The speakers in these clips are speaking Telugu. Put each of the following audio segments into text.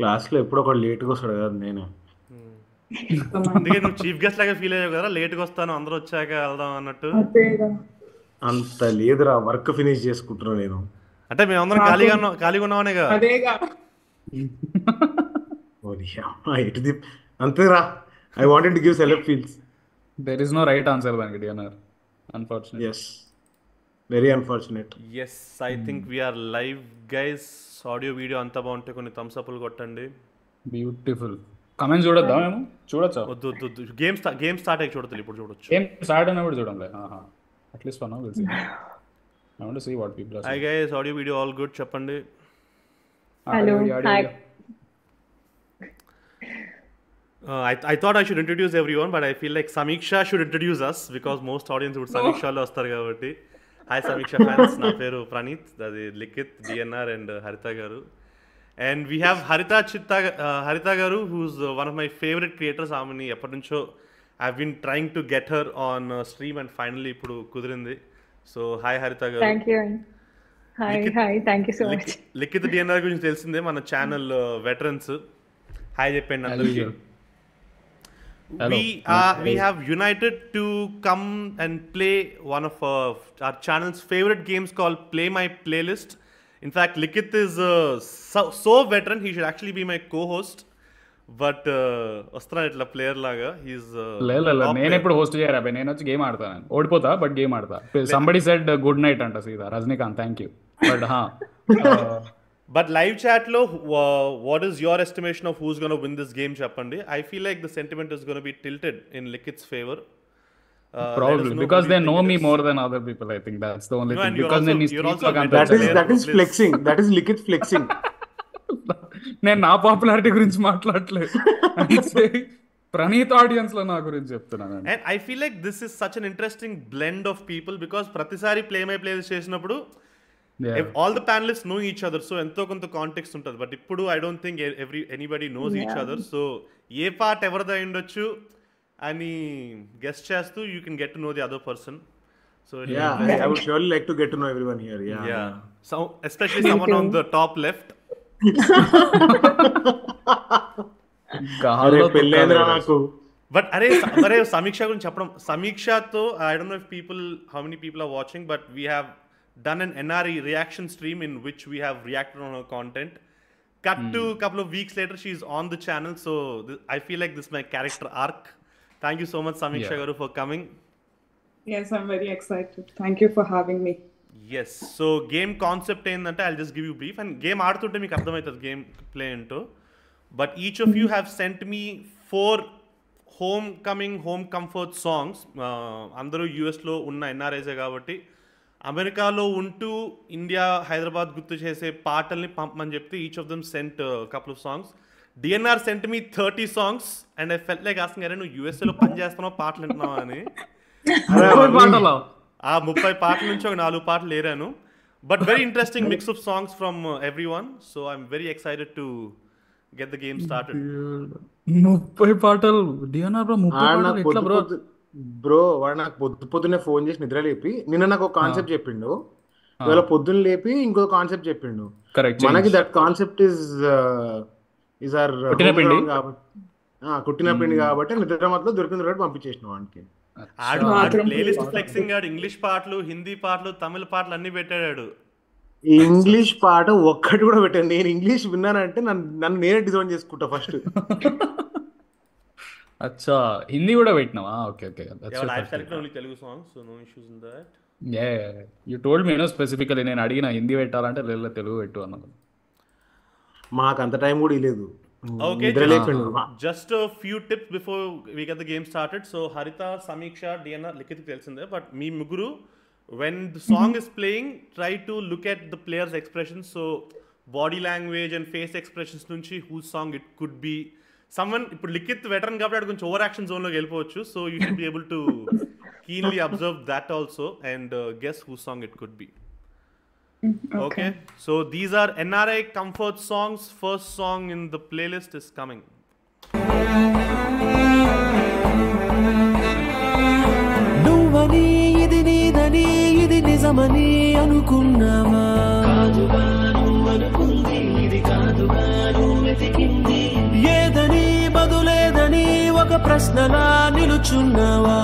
క్లాస్లో ఎప్పుడు ఒకటి లేట్గా వస్తాడు కదా నేను. అందుకే నువ్వు చీఫ్ గెస్ట్ లాగా ఫీల్ అయ్యావు కదా లేట్గా వస్తాను అందరూ వచ్చాక వెళ్దాం అన్నట్టు. అంత లేదురా వర్క్ ఫినిష్ చేసుకుంటున్నా నేను. అంటే మేమందరం ఖాళీగా ఉన్నాం ఖాళీగా ఉన్నామనే కదా ఎటు ది అంతేరా I wanted to give select feels there is no right answer దానికి DNR unfortunate as very unfortunate as I think we're live guys audio video అంతా బాగుంటే కొన్ని థమ్స్ అప్లు కొట్టండి. బ్యూటిఫుల్ కమెంట్స్ చూడొద్దా మేము? చూడొచ్చా? వద్దు వద్దు వద్దు. గేమ్ గేమ్ స్టార్ట్ అయ్యి చూడదు ఇప్పుడు చూడొచ్చు. ఏం స్టార్ట్ అయినప్పుడు చూడంలే. At least for now will see I want to see what people hi guys audio video all good చెప్పండి. Hello, hi. Uh, I, I thought I should introduce everyone, but I feel like Samiksha should introduce us because most audience would Samiksha వస్తారు కాబట్టి. హాయ్ సమీక్ష ఫ్యాన్స్ నా పేరు ప్రణీత్. అది లిఖిత్ డిఎన్ఆర్ అండ్ హరిత గారు. అండ్ వీ హ్యావ్ హరిత చిత్త Haritha garu who's one of my favourite creators ఆమెని ఎప్పటి నుంచో I been trying to get her on stream and finally ఇప్పుడు కుదిరింది. So hi Haritha garu. Likhith DNR గురించి తెలిసిందే మన ఛానల్ వెటరన్స్ హాయ్ చెప్పండి అందరికీ. Hello. we are we have united to come and play one of uh, our channel's favorite games called Play My Playlist. In fact, Likith is uh, so, so veteran. He should actually be my co-host. But వస్తున్నా ఇట్లా ప్లేయర్ లాగా హీస్ లేదు నేను ఎప్పుడు హోస్ట్ చేయరా అబ్బాయి నేను వచ్చి గేమ్ ఆడతాను ఓడిపోతా బట్ గేమ్ ఆడతా సంబడి సెడ్ గుడ్ నైట్ అంట సీదా రజనీకాంత్ థ్యాంక్ యూ బట్ హా But live చాట్లో what is your estimation of who's gonna win this game చెప్పండి I feel like the sentiment is gonna be tilted in Likhith's favour problem because they know me more than other people I think that's the only No, and thing you're because also- you're also player, that is please. Flexing that is Likhith flexing నేను నా పాపులారిటీ గురించి మాట్లాడలేదు ప్రణీత్ ఆడియన్స్లో నా గురించి చెప్తున్నాను and I feel like this is such an interesting blend of people because ప్రతిసారి ప్లే మై ప్లే చేసినప్పుడు all the panellist know each other so ఎంతో కొంత కాంటెక్స్ట్ ఉంటుంది. బట్ ఇప్పుడు I don't think every anybody knows each other so A part ఎవరిదై ఉండొచ్చు అని గెస్ట్ చేస్తూ you can get to know the other person so I would surely like to get to know everyone here yeah yeah so especially someone on the top left అరే పెళ్ళైందిరా నాకు. బట్ అరే అరే సమీక్ష గురించి చెప్పడం సమీక్షతో I don't know if people how many people are watching but we have done an NRI reaction stream in which we have reacted on content cut to couple of weeks later she on the channel so I feel like this my character arc thank you so much Sameeksha Yeah. Garu for coming Yes, I'm very excited. Thank you for having me. Yes so game concept ఏంటంటే I just give you brief and game ఆడుతుంటే మీకు అర్థమవుతుంది గేమ్ ప్లే ఏంటో. But each of you have sent me four home coming home comfort songs అందరూ యూఎస్లో ఉన్న ఎన్ఆర్ఐసే కాబట్టి అమెరికాలో ఉంటూ ఇండియా హైదరాబాద్ గుర్తు చేసే పాటల్ని పంపమని చెప్తే each of them sent couple of songs DNR sent me thirty songs and I fell like asking అరే నువ్వు యూఎస్ఏలో పని చేస్తున్నావు? పాటలు వింటున్నావా? అని. పాటలో? ఆ ముప్పై పాటల నుంచి ఒక నాలుగు పాటలు ఏరాను. But very interesting mix of songs from every one so I'm very excited to get the game started ముప్పై పాటలు? డిఎన్ఆర్ బ్రో ముప్పై పాటలు ఎట్లా బ్రో. బ్రో వాడు నాకు పొద్దు పొద్దునే ఫోన్ చేసి నిద్ర లేపి నిన్న నాకు ఒక కాన్సెప్ట్ చెప్పిండు. ఇవాళ పొద్దున్న లేపి ఇంకో కాన్సెప్ట్ చెప్పిండు. కరెక్ట్ మనకి దట్ కాన్సెప్ట్ ఇస్ ఇస్ ఆర్ కుట్టిన పిండి? కాబట్టి ఆ, కుట్టిన పిండి కాబట్టి నిద్ర మాత్రం దొరికిన తర్వాత పంపించేసిన వాడికి. ప్లేలిస్ట్ ఫ్లెక్సింగ్ ఇంగ్లీష్ పాటలు హిందీ పాటలు తమిళ పాటలు అన్ని పెట్టాడు ఈ ఇంగ్లీష్ పాట ఒక్కటి కూడా పెట్టాను నేను ఇంగ్లీష్ విన్నానంటే నన్ను నన్ను నేనే డిజైన్ చేసుకుంటా ఫస్ట్ అచ్చా హిందీ కూడా పెట్టినావా? Okay okay. Telugu songs so no issues in that you told me no specifically నేను అడిగిన హిందీ పెట్టాలంటే లేదు తెలుగు పెట్టు అన్నది మాకు అంత టైం కూడా ఇలేదు just- లేపిండు. Just few tips before we get the game started so Haritha Sameeksha DNR Likhith తెలిసిందే బట్ మీ ముగ్గురు when the song is playing try to look at the players expressions so body language and face expressions నుంచి who sang it could be someone ఇప్పుడు లిఖిత్ వెటరన్ కాబట్టి కొంచెం ఓవర్ యాక్షన్ జోన్లోకి వెళ్ళిపోవచ్చు so you should be able to keenly observe that also and guess who sang it could be Okay. So these are NRI comfort songs. First song in the playlist is coming. నువ్వని ఇది నీదని ఇది నిజమని అనుకున్నావా ప్రశ్నలా నిలుచున్నావా?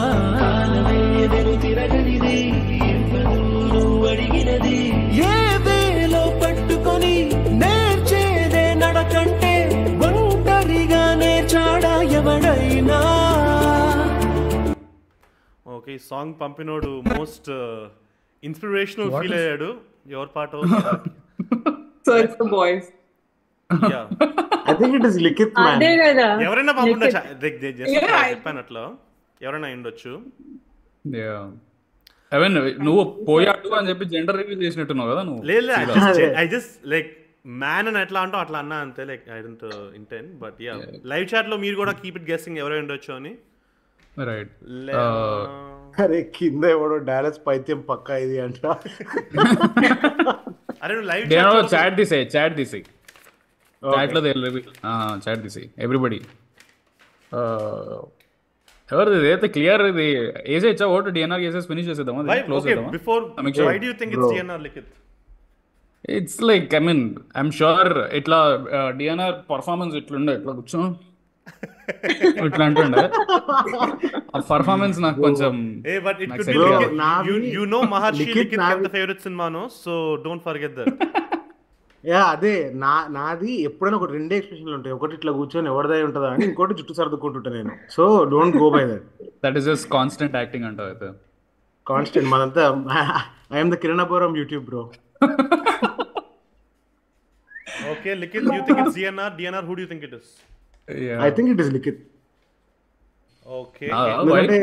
పట్టుకొని నేర్చేదే నడకంటే ఒంటరిగా నేర్చాడా ఎవడైనా? ఓకే ఈ సాంగ్ పంపినోడు మోస్ట్ ఇన్స్పిరేషనల్ ఫీల్ అయ్యాడు. ఎవరి పాట? Boys. I think it is Likhith man అదే కదా. ఎవరైనా I- చెప్పాను అట్లా ఎవరైనా ఉండొచ్చు. అవన్ నువ్వు పోయాడు అని చెప్పి జెండర్ రివీల్ చేసినట్టున్నావు కదా నువ్వు లేదు ఐ జస్ట్ లైక్ మ్యాన్ అని ఎట్లా అంటావు అట్లా అన్నా అంతే like I don't intend but yeah live చాట్లో మీరు కూడా కీప్ ఇట్ గెస్సింగ్ ఎవరై ఉండొచ్చు అని. రైట్ లే- అరే కింద ఎవడో డాలస్ పైత్యం పక్కా ఇది అంట. అరే నువ్వు లైవ్ చాట్ చాట్ తీసే చాట్ తీసి చాట్లో చాట్ తీసి ఎవ్రీబడి అయితే క్లియర్ ఇది? ఏసే ఇచ్చా ఓటు డిఎన్ఆర్ కేసెస్ ఫినిష్ చేసేద్దాం close before Samik sure. Why do you think it's GNR Likhith it's like I mean I'm sure ఇట్లా డిఎన్ఆర్ పర్ఫార్మెన్స్ ఇట్లుండే. ఇట్లా కూర్చో. ఇట్లా అంటుండే. ఆ పర్ఫార్మెన్స్ నాకు కొంచెం ఏ but it could be you know Maharshi Likhith ఎంత favourite సినిమానో so don't forget that yeah అదే. నా నాది ఎప్పుడైనా ఒక రెండే ఎక్స్ప్రెషన్లు ఉంటాయి. ఒకటి ఇట్లా కూర్చొని ఎవరిదై ఉంటుందా అని ఇంకోటి జుట్టు సర్దుకుంటుంటా నేను. So don't go by that that is just constant acting అంటావు అయితే. కాన్స్టెంట్ మనంతా I'm the Kiranapuram YouTube bro okay Likhit you think it's GNR DNR who do you think it is I think it is Likhit okay ఎందుకంటే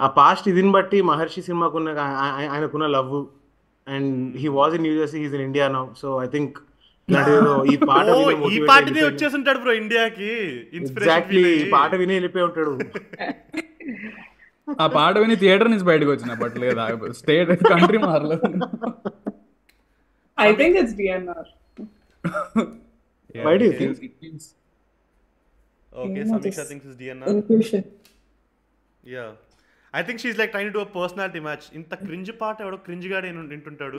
ఆ పాస్ట్ ఇదిని బట్టి మహర్షి సినిమాకున్న ఆయనకున్న love and he was in New Jersey he's in India now so I think ఈ పాట ఈ పాటనే వచ్చేసి ఉంటాడు బ్రో ఇండియాకి. ఎగ్జాక్ట్లీ ఈ పాట విని వెళ్ళిపోయి ఉంటాడు. ఆ పాట విని థియేటర్ నుంచి బయటకు వచ్చిన బట్ లేదా స్టేట్ కంట్రీ మారలేదు. I think it's DNR. Why do you think? Okay Samiksha thinks is DNR. Yeah I think she like train to personality match ఇంత క్రింజ్ పాట ఎవడో క్రింజ్ గాడే వింటుంటాడు.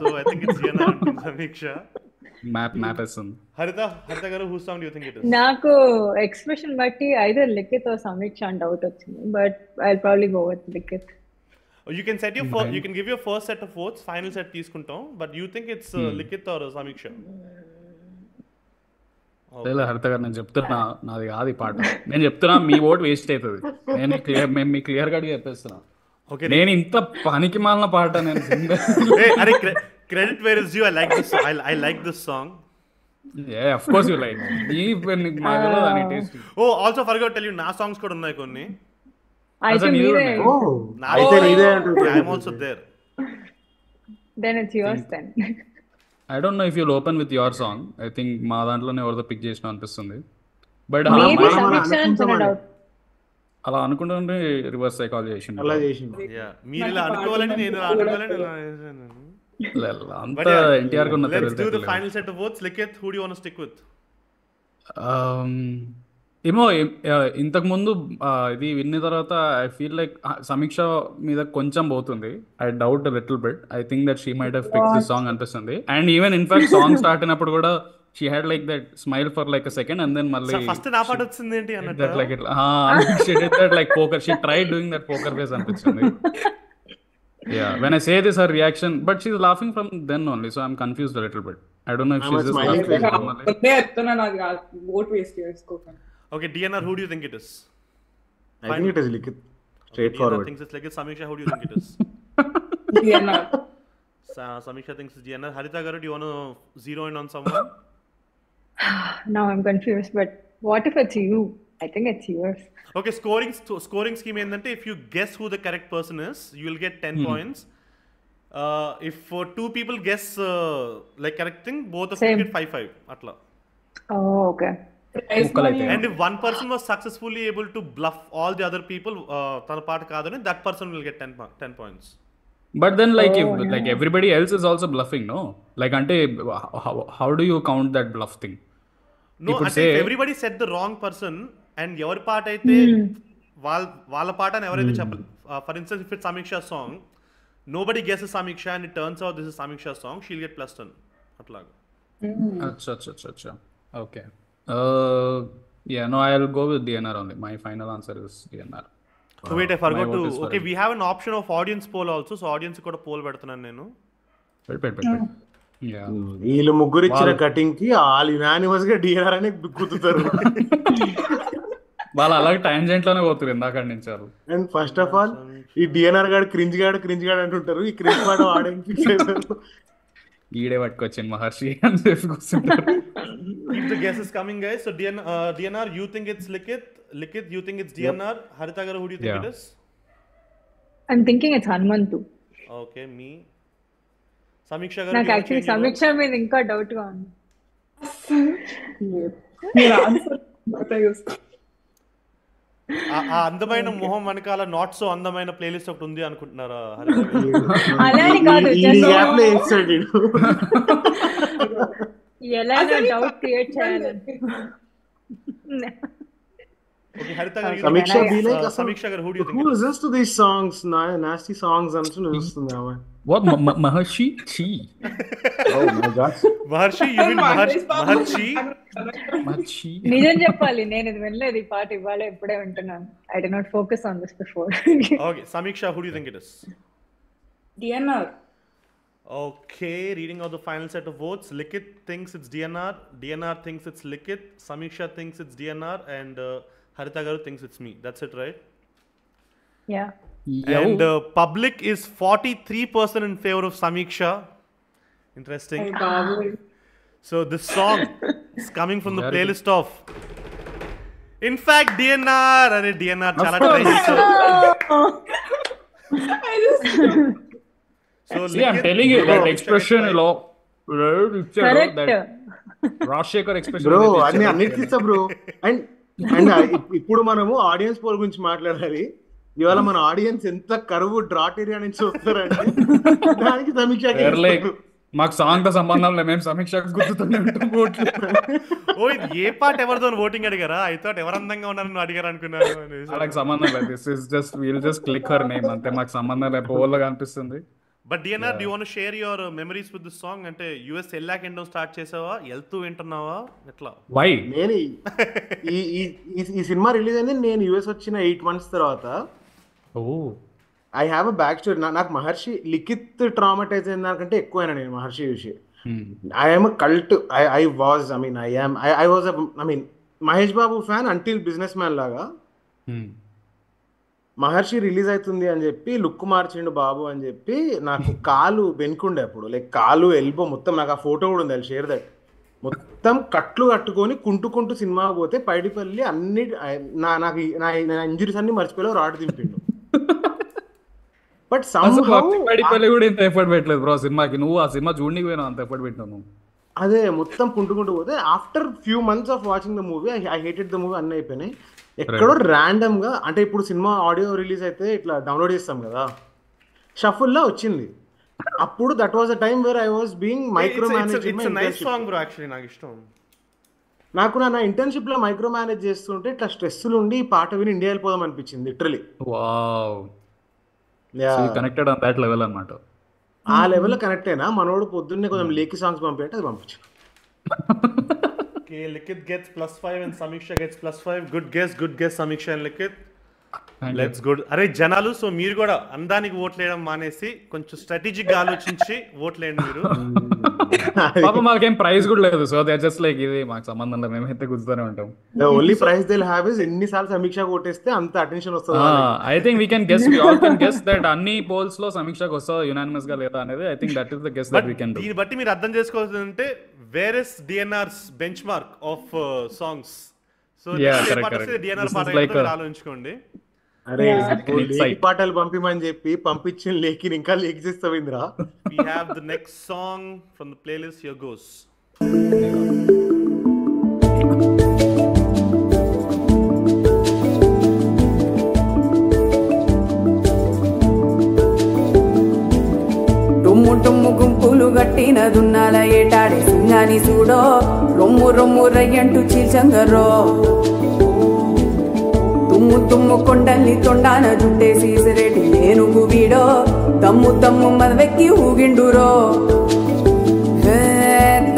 సో ఐ థింక్ ఇట్స్ అంటుంది సమీక్ష మ్యాప్ మ్యాప్ వేస్తుంది. Haritha Haritha garu who song you think it is నాకు ఎక్స్ప్రెషన్ బట్టి ఐదర్ లిఖిత్ సమీక్ష అని డౌట్ వచ్చింది. But I probably go with Likhit you can set you you can give your first set of votes final set తీసుకుంటాం. But you think it's Likhit or Samiksha లేదు హరిత గారు నేను చెప్తున్నా నాది కాదు ఈ పాట. నేను చెప్తున్నా మీ ఓట్ వేస్ట్ అవుతుంది. నేను క్లియర్ మేము మీ క్లియర్గా చెప్పేస్తున్నా. ఓకే నేను ఇంత పనికి మాలిన పాట నేను అరే credit where is you I like this I like this song Yeah, of course you like. ఈ తెలియదు అని taste. Oh also forgot tell you నా సాంగ్స్ కూడా ఉన్నాయి కొన్ని. అయితే మీరే. అయితే నీదే అంటుంది I'm also there then it's yours then I don't know if you'll open with your song. I think మా దాంట్లోనే ఎవరిదో పిక్ చేసిన అనిపిస్తుంది బట్. డౌట్ అలా అనుకుంటుంటే రివర్స్ సైకాలజీ చేసిండు అలా చేసింది యా మీరు ఇలా అనుకోవాలని నేను అంత ఎన్టీఆర్ కున్న let's do the తెలివితేటలు. final set of votes. Likith, who do you want to stick with? Um, ఏమో ఏం- ఆ, ఇంతకు ముందు ఆ, ఇది విన్న తర్వాత ఐ ఫీల్ లైక్ సమీక్ష మీద కొంచెం పోతుంది. I doubt little bit I think that she might have pick this song అనిపిస్తుంది. And even in fact song start అయినప్పుడు కూడా she had like that smile for like second and then మళ్ళీ So first నా పాట వచ్చింది ఏంటి దట్ అన్నట్టు? లైక్ ఇట్లా she did that like poker she try doing that poker face అనిపించింది yeah when I say this her reaction but she laughing from then only so I'm confused little bit I don't know if she a just smiling. face. ముందే చెప్తున్నాను అది కాదు ఓట్ వేస్ట్ చేసుకోకండి Okay, DNR, who do you think it is? I think it is Likith straight DNR forward thinks it's Likith. Samiksha, who do you think it is? DNR. Sa- Samiksha thinks it's DNR. Harita Garu, do you want to zero in on someone? Now I'm confused, but what if it's you? I think it's yours. Okay, scoring st- scoring scheme ఏంటంటే if you guess who the correct person is, you will get 10 points. Uh, if for two people guess uh, like correct thing, both of you Same. get 5 5 అట్లా. Oh, okay. One person was successfully able to bluff all the other people, uh, తన పాట కాదని that person will get 10, po- 10 points. But then, like, if Oh, like everybody else is also bluffing, no? Like, ante, how, how do you count that bluff thing? No, could అంటే everybody said the wrong person and ఎవరి పాట అయితే వాళ్ళ వాళ్ళ పాట అని ఎవరైతే చెప్పాలి for instance if it Samiksha song nobody guess Samiksha and turns out this is Samiksha song she'll get plus ten అట్లాగా Acha, acha, acha, acha. Uh, Yeah, no, I'll go with DNR only. My final answer is DNR. So wait, I forgot my to. for Okay, him. we have an option of audience poll also. So audience కూడా poll పెడుతున్నాను నేను. Wait, wait, wait, wait. Yeah. వీళ్ళు ముగ్గురు ఇచ్చిన కటింగ్కి వాళ్ళు యునానిమస్గా డిఆర్ అని గుద్దుతారు వాళ్ళు అలాగే tangent లోనే పోతున్నారు ఇందాక నుంచి వాళ్ళు అండ్ ఫస్ట్ ఆఫ్ ఆల్ ఈ డిఎన్ఆర్ గాడు క్రింజ్ గాడు క్రింజ్ గాడు అంటుంటారు ఈ క్రింజ్ పాట వాడని ఫిక్స్ అయిపోయారు ఈడే పట్టుకొచ్చింది మహర్షి అని చెప్పి కూర్చుంటారు Keep the guesses coming, guys. So DN, uh, DNR, you think it's Likit? Likit, you think it's DNR? Harita garu, who do you think Yeah. it is? I'm thinking it's Hanumantu. Okay, me. Samiksha garu, నాకు do you wanna actually change your vote? సమీక్ష మీద ఇంకా డౌట్గా ఉంది మీరు ఆన్సర్ బయట చూసుకో ఆ అందమైన మొహం వెనకాల నాట్ సో అందమైన ప్లేలిస్ట్ ఒకటి ఉంది అనుకుంటున్నారా. ఎలా డౌట్ క్రియేట్ చేయాలి. Okay, Harita garu, you సమీక్ష think- be like uh, అసలు Samiksha garu, who do you think who it is? listens to these songs nasty songs అంటూ చూస్తుంది ఆమె వాట్ మహర్షి ఛీ Oh my god. Maharshi, you mean Maharshi? Maharshi? మహర్షి నిజం చెప్పాలి నేను ఇది వినలేదు ఈ పాట ఇవాళ ఎప్పుడే వింటున్నాను I did not focus on this before Okay, Samiksha, who do you think it is? DNR Okay, reading out the final set of votes. Likit thinks it's DNR. DNR thinks it's Likit. Samiksha thinks it's DNR, and uh, Haritagaru thinks it's me. That's it, right? Yeah. And the uh, public is 43% in favor of Samiksha. Interesting. So this song is coming from the playlist of. In fact, DNR. Arre, DNR. Chala try I just. So See, I'm telling you, that expression law. Correct. That Rashekar expression. Bro, I mean, Anitisa, bro. And and ఇప్పుడు మనము ఆడియన్స్ పోల్ గురించి మాట్లాడాలి. ఇవాళ మన ఆడియన్స్ ఎంత కరువు డ్రాట్ ఏరియా నుంచి వస్తారంటే దానికి సమీక్ష లైక్ మాకు సాంగ్తో సంబంధం లేదు మేము సమీక్షకు గుర్తుతూనే ఉంటాం ఓట్లు. ఓ ఇది ఏ పాట ఎవరితో ఓటింగ్ అడిగారా? ఐ థాట్ ఎవరు అందంగా ఉన్నారని అడిగారు అనుకున్నాను. వాళ్ళకి సంబంధం లేదు. This is just we'll just click her name అంతే. మాకు సంబంధం లేదు. పోల్లో కనిపిస్తుంది but DNR do want share your memories with this song అంటే యుఎస్ వెళ్ళాక ఎండో స్టార్ట్ చేసావా? వెళ్తూ వింటున్నావా? ఎట్లా? వై నేను ఈ- ఈ సినిమా రిలీజ్ అయింది నేను యుఎస్ వచ్చిన ఎయిట్ మంత్స్ తర్వాత. ఓ. I have a back story. నాకు మహర్షి లిఖిత్ ట్రామటైజ్ అయిన దానికంటే ఎక్కువైనా నేను మహర్షి చూసి I'm cult I I was I mean I am I I was I mean Mahesh Babu fan until Businessman లాగా మహర్షి రిలీజ్ అవుతుంది అని చెప్పి లుక్ మార్చిండు బాబు అని చెప్పి నాకు కాలు బెనుకుండే అప్పుడు. లైక్ కాలు ఎల్బో మొత్తం నాకు ఆ ఫోటో కూడా ఉంది. షేర్ దట్ మొత్తం కట్లు కట్టుకొని కుంటుకుంటూ సినిమా పోతే పైడిపల్లి అన్ని నా నాకు నా ఇంజురీస్ అన్ని మర్చిపోయి రాడ్ దింపిండు బట్ పడిపల్లి కూడా ఇంత ఎఫర్ట్ పెట్టలేదు బ్రో సినిమాకి. నువ్వు ఆ సినిమా చూడనికి పోయినావు అంత ఎఫర్ట్ పెట్టినావు అదే మొత్తం కుంటుకుంటూ పోతే after few months of watching the movie I hated the movie అన్నీ అయిపోయినాయి. ఎక్కడో ర్యాండమ్గా అంటే ఇప్పుడు సినిమా ఆడియో రిలీజ్ అయితే ఇట్లా డౌన్లోడ్ చేస్తాం కదా. షఫుల్ లా వచ్చింది. అప్పుడు that was a time where I was being micromanage song bro actually నాకు ఇష్టం. నాకు నా ఇంటర్న్షిప్లో మైక్రో మేనేజ్ చేస్తుంటే ఇట్లా స్ట్రెస్సులు ఉండి ఈ పాట విని ఇండియా వెళ్ళిపోదాం అనిపించింది literally wow connected on that level అన్నమాట. ఆ లెవెల్ కనెక్ట్ అయినా మనోడు పొద్దున్నే కొంచెం లేకి సాంగ్స్ పంపించే అది పంపించు Okay, Likit gets plus five and Samiksha gets plus five. Good guess, good guess, Samiksha and Likit. Let's good అరే జనాలు సో మీరు కూడా అందానికి ఓట్లేయడం మానేసి కొంచెం స్ట్రాటజిక్గా ఆలోచించి ఓట్లేయండి మీరు. పాప మాకేం ప్రైజ్ కూడా లేదు సో దే జస్ట్ లైక్ ఇది మాకు సంబంధం లేదు మేమైతే గుర్తుతూనే ఉంటాం. The only price they'll have is ఎన్నిసార్లు సమీక్ష కొట్టేస్తే అంత అటెన్షన్ వస్తుంది. I think we can guess we all can guess that అన్ని పోల్స్లో సమీక్షకు వస్తుందా యునానిమస్గా లేదా అనేది I think that is the guess that we can do దీన్ని బట్టి మీరు అర్థం చేసుకోవాల్సిందంటే where is DNR's benchmark of songs so. DNR పాట ఆలోచించుకోండి. అరే పాటలు పంపిమని చెప్పి పంపించిన లేకి ఇంకా లేకి చేస్తావు Indra we have the next song from the playlist here goes. టుమ్ము టుమ్ము గుంపులు గట్టిన దున్నాల ఏటాడే సింగాని చూడో రొమ్ము రొమ్ము రయ్యంటూ చీల్చంగరో తుమ్ము తుమ్ము కొండల్ని తొండాన జుట్టేసి సిరెటి ఏనుగు వీడో తమ్ము తమ్ము మదవెక్కి ఊగిండురో హే,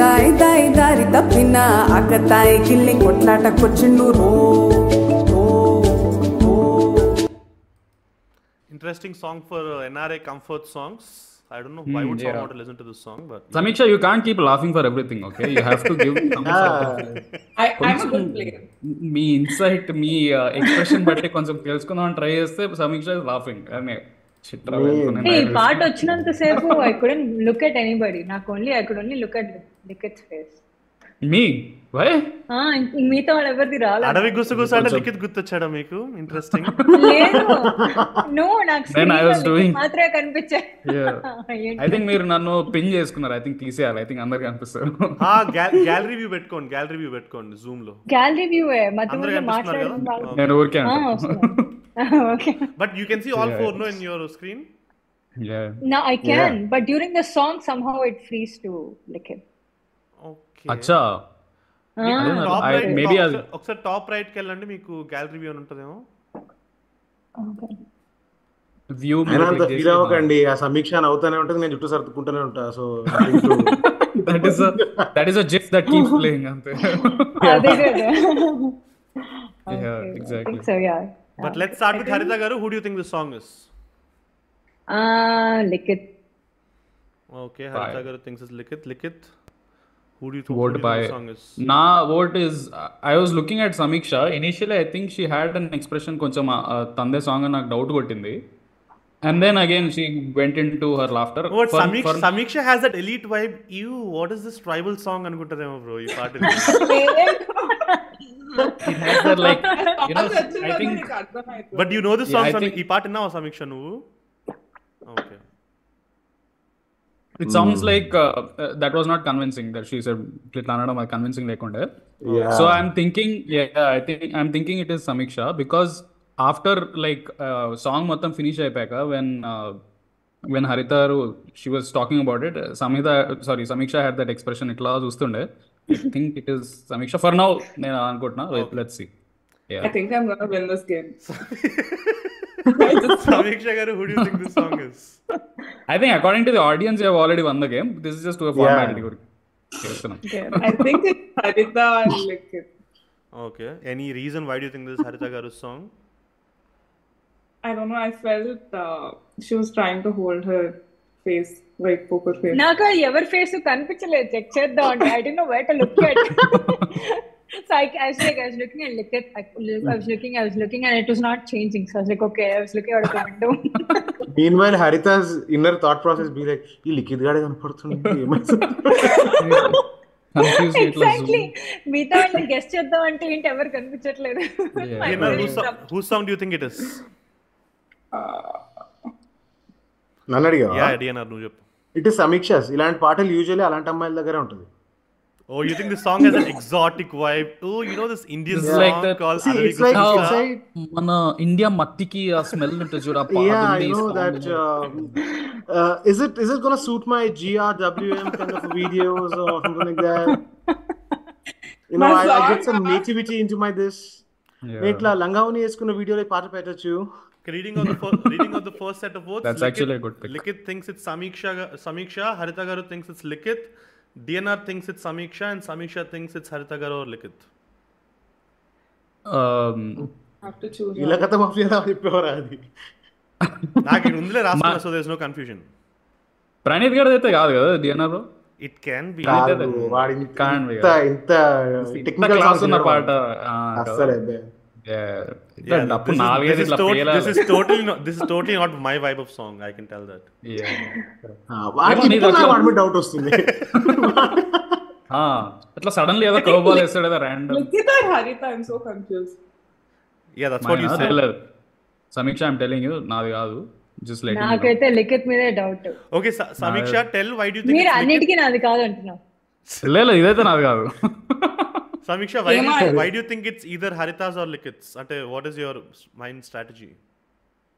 తాయ్ తాయ్ దారి తప్పిన అక్కతాయి గిల్లి కొట్లాటకొచ్చిండు రో రో రో Interesting song for uh, NRA comfort songs. I don't know why would someone yeah. want to listen to this song, but Samiksha, you can't keep laughing for everything, okay? You have to give I, I'm a good player. మీ ఇన్సైట్ మీ ఎక్స్ప్రెషన్ బట్టి కొంచెం తెలుసుకుందాం ట్రై చేస్తే సమీక్ష ఇస్ లాఫింగ్ అని ఈ పాట వచ్చినంత సేపు I couldn't look at anybody నాకు only I could only look at Likhit's face మీ మిగతా వాళ్ళు ఎవరిది రాలేదు. అడవి గుసగుస అంటే లిఖిత్ గుర్తొచ్చాడా మీకు? ఇంట్రెస్టింగ్ లేదు. నాకు లిఖిత్ మాత్రమే కనిపించాయి ఐ థింక్ మీరు నన్ను పిన్ చేసుకున్నారు. ఐ థింక్ తీసేయాలి. ఐ థింక్ అందరికి అనిపిస్తారు గ్యాలరీ వ్యూ పెట్టుకోండి. గ్యాలరీ వ్యూ పెట్టుకోండి జూమ్లో. గ్యాలరీ వ్యూ మధ్యలో? బాగా- నేను ఊరికే. Okay. But you can see all. Four no in your screen I can, but during the song somehow it frees to Likit. Okay అచ్చా టాప్ రైట్ ఒకసారి టాప్ రైట్కి వెళ్ళండి మీకు గ్యాలరీ వ్యూ అని ఉంటుందేమో. వ్యూ అంత ఫీల్ అవ్వకండి ఆ సమీక్ష అవుతానే ఉంటుంది నేను చుట్టూ సర్దుకుంటూనే ఉంటా so that is that is a GIF that keeps playing అంతే. అదే exactly. think so, yeah. But let start with Haritha garu who do think this song is Ah, Likit. Okay Haritha garu thinks is Likhit Likhit who do vote by song is నా vote is I was looking at Samiksha initially I think she had an expression కొంచెం తందే సాంగ్ నాకు డౌట్ కొట్టింది and then again she went into her laughter but For- Samiksha for- Samiksha has that elite vibe you what is this tribal song అనుకుంటారేమో బ్రో ఈ పాట it has that like you know I think but you know this Yeah, I song think- ఈ పాట విన్నావా సమీక్ష నువ్వు okay it sounds like uh, uh, that was not convincing that she said ఇట్లా అనడం అది convincing లేకుండే Yeah. so i'm thinking yeah i think i'm thinking it is samiksha because after like uh, song మొత్తం ఫినిష్ అయిపోయాక when uh, when harita she was talking about it samita sorry samiksha had that expression ఇట్లా చూస్తుండే i think it is samiksha for now నేను అనుకుంటున్నా let's see yeah I think I'm gonna win this game. సమీక్ష గారు who do think this song is i think according to the audience you have already won the game this is just a formality చేస్తున్నాం. I think it's Harita and Likit. Okay any reason why do think this Harita గారు song I don't know. I felt uh, she was trying to hold her face like poker face. నాకు ఎవరి ఫేస్ కనిపించలేదు చెక్ చేద్దాం అంటే I don't know where to look at So I I was like I was looking at Likit I, I was looking I was looking and it was not changing. So I was like okay I was looking out of the window. While Haritha's inner thought process be like ఈ లిఖిత్ గాడే కనపడుతుంది ఎగ్జాక్ట్లీ మిగతా వాళ్ళని గెస్ట్ చేద్దాం అంటే ఏంటి? ఎవరు కనిపించట్లేదు. I couldn't stop. Who song do think it is నన్ను నువ్వు చెప్పు. ఇట్ ఇస్ సమీక్షస్ ఇలాంటి పాటలు యూజువల్లీ అలాంటి అమ్మాయిల దగ్గరే ఉంటుంది. Oh, you think this song has an exotic vibe? Oh, you know this Indian It's song like that- called See, Aravi it's like- Gusta? it's like- మన ఇండియా మట్టికి ఆ స్మెల్ ఉంటుంది చూడ Yeah, I know that. Um, uh, is it is it gonna suit my GRWM kind of videos or something like that? You know, I, I get some nativity into my this. నేను ఇట్లా లంగావుని వేసుకున్న వీడియోలో పాట పెట్టచ్చు Okay, reading on the first, reading on the first set of votes. That's actually a good pick. Likit thinks it's Samiksha. ga- Samiksha. Harita Garu thinks it's Likit. DNR thinks it's Samiksha, and Samiksha thinks it's Harita Garu or Likit. have to choose. ఇలా. కథ ఎలా చెప్పేవారా అది నాకు ఇక్కడ ఉందిలే రాసుకున్నా so there's no confusion Praneeth garu అయితే కాదు కదా డిఎన్ఆర్ ఇట్ క్యాన్ బి వాడి ఇంత. ఇంత టెక్నికల్ క్లాస్ ఉన్న పాట ఆ, నాలుగైదు ఇట్లా. వాడికి ఇప్పుడు డౌట్ వస్తుంది అట్లా సడన్లీ ఏదో కర్వ్ బాల్ వేస్తాడు ఏదో ర్యాండమ్. సమీక్ష యూ నాది కాదు జస్ట్ లైక్ నాకైతే లిఖిత్ మీదే డౌట్ మీరు? అన్నిటికీ నాది కాదు అంటున్నావు లేదు ఇదైతే నాది కాదు Samiksha, why do, you, Ema- why do you think it's either Haritas or Likits? Ante, what is your mind strategy?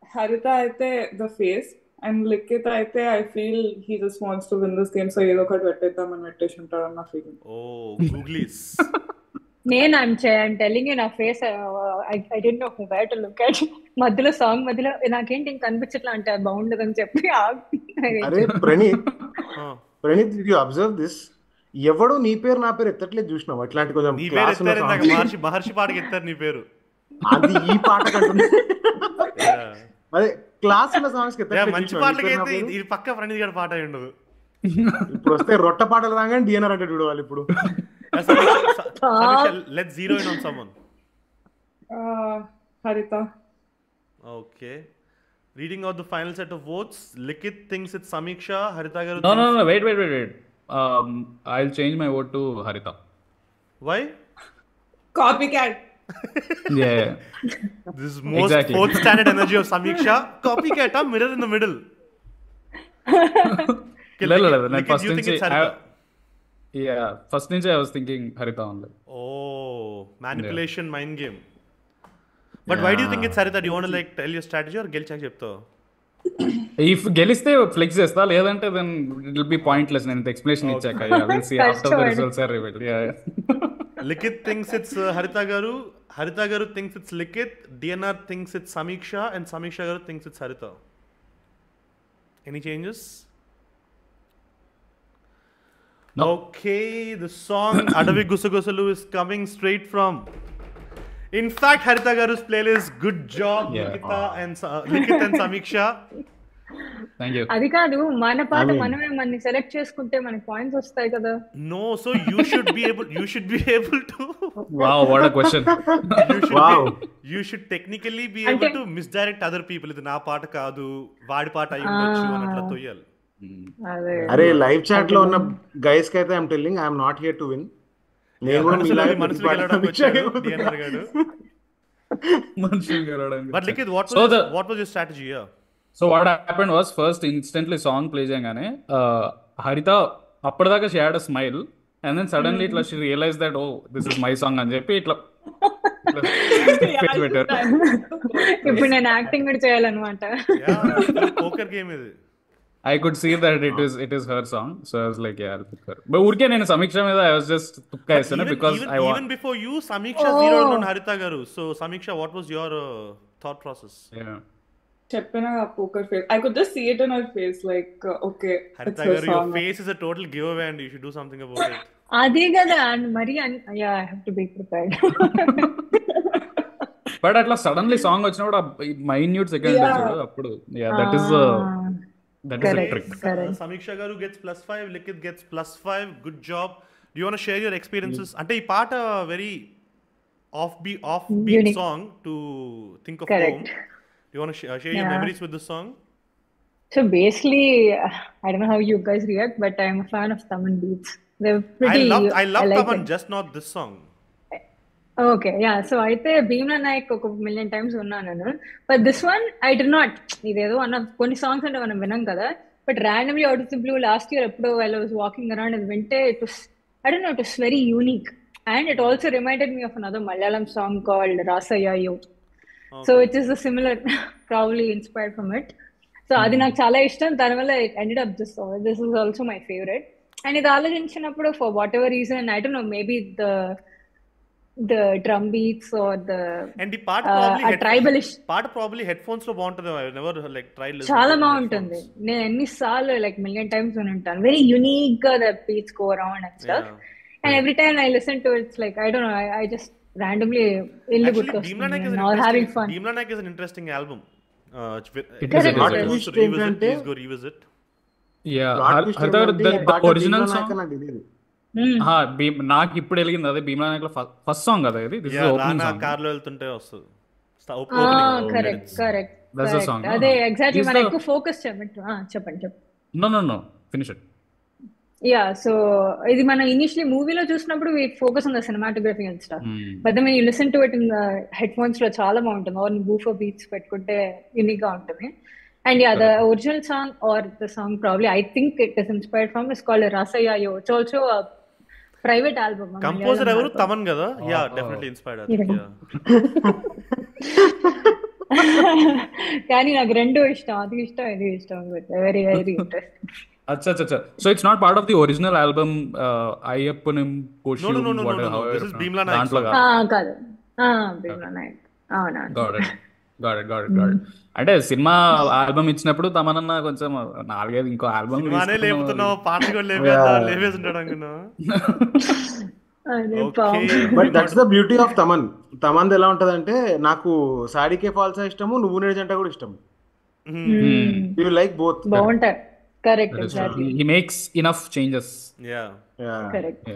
Harita అయితే the face and Likita అయితే I feel he just wants to win this game so ఏదో ఒకటి పెట్టేద్దామని పెట్టేసి ఉంటాడు అన్న ఫీలింగ్ Oh, googlies. నేను ఐమ్ ఐమ్ టెలింగ్ యూ నా face I don't know where to look at మధ్యలో సాంగ్ మధ్యలో నాకేంటి ఇంక కనిపించట్లా అంటే అది బాగుండదు అని చెప్పి ఆగి- అరే Praneeth. Praneeth you observe this ఎవడు నీ పేరు నా పేరు ఎత్తట్లేదు చూసినావు? అట్లాంటి కొంచెం. మహర్షి మహర్షి పాటకి ఎత్తారు నీ పేరు. అది ఈ పాట. అదే క్లాస్ ఉన్న సాంగ్స్ మంచి పాటలకి అయితే ఇది- పక్క ప్రణీత్ గారి పాట అయి ఉండదు. ఇప్పుడు వస్తే రొట్ట పాటలు రాగానే డిఎన్ఆర్ అంటే చూడాలి ఇప్పుడు. Let zero in on someone. Reading out the final set of votes. Likit thinks it's Samiksha. Harita Garu No, no, thinks- no, wait, wait, Um, change my vote to Harita. Why? Copycat. Yeah, yeah. This is most Exactly. fourth standard energy of Samiksha. Copycat, huh? mirror in the middle. Okay, లేదు, లేదు, నేను think నుంచి yeah, first నుంచి I was thinking Harita only. Oh, manipulation, mind game. But why do you think it's Harita? Do you want to like tell your strategy or గెలిచాక చెప్తావు ఇఫ్ గెలిస్తే ఫ్లెక్స్ చేస్తా లేదంటే then it will be pointless నేను ఎక్స్ప్లెనేషన్ ఇచ్చాక will see after the. Results are revealed yeah Likit thinks it's uh, Harita Garu. Harita Garu thinks it's Likit. DNR thinks it's Samiksha. And Samiksha Garu thinks it's Harita. Any changes? Okay, the song Adavi Gusagosalu is coming straight from. In fact, Harita Garu's playlist. Good job, Yeah. Likita and Likit and Samiksha. You అది కాదు మన పాట మనమే మన సెలెక్ట్ చేసుకుంటే మనకి పాయింట్స్ వస్తాయి కదా No, so you should be able. You should be able to. Wow what a question You should, Wow. be, you should technically be able అంటే- to misdirect other people. ఇది నా పాట కాదు వాడి పాట అయి ఉండొచ్చు అని అట్లా తొయ్యాలి అదే అరే లైవ్ చాట్లో ఉన్న గైస్కి అయితే I'm telling I'm not here to win నేను కూడా మీలాగే మనుషులు so what happened was first instantly song play చేయగానే హరిత అప్పటిదాకా she had a smile and then suddenly ఇట్లా she realise that oh this is my song అని చెప్పి ఇట్లా ఇప్పుడు నేను యాక్టింగ్ కూడా చేయాలన్నమాట. యా పోకర్ గేమ్ ఇది. I could see that it is it is her song so I was like yeah pick her but ఊరికే నేను సమీక్ష మీద ఐ వాస్ జస్ట్ తుక్కా ఇస్తాను because I even want before you Samiksha zero on Haritha garu. So Samiksha what was your thought process చెప్పిన poker face I could just see it in her face like okay Haritha garu your face is a total giveaway and you should do something about it అదే కదా and మరి yeah I have to be prepared but అట్లా సడన్లీ సాంగ్ వచ్చినప్పుడు మైన్యూట్ సెకండ్ అప్పుడు. Yeah that That correct, a trick. Correct. Uh, Samiksha Garu gets plus five, Likit gets plus five. Good job. Do you want to share your experiences? and yeah. part a very offbeat, offbeat Unique. song to think of correct. home. Do you want to uh, share yeah. your memories with this song? So basically, I don't know how you guys react, but I'm a fan of Thaman beats. They're pretty. I love I love I like just not this song. Okay yeah so అయితే భీమ్లా నాయక్ ఒక మిలియన్ టైమ్స్ ఉన్నాను నేను. But this one I did not ఇదేదో అన్న కొన్ని సాంగ్స్ అంటే మనం వినాం కదా. But randomly out of the blue last year ఎప్పుడో ఐ వాస్ వాకింగ్ అరౌండ్ అది వింటే it was I don't know it was very unique and it also reminded me of another Malayalam song called Rasayya you so it is similar probably inspired from it so అది నాకు చాలా ఇష్టం. దానివల్ల it ended up this this is also my favourite and ఇది ఆలోచించినప్పుడు for whatever reason I don't know maybe the the drum beats are the And the part Uh, probably a head- tribalish- part probably headphones లో బాగుంటుంది ఐ నెవర్ లైక్ ట్రైడ్ చాలా బాగుంటుంది నేను ఎన్నిసార్లు లైక్ మిలియన్ టైమ్స్ విని ఉంటాను very యునిక్గా the beats go around and stuff and every time I listen to it's like I don't know I just randomly ఇల్లు గుర్తొస్తుంది having interesting, fun Bhimla Naik is an interesting album. Uh, it's It is, it wants to revisit, please go revisit. Yeah Plot twist Harita ఏంటంటే ఈ పాట సాంగ్ నాకు ఇప్పుడు వెలిగింది అదే భీమ్లా నాయక్ ఫస్ట్ సాంగ్ కదా ఇది దిస్ ఓపెనింగ్ సాంగ్ కార్లో వెళ్తుంటే వస్తుంది. కరెక్ట్ కరెక్ట్ song, అదే? ఎగ్జాక్ట్లీ Is మనం ఎక్కువ ఫోకస్ చెప్పండి చెప్పండి చెప్పండి. No no no finish it yeah so ఇది మనం ఇనిషియలీ మూవీలో చూసినప్పుడు we focus on the cinematography and stuff but then you listen to it in head ఫోన్స్లో చాలా బాగుంటుంది. ఆర్ బూఫర్ బీట్స్ పెట్టుకుంటే యూనిక్గా ఉంటుంది. And yeah the original song or the song probably I think it is inspired from is called Rasayya it's also private album composer ఎవరు? తమన్ కదా? Yeah definitely inspired Yeah. కానీ నాకు రెండు ఇష్టం. అది ఇష్టం ఇది ఇష్టం. వెరీ వెరీ ఇంట్రెస్టింగ్ అచ్చా అచ్చా so it's not part of the original album అయ్యప్పని No, no, no, no, no, no, no. This is Bhimla Naik దాంట్లో. కాదు అవునా got got it got it got అంటే సినిమా ఆల్బమ్ ఇచ్చినప్పుడు తమనన్న కొంచెం నాలుగైదు ఇంకో album. But that's the beauty of Thaman. Thaman ఎలా ఉంటదంటే నాకు సాడీకే ఫాల్సా ఇష్టము నువ్వు నేర్జంట కూడా ఇష్టం యూ లైక్ బోత్ బాగుంటాయి. Correct exactly he makes enough changes yeah correct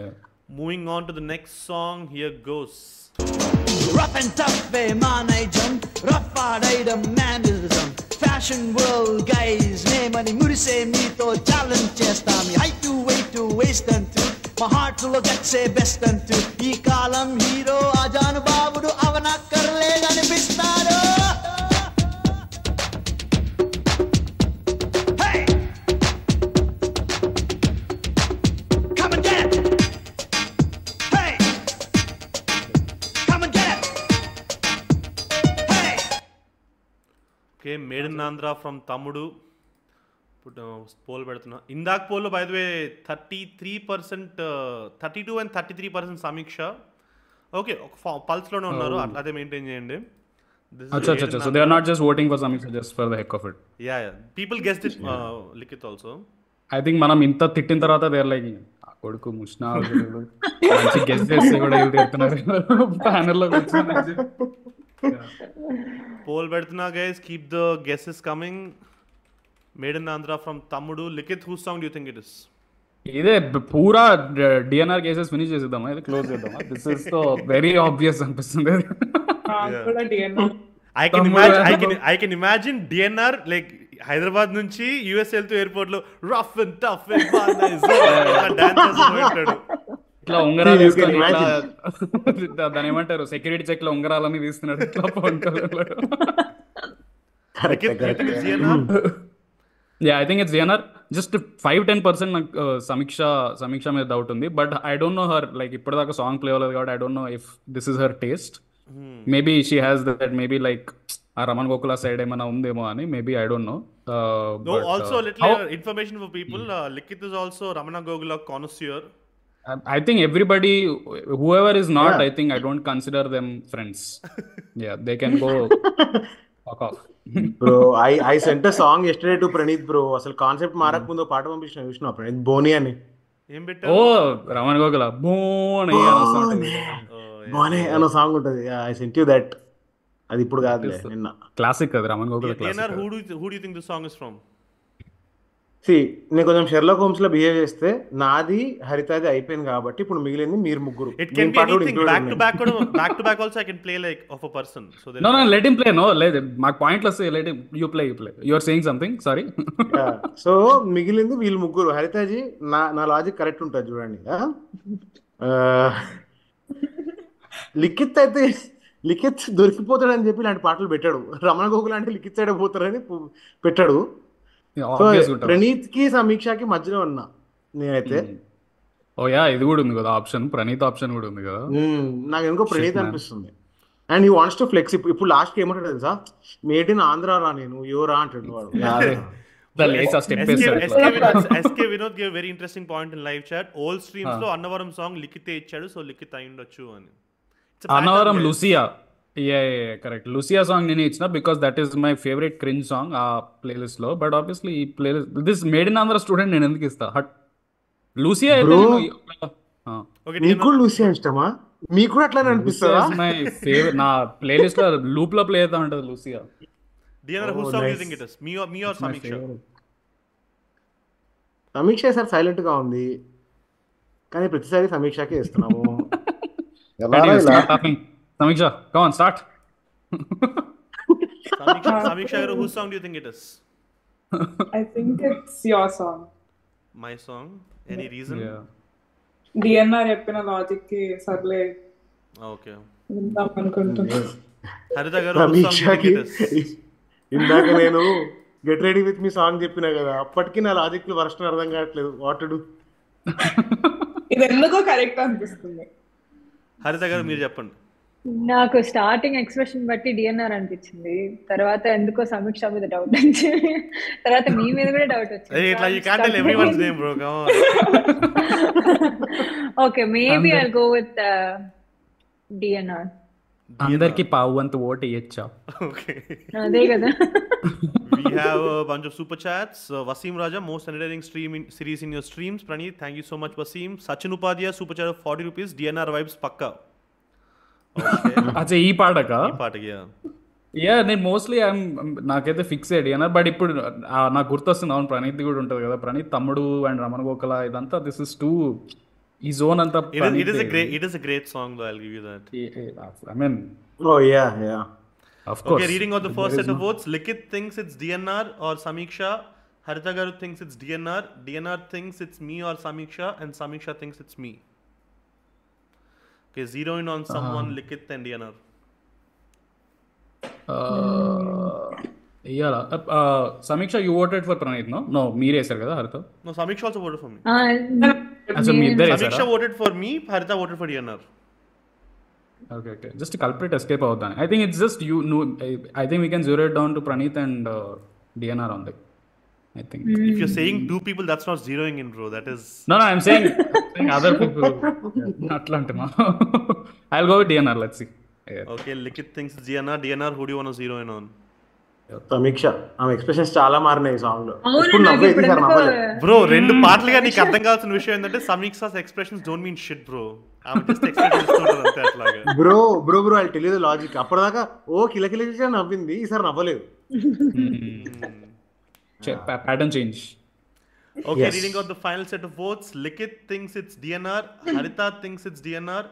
moving on to the next song here goes Rough and tough, eh, manajam. ఆడైడం మేనరిజం ఫ్యాషన్ వరల్డ్ గైజ్ నేమని మురిసే మీతో ఛాలెంజ్ చేస్తాం హైట్ వెయిట్ వేస్ట్ అంటూ మా హార్ట్లో గట్సే బెస్ట్ అంటూ ఈ కాలం హీరో అజాను బాబుడు అవనక్కర్లేదనిపిస్తాడు okay made in Andhra from Thammudu. Poll పెడుతున్నా. ఇందాక పోల్లో by the way thirty three percent thirty two and thirty three percent Samiksha. Okay ఒక పల్స్లోనే ఉన్నారు అట్లా అదే మెయింటైన్ చేయండి. అచ్చా అచ్చా అచ్చా. So they are not just voting for Samiksha just for the heck of it yeah yeah people guessed it Likhith also I think మనం ఇంత తిట్టిన తర్వాత దేర్ లైక్ ఆ కొడుకు ముష్నా మంచి గెస్ట్ చేస్తే కూడా ప్యానల్ లో కూర్చొని. పోల్ పెడుతున్నా guys keep the guesses coming made in Andhra from Thammudu Likhith who song you think it is ఇదే పూరా డిఎన్ఆర్ కేసెస్ ఫినిష్ చేసేద్దామా? ఇది క్లోజ్ చేద్దామా? This is so very obvious అనిపిస్తుంది. I can imagine I can I can imagine DNR like Hyderabad నుంచి యుఎస్ వెళ్తూ ఎయిర్పోర్ట్లో రఫ్ అండ్ టఫ్ డాన్స్ ఇట్లా ఉంగరాలు దాని ఏమంటారు? సెక్యూరిటీ చెక్లో ఉంగరాలని తీస్తున్నాడు ఇట్లా Pawan Kalyan yeah I think it's DNR just five ten percent నాకు uh, సమీక్ష సమీక్ష మీద డౌట్ ఉంది. But I don't know her like ఇప్పటిదాకా సాంగ్ ప్లే అవ్వలేదు కాబట్టి I don't know if this is her taste maybe she has that maybe like uh Ramana Gogula side ఏమైనా ఉందేమో అని maybe I don't know uh, information for people. Uh, Likith is also Ramana Gogula connoisseur. I think everybody, whoever is not, Yeah. I think I don't consider them friends. yeah, they can go fuck off. Bro I I sent song yesterday to Praneeth bro అసలు కాన్సెప్ట్ మారక ముందు పాట పంపించిన చూసిన ప్రణీత్ బోని అని ఏం oh, Raman Gokula, boom, అని బోనే బోనే అన్న సాంగ్ ఉంటది ఐ సెంట్ యూ దట్ అది ఇప్పుడు కాదులే నిన్న క్లాసిక్ అది Ramana classic who do you think the song is from? See నేను కొంచెం షెర్లాక్ హోమ్స్లో బిహేవ్ చేస్తే నాది హరితాది అయిపోయింది కాబట్టి ఇప్పుడు మిగిలింది మీరు ముగ్గురు. కూడా anything. include Back to ఉన్నాయి. back, కూడా- to back also I can play like of a person. So there no no let him play no లేదు మాకు పాయింట్లు వస్తాయి let you play you play you are saying something sorry so మిగిలింది వీళ్ళు ముగ్గురు. హరితాజీ నా నా లాజిక్ కరెక్ట్ ఉంటుంది చూడండి. లిఖిత్ అయితే లిఖిత్ దొరికిపోతాడని చెప్పి ఇలాంటి పాటలు పెట్టాడు. రమణ గోకుల్ అంటే లిఖిత్ సైడ్ పోతారని పెట్టాడు. సో ప్రణీత్కి సమీక్షకి మధ్యలో ఉన్నా నేనైతే. ఓ యా ఇది కూడా ఉంది కదా ఆప్షన్ ప్రణీత్ ఆప్షన్ కూడా ఉంది కదా. మ్మ్. నాకు ఎందుకో ప్రణీత్. అనిపిస్తుంది. And he wants to flex ఇప్పుడు లాస్ట్ ఏమంటాడు తెలుసా? మేడ్ ఇన్ ఆంధ్ర రా నేను యువరా అంటాడు వాడు. SK Vinod gave very interesting point in live chat. All streams లో అన్నవరం సాంగ్ లిఖితే ఇచ్చాడు సో లిఖిత్ అయి ఉండొచ్చు అని. Annavaram. Lucia yeah correct Lucia song నేను ఇచ్చిన because that is my favourite cringe song ఆ ప్లేలిస్ట్లో. బట్ ఆబ్వియస్లీ ఈ playlist this made in Andhra student నేను ఎందుకు ఇస్తా? హట్ లూసియా కూడా లూసియా ఇష్టమా? మీకు కూడా అట్లానే అనిపిస్తుందా? మై ఫేవరెట్ నా ప్లేలిస్ట్లో లూప్లో ప్లే అవుతా ఉంటది లూసియా Samiksha? సమీక్ష సార్ సైలెంట్గా ఉంది. కానీ ప్రతిసారి సమీక్షకే ఇస్తున్నాము ఎలారా ఇలా? Samiksha come on start Samiksha, Samiksha whose song do you think it is? I think it's your song. My song. Any reason? DNR చెప్పిన లాజిక్కి సర్లే Okay. విందాం అనుకుంటున్నా Harita garu, whose song do you think సమీక్షకి it is? ఇందాక నేను get ready with me song చెప్పినా కదా అప్పటికి నా లాజిక్ వర్షం అర్థం కావట్లేదు వాట్ టు ఇది ఎందుకో కరెక్ట్ అనిపిస్తుంది Harita garu, మీరు చెప్పండి నాకు స్టార్టింగ్ ఎక్స్ప్రెషన్ బట్టి డిఎన్ఆర్ అనిపించింది తర్వాత ఎందుకో సమీక్ష మీద డౌట్ వచ్చింది తర్వాత మీ మీద కూడా డౌట్ Hey, ఇట్లా you can't tell everyone's name, bro. Come on. Okay maybe I go with DNR అందరికి పావు వంతు ఓటు ఇయ్యచ్చా Okay. అదే కదా we have a bunch of super chats. Uh, Wasim Raja, most entertaining stream in, series in your streams. Praneeth, thank you so much, Wasim. Sachin Upadhyaya, super chat of 40 rupees. DNR vibes, pakka. అచ్చా ఈ పాటక? యా నేను మోస్ట్లీ ఐఎమ్ నాకైతే ఫిక్స్డ్ అయినా బట్ ఇప్పుడు నాకు గుర్తొస్తుంది అవును ప్రణీత్ కూడా ఉంటుంది కదా. ప్రణీత్ తమ్ముడు అండ్ రమణ గోకల ఇదంతా దిస్ ఇస్ టూ ఈ జోన్ అంతా great it first set of Harita garu things it's DNR DNR things it's me or Samiksha and Samiksha things it's me Okay, zero in on someone, Likit and DNR. ఇయ్యాలా? Samiksha you voted for Praneeth no no మీరే వేసారు కదా హరితో? No, Samiksha also voted for me. ఆ, అచ్చా మీ ఇద్దరు Samiksha వేసారా voted for me, Harita voted for DNR. Okay okay just culprit escape అవుతాను. I think it's just you know I think we can zero it down to Praneeth and DNR ఉంది I think If you're saying two people, that's not zeroing in, bro. That is. No no I'm saying other people అట్లా అంటున్నా I go with DNR let's see Okay, Likit thinks DNR. DNR, who do you want to zero in on? Samiksha. ఆమె ఎక్స్ప్రెషన్స్ చాలా మారినాయి సాంగ్లో. బ్రో రెండు పాటలుగా నీకు అర్థం కావాల్సిన విషయం ఏంటంటే Samiksha's expressions don't mean shit bro bro bro bro అది తెలియదు లాజిక్ అప్పటిదాకా ఓ కిలకిలకిగా నవ్వింది ఈసారి నవ్వలేదు. Pattern change. Okay, yes. reading out the final set of votes. Likit thinks it's DNR. Harita thinks it's DNR.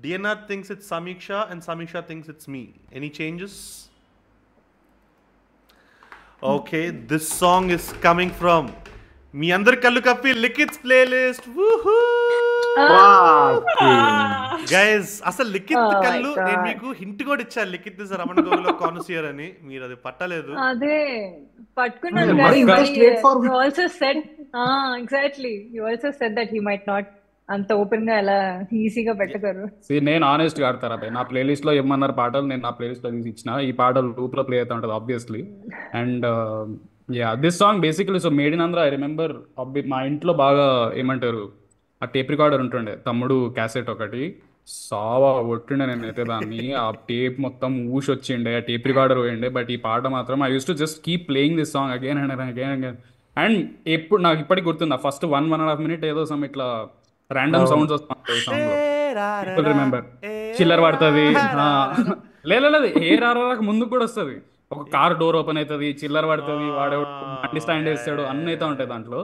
DNR thinks it's Samiksha, and Samiksha thinks it's me. Any changes? Okay, this song is coming from మీ అందరి కళ్ళు కప్పి లిఖిత్స్ ప్లేలిస్ట్. గైస్ అసలు లిఖిత్ Oh కళ్ళు నేను. మీకు హింట్ కూడా ఇచ్చాను. లిఖిత్ ఇస్ రమణ గోగులో కాన్సియర్ అని. మీరు అది పట్టలేదు. అదే పట్టుకున్నాను మరి కానీ ఇంత straightforward. You also set exactly you also set that he might not అంత ఓపెన్గా ఎలా ఈజీగా పెట్టగలరు. See, నేను ఆనెస్ట్గా ఆడతారా భయ్ నా ప్లేలిస్ట్లో ఏమన్నారు పాటలు? నేను నా ప్లేలిస్ట్లో తీసి ఇచ్చిన. ఈ పాటలు లూప్లో ప్లే అవుతా ఉంటుంది obviously and yeah this song basically so made in Andhra I remember మా ఇంట్లో బాగా ఏమంటారు ఆ టేప్ రికార్డర్ ఉంటుండే తమ్ముడు క్యాసెట్ ఒకటి సావా కొట్టిండే నేను అయితే దాన్ని ఆ టేప్ మొత్తం ఊసి వచ్చిండే ఆ టేప్ రికార్డర్ పోయిండే బట్ ఈ పాట మాత్రం I use to just keep playing this song again and again again and ఎప్పుడు నాకు ఇప్పటికి గుర్తుంది first one one and half minute ఏదో సమ్ ఇట్లా ర్యాండమ్ సౌండ్స్ వస్తాయి సాంగ్లో. పీపుల్ రిమెంబర్ చిల్లర్ పడుతుంది. లేదు లేదు ఏ రారాక ముందుకు కూడా వస్తుంది. ఒక కార్ డోర్ ఓపెన్ అవుతుంది చిల్లర్ పడుతుంది వాడు బండి స్టాండ్ వేస్తాడు అన్ని అయితే ఉంటాయి దాంట్లో.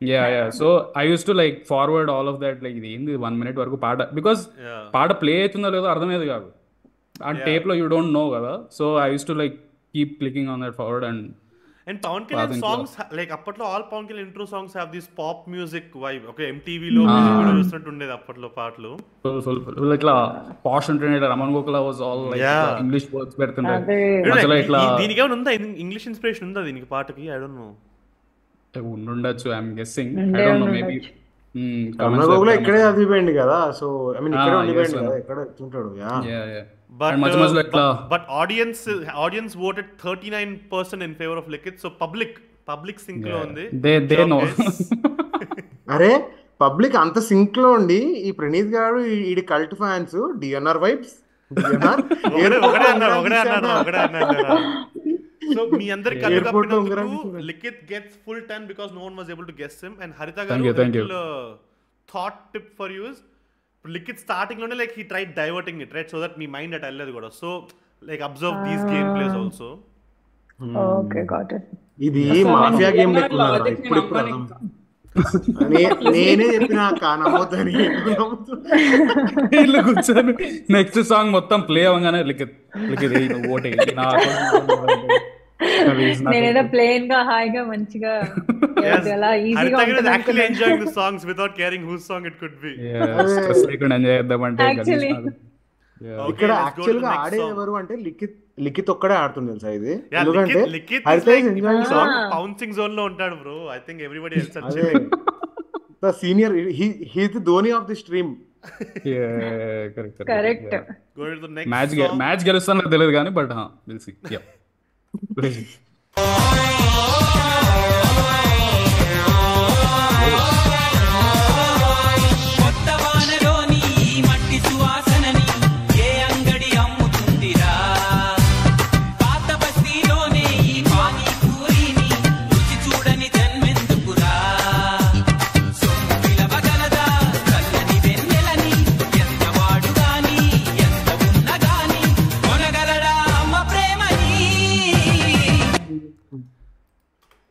Yeah yeah. So I use to like forward all of that like ఇది ఏంది వన్ మినిట్ వరకు పాట? బికాస్. పాట ప్లే అవుతుందో లేదో అర్థమయ్యేది కాదు. ఆ టేప్లో యూ డోంట్ నో కదా. So I use to like keep clicking on that forward and and Pawan Kalyan songs like అప్పట్లో all Pawan Kalyan intro songs have this pop music vibe okay ఎంటీవీలో చూసినట్టు ఉండేది అప్పట్లో పాటలు. ఇట్లా పాష్ ఉంటుండే Ramana Gogula was all. English words పెడుతుండే. దీనికి ఏమైనా ఉందా? ఇంగ్లీష్ ఇన్స్పిరేషన్ ఉందా దీనికి పాటకి? ఐ డోంట్ నో ఉండుండొచ్చు I'm guessing I don't know maybe ఉండొచ్చు. రమణగోగులో ఇక్కడే చదివిపోయింది కదా సో ఐ మీన్ ఇక్కడే ఉండిపోయింది కదా. ఎక్కడ ఉంటాడు యా యా యా బట్ మధ్య but audience audience voted thirty nine percent in favour of so public public సింక్లో ఉంది. అరే పబ్లిక్ అంత సింక్లో ఉండి ఈ ప్రణీత్ గారు ఈ cult fans DNR vibes so me Likhith gets full ten because no one was able to guess him and Harita. Garu thought tip for us Likhith స్టార్టింగ్లోనే like he try diverting it right so that me mind at వెళ్ళలేదు కూడా. So like observe these game plays also okay got it ఇది మాఫియా గేమ్ నేనే చెప్పిన నమ్ముతున్నా? ఇల్లు కూర్చొని నెక్స్ట్ సాంగ్ మొత్తం ప్లే లిఖిత్ లిఖిత్ ఈ నువ్వు ఓటే నా. నేనేదో ప్లేన్గా హాయిగా మంచిగా songs without caring whose song it could be లేకుండా ఎంజాయ్. ఇక్కడ యాక్చువల్గా ఆడే. ఎవరు అంటే లిఖిత్ లిఖిత్ ఒక్కడే ఆడుతుంది తెలుసా ఇది? యా ఎందుకంటే. పౌన్సింగ్ జోన్లో ఉంటాడు bro I think everybody the senior the Dhoni of the stream. Correct Yeah. Go to the next match match గెలుస్తాను నాకు తెలియదు కానీ బట్ తెలిసి కొత్త వానలోని ఈ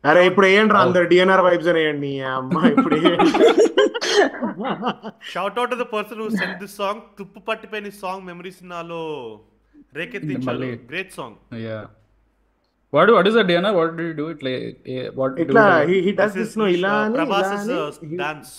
అరే ఇప్పుడు వేయండి రా అందరు డిఎన్ఆర్ వైబ్స్ అని వేయండి అమ్మ ఇప్పుడు. Shout out the person who send this song తుప్పు పట్టిపోయిన సాంగ్ మెమరీస్ నాలో రేకెత్తించారు మళ్ళీ- great song yeah. What what is that డియనా what do you do it what ఇట్లా హీ డస్ దిస్ నో ఇలా ప్రభాస్ డాన్స్.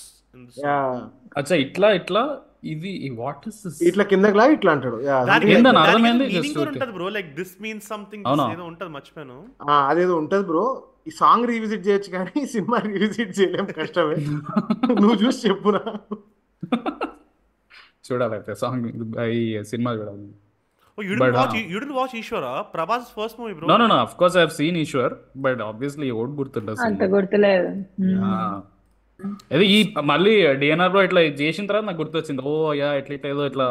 అచ్చా ఇట్లా ఇట్లా ఇది వాట్ ఇస్ దిస్ ఇట్లా కిందకి లా ఇట్లా అంటాడు. అర్థమైంది? okay. ఉంటది bro like this means something? ఏదో ఉంటది మర్చిపోయాను. ఆ, అదేదో ఉంటది బ్రో ఈ సాంగ్ రీవిజిట్ చేయొచ్చు కానీ సినిమా రీవిజిట్ చేయలేం కష్టమే. నువ్వు చూసి చెప్పునా చూడాలి అయితే సాంగ్ ఈ సినిమా చూడాలి. ఓ you But, did watch uh, you did watch Eeswar Prabhas first movie bro no no no of course I have seen Eeswar but obviously vote గుర్తుండదు అంత గుర్తులేదు. అది ఈ మళ్ళీ డిఎన్ఆర్లో ఇట్లా చేసిన తర్వాత నాకు గుర్తొచ్చింది. ఓ యా ఎట్లా ఇట్లా ఏదో ఇట్లా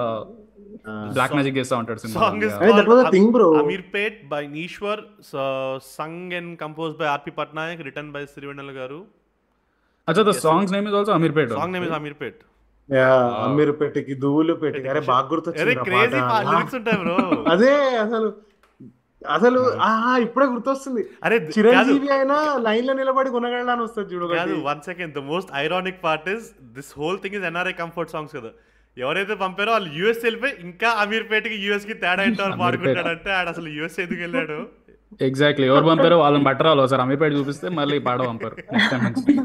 బ్లాక్ మ్యాజిక్ చేస్తా ఉంటాడు song is. Ameerpet by Eeswar sung and compose by RP Patnaik written by Sirivennela garu అచ్చా the song's name is also Ameerpet song name is Ameerpet Ameer పెట్టి అరే బాగా గుర్తొచ్చింది బ్రో అదే అసలు అసలు ఆహా ఇప్పుడే గుర్తొస్తుంది. అరే చిరంజీవి అయినా లైన్లో నిలబడి కొనగలని వస్తుంది చూడు కాదు. One second the most ironic part is this whole thing is NRI comfort songs కదా. ఎవరైతే పంపారో వాళ్ళు యూఎస్ వెళ్ళిపోయి ఇంకా అమీర్ పేటకి యూఎస్ కి తేడా ఏంటో అని అమీర్పేట్. పాడుకుంటాడంటే ఆడ అసలు యూఎస్ ఎందుకు వెళ్ళాడు ఎగ్జాక్ట్లీ ఎవరు పంపారో వాళ్ళని పట్టరాలు ఒకసారి అమీర్ పేట్ చూపిస్తే మళ్ళీ పాడ పంపారు నెక్స్ట్ టైం నుంచి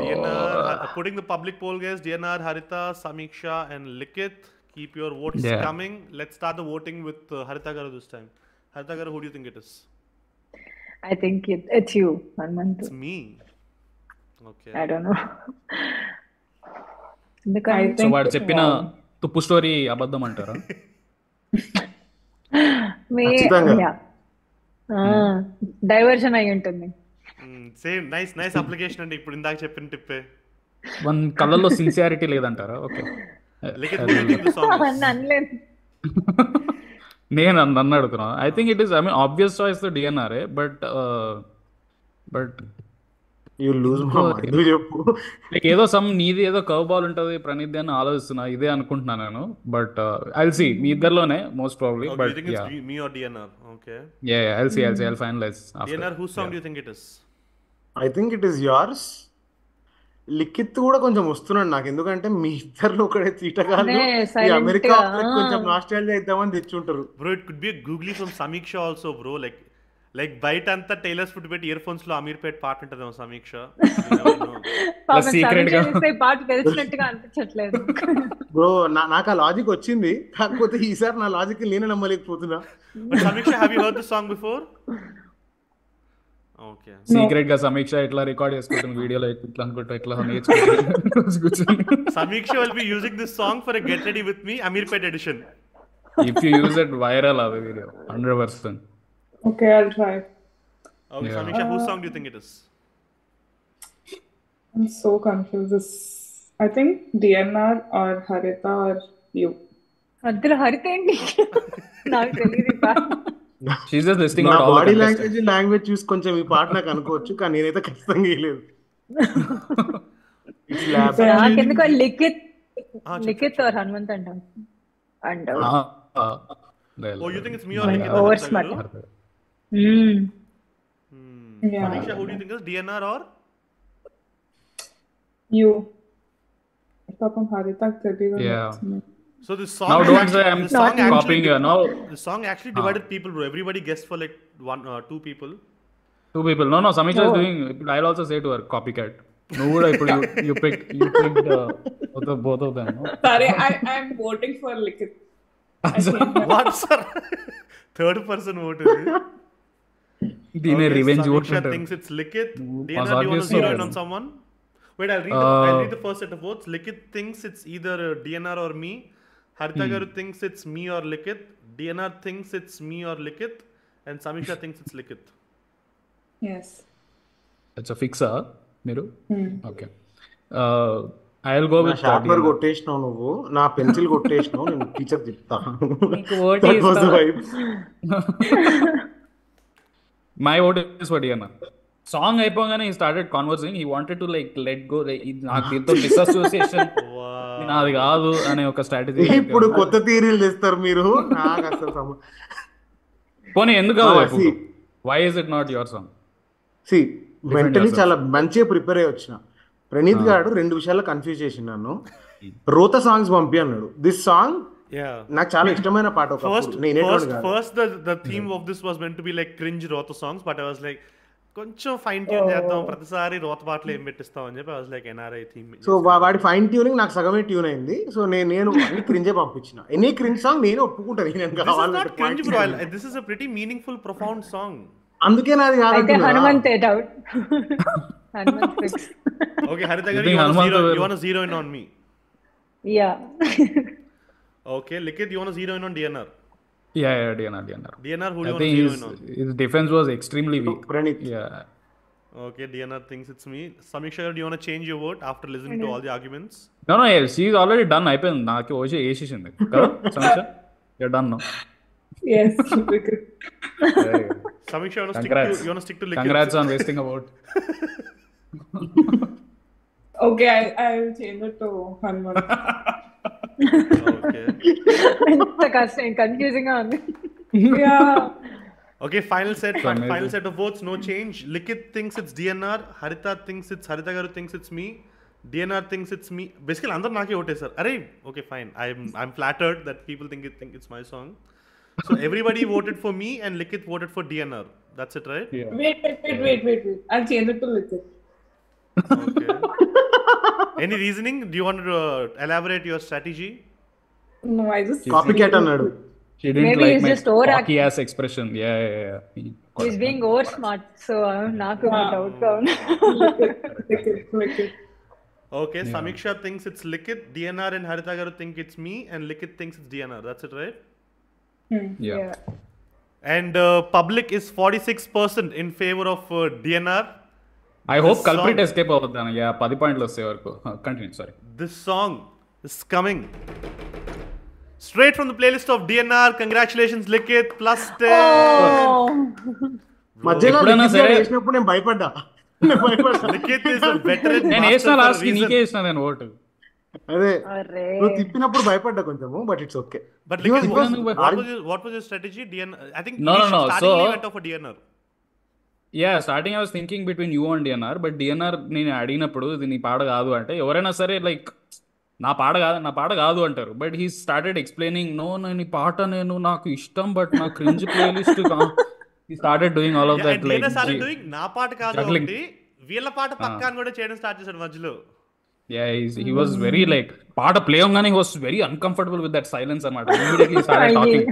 DNR, putting the public poll guys, DNR, Harita, Samiksha, and Likit. Keep your votes Yeah. coming. Let's start the voting with uh, Harita Garu this time. Harita Garu, who do you think it is? I think it's you Hanumanth It's me. Okay. I don't know I ఎందుకంటే వాడు చెప్పిన తుప్పు స్టోరీ అబద్ధం అంటారా. డైవర్షన్ అయి ఉంటుంది. same. Nice, nice application అండి ఇప్పుడు ఇందాక చెప్పిన టిప్పే. వన్ కళ్ళల్లో సిన్సియారిటీ లేదంటారా? ఓకే. నేను నన్ను అడుగుతున్నా. I think it is I mean obvious choice డిఎన్ఆర్ఏ but but you lose మా ఎందుకు చెప్పు. లైక్ ఏదో సమ్ నీది ఏదో కవ్ బాల్ ఉంటుంది ప్రణీత్ అని ఆలోచిస్తున్నా ఇదే అనుకుంటున్నా నేను. బట్ ఐ సి మీ ఇద్దరిలోనే most probably but think yeah it's me or DNR? Okay. Yeah I see I see I finalize DNR, whose song do you think it is? I think it is yours Likhith కూడా కొంచెం వస్తున్నాడు నాకు ఎందుకంటే మీ ఇద్దరు ఒకడే తీటగాళ్ళు. అమెరికా. కొంచెం నాస్టాలజీ ఇద్దామని తెచ్చుంటారు. Bro, it could be a googly from Samiksha also, bro. Like బయట అంతా టైలర్స్ ఫుడ్ పెట్టి ఇయర్ ఫోన్స్లో అమీర్ పేట్ పాట ఉంటుందేమో సమీక్ష. సమీక్ష పాట తెలిసినట్టుగా అనిపించట్లేదు. బ్రో నాకు ఆ లాజిక్ వచ్చింది. కాకపోతే ఈసారి నా లాజిక్ నేనే నమ్మలేకపోతున్నా. Samiksha, have you heard the song before? Okay. సీక్రెట్గా సమీక్ష ఇట్లా రికార్డ్ చేసుకుంటుంది వీడియోలో ఇట్లా అనుకుంటా? ఇట్లా నేర్చుకుంటా? కూర్చొని Samiksha will be using this song for a Get Ready With Me Amir Pet edition. If you use it viral అది video hundred percent Okay, I'll try. Okay, Yeah. Samiksha, whose song do you think it is? I'm so confused. This, I think DNR or Harita or you. మధ్యలో హరిత ఏంటి నాకు తెలియదు ఈ పాట షీస్ జస్ట్ లిస్టింగ్ నా out all body language language చూసి కొంచెం ఈ పాట నాకు అనుకోవచ్చు కానీ నేనైతే ఖచ్చితంగా వేయలేదు It's lab. నాకెందుకో లిఖిత్ Ah, చెప్పు, లిఖిత్ ఆర్ హనుమంత్ అంటాం and Oh, you think it's me or My Nikita? over Hmm. hmm. Yeah. Manisha, who do you think is DNR or? You. Yeah. So the song now don't say I'm song copying you. Now the song actually divided uh. people, bro. Everybody guessed for like one, uh, two people. Two people. No, no. Samicha is oh. doing. I'll also say to her copycat. No, would I put you? You. You pick the uh, both, of, both of them. No? Sorry, I I'm voting for Likit. what sir? Third person vote? Eh? దీనే revenge vote Samiksha thinks it's Likit. Mm, Diana, was do you want to obvious zero so. in on someone? Wait, I'll read, the, Uh, I'll read the first set of votes. Likit thinks it's either uh, DNR or me. Harita Garu thinks it's me or Likit. DNR thinks it's me or Likit. And Samiksha thinks it's Likit. Yes. అచ్చా ఫిక్సా మీరు Hmm. Okay I will go with sharpener కొట్టేసినావు నువ్వు నా పెన్సిల్ కొట్టేసినావు నేను టీచర్ చెప్తా నీకు ఓటు That was the ఇస్తా. vibe. My vote is for Diana song అయిపోగానే he started conversing he wanted to like let go నాకు దీంతో డిసోసియేషన్. నాది కాదు అనే ఒక స్ట్రాటజీ ఇప్పుడు కొత్త థియరీలు తెస్తారు మీరు. నాకు అసలు పోనీ ఎందుకు కాదు see, why is it not your song C mentally. చాలా మంచిగా ప్రిపేర్ అయ్యి వచ్చిన. ప్రణీత్ గారు రెండు విషయాల్లో కన్ఫ్యూజ్ చేసి నన్ను. రోత సాంగ్స్ పంపి అన్నాడు దిస్ సాంగ్. నాకు చాలా ఇష్టమైన పాట first first theme of this was like cringe రోత సాంగ్స్ బట్ ఐ లైక్ కొంచెం ఫైన్ ట్యూన్ oh. చేద్దాం ప్రతిసారి రోత పాటలు పెట్టిస్తాం అని చెప్పి I was like NRI theme వాడి ఫైన్ ట్యూనింగ్ నాకు సగమే ట్యూన్ అయింది. సో నేను నేను పంపించిన. క్రింజ్ సాంగ్ నేను ఒప్పుకుంటాను నేను కావాలి దిస్ సాంగ్ అందుకే నాది అయితే Okay, Likit, you want to zero in on DNR. Yeah, yeah, DNR, DNR. DNR, who do you I want to think zero his, in on? his defense was extremely weak. Pranit. Yeah. Okay, DNR thinks it's me. Samiksha, do you want to change your vote after listening to all the arguments? No, no, yeah, she's already done. అయిపోయింది నాకు వచ్చి వేసేసింది కదా సమీక్ష you're done now. Yes. Samiksha, you want to stick Congrats. to you want to stick to Likit? Congrats on wasting a vote. okay, I, I'll change it to Hanuman. okay. Takashi's confusing on. yeah. Okay, final set. So Final amazing. set of votes. No change. Likit thinks it's DNR. Harita thinks it's Harita Garu thinks it's me. DNR thinks it's me. Basically, under naaki vote sir. Arey. okay, fine. I'm I'm flattered that people think it think it's my song. So everybody voted for me and Likit voted for DNR. That's it, right? Yeah. Wait, wait, wait, wait, wait. I'll change it to Likit. Okay. Any reasoning? Do you want to uh, elaborate your strategy? No, I just. Copy cat అన్నాడు She didn't Maybe like he's my just overacting. cocky ass expression. Yeah, yeah, yeah. He- is being over smart so నాకు డౌట్ గా ఉంది Likit, Likit. Okay, Samiksha thinks it's Likit, DNR and Harita Garu think it's me, and Likit thinks it's DNR. That's it, right? Yeah. And uh, public is 46% in favor of uh, DNR. I hope This culprit song- escape అవుతాను యా పది పాయింట్లు వస్తాయి వరకు continue sorry This song is coming straight from the playlist of DNR. Congratulations, Likit, plus 10. మధ్యలో ఎప్పుడైనా లిఖిత్ గారు సరే- వేసినప్పుడు నేను భయపడ్డా. నేను వేసిన లాస్ట్. నీకే వేసిన నేను ఓటు అదే నువ్వు తిప్పినప్పుడు భయపడ్డా కొంచెము but it's okay But Likit, what, was- what, was your, what was your strategy? DNR. I yeah starting I was thinking between you and DNR but DNR నేను అడిగినప్పుడు ఇది నీ పాట కాదు అంటే ఎవరైనా సరే లైక్ నా పాట కాదు నా పాట కాదు అంటారు. But he started explaining no నేను ఈ పాట నేను నాకు ఇష్టం బట్ నా cringe playlist he started doing all of that and like DNR started doing నా పాట కాదు వీళ్ళ పాట పక్కాని కూడా చేయడం స్టార్ట్ చేశాడు మధ్యలో. Yeah he was very like పాట ప్లే అవగానే he was very uncomfortable with that silence అన్నమాట. Immediately started talking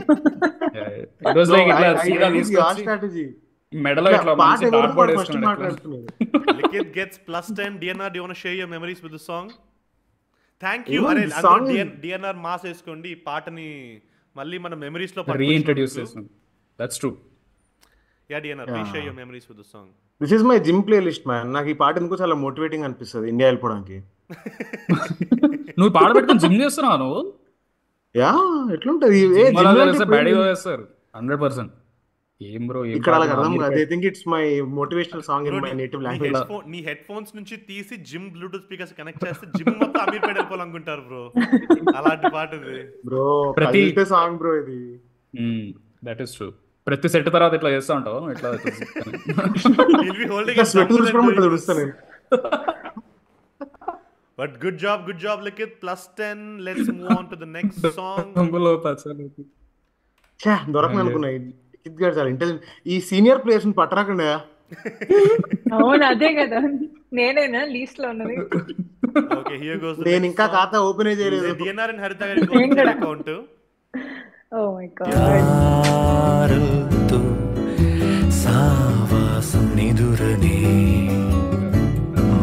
it was like ఇట్లా సీదా తీసుకొచ్చి మెడలో ఇట్లా మంచి ఎవరు డాట్ బోర్డ్ ఫస్ట్ వేసుకున్నాడు మాట్లాడుతున్నారు Likit gets plus 10. DNR, do you want to share your memories with the song? Thank you Even అరే డిఎన్ఆర్ మాస్ వేసుకోండి. ఈ పాటని మళ్ళీ మన మెమరీస్లో రీఇంట్రడ్యూస్ చేస్తాం. That's true yeah DNR please share your memories with the song this is my gym playlist man నాకు ఈ పాట ఎందుకు చాలా మోటివేటింగ్ అనిపిస్తుంది ఇండియా వెళ్ళిపోవడానికి. నువ్వు పాట పెట్టుకుని జిమ్ చేస్తున్నావు యా ఎట్లుంటది? ఏ జిమ్ హండ్రెడ్ పర్సెంట్ ఏం బ్రో ఇక్కడ పాట అలాగ అర్థం కాదు. I think it's my motivational song in my native language నీ హెడ్ ఫోన్స్ నుంచి తీసి జిమ్ బ్లూటూత్ స్పీకర్స్ కనెక్ట్ చేస్తే జిమ్ మొత్తం అమీర్పేట వెళ్ళిపోవాలనుకుంటారు బ్రో అలాంటి పాట ఇది. బ్రో ప్రతి- సాంగ్ బ్రో ఇది. దట్ ఈస్ ట్రూ ప్రతి సెట్ తర్వాత ఇట్లా చేస్తా ఉంటావు? ఇట్లా He'll be holding ఇంకా his స్వెట్ thumbs and చూసుకోవడం ఇట్లా doing this. చూస్తాను But good job, good job, Likit. Plus 10. Let's move on to the next song. ఛా దొరకను అనుకున్నా గారు చాలా ఇంటెలిజెంట్ ఈ సీనియర్ ప్లేయర్స్ పట్టరాకండి అవును అదే కదా. నేనేనా లీస్ట్లో ఉన్నది? నేను ఇంకా. ఖాతా ఓపెన్ చేయలేదు. గారి అకౌంట్ ఓ మై గాడ్ యారుతో సావాసం నిదురని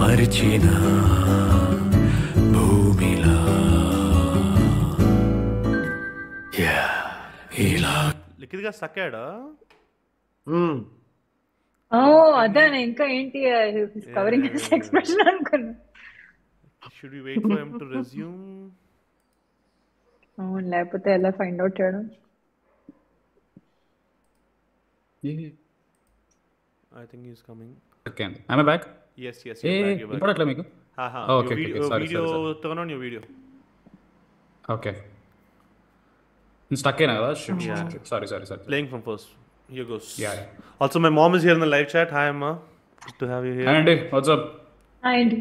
మరిచిన భూమిలా. యా ఇలా లిఖిత్గా సక్కాడా. ఓ అదే ఇంకా ఏంటి కవరింగ్ ఎక్స్ప్రెషన్ అనుకున్నా. Should we wait for him to resume అవును లేకపోతే ఎలా ఫైండ్ అవుట్ చేయడం? I think he is coming okay అండి I'm back yes yes you're back, you're back. మీకు? your okay, video, okay, your sorry, video sorry, turn on your video okay stuck అయినా కదా sorry sorry sorry playing from first Here goes. Yeah. Also, my mom is here in the live chat. Hi, Amma. Good to have you here. అండి వాట్సాప్ అండ్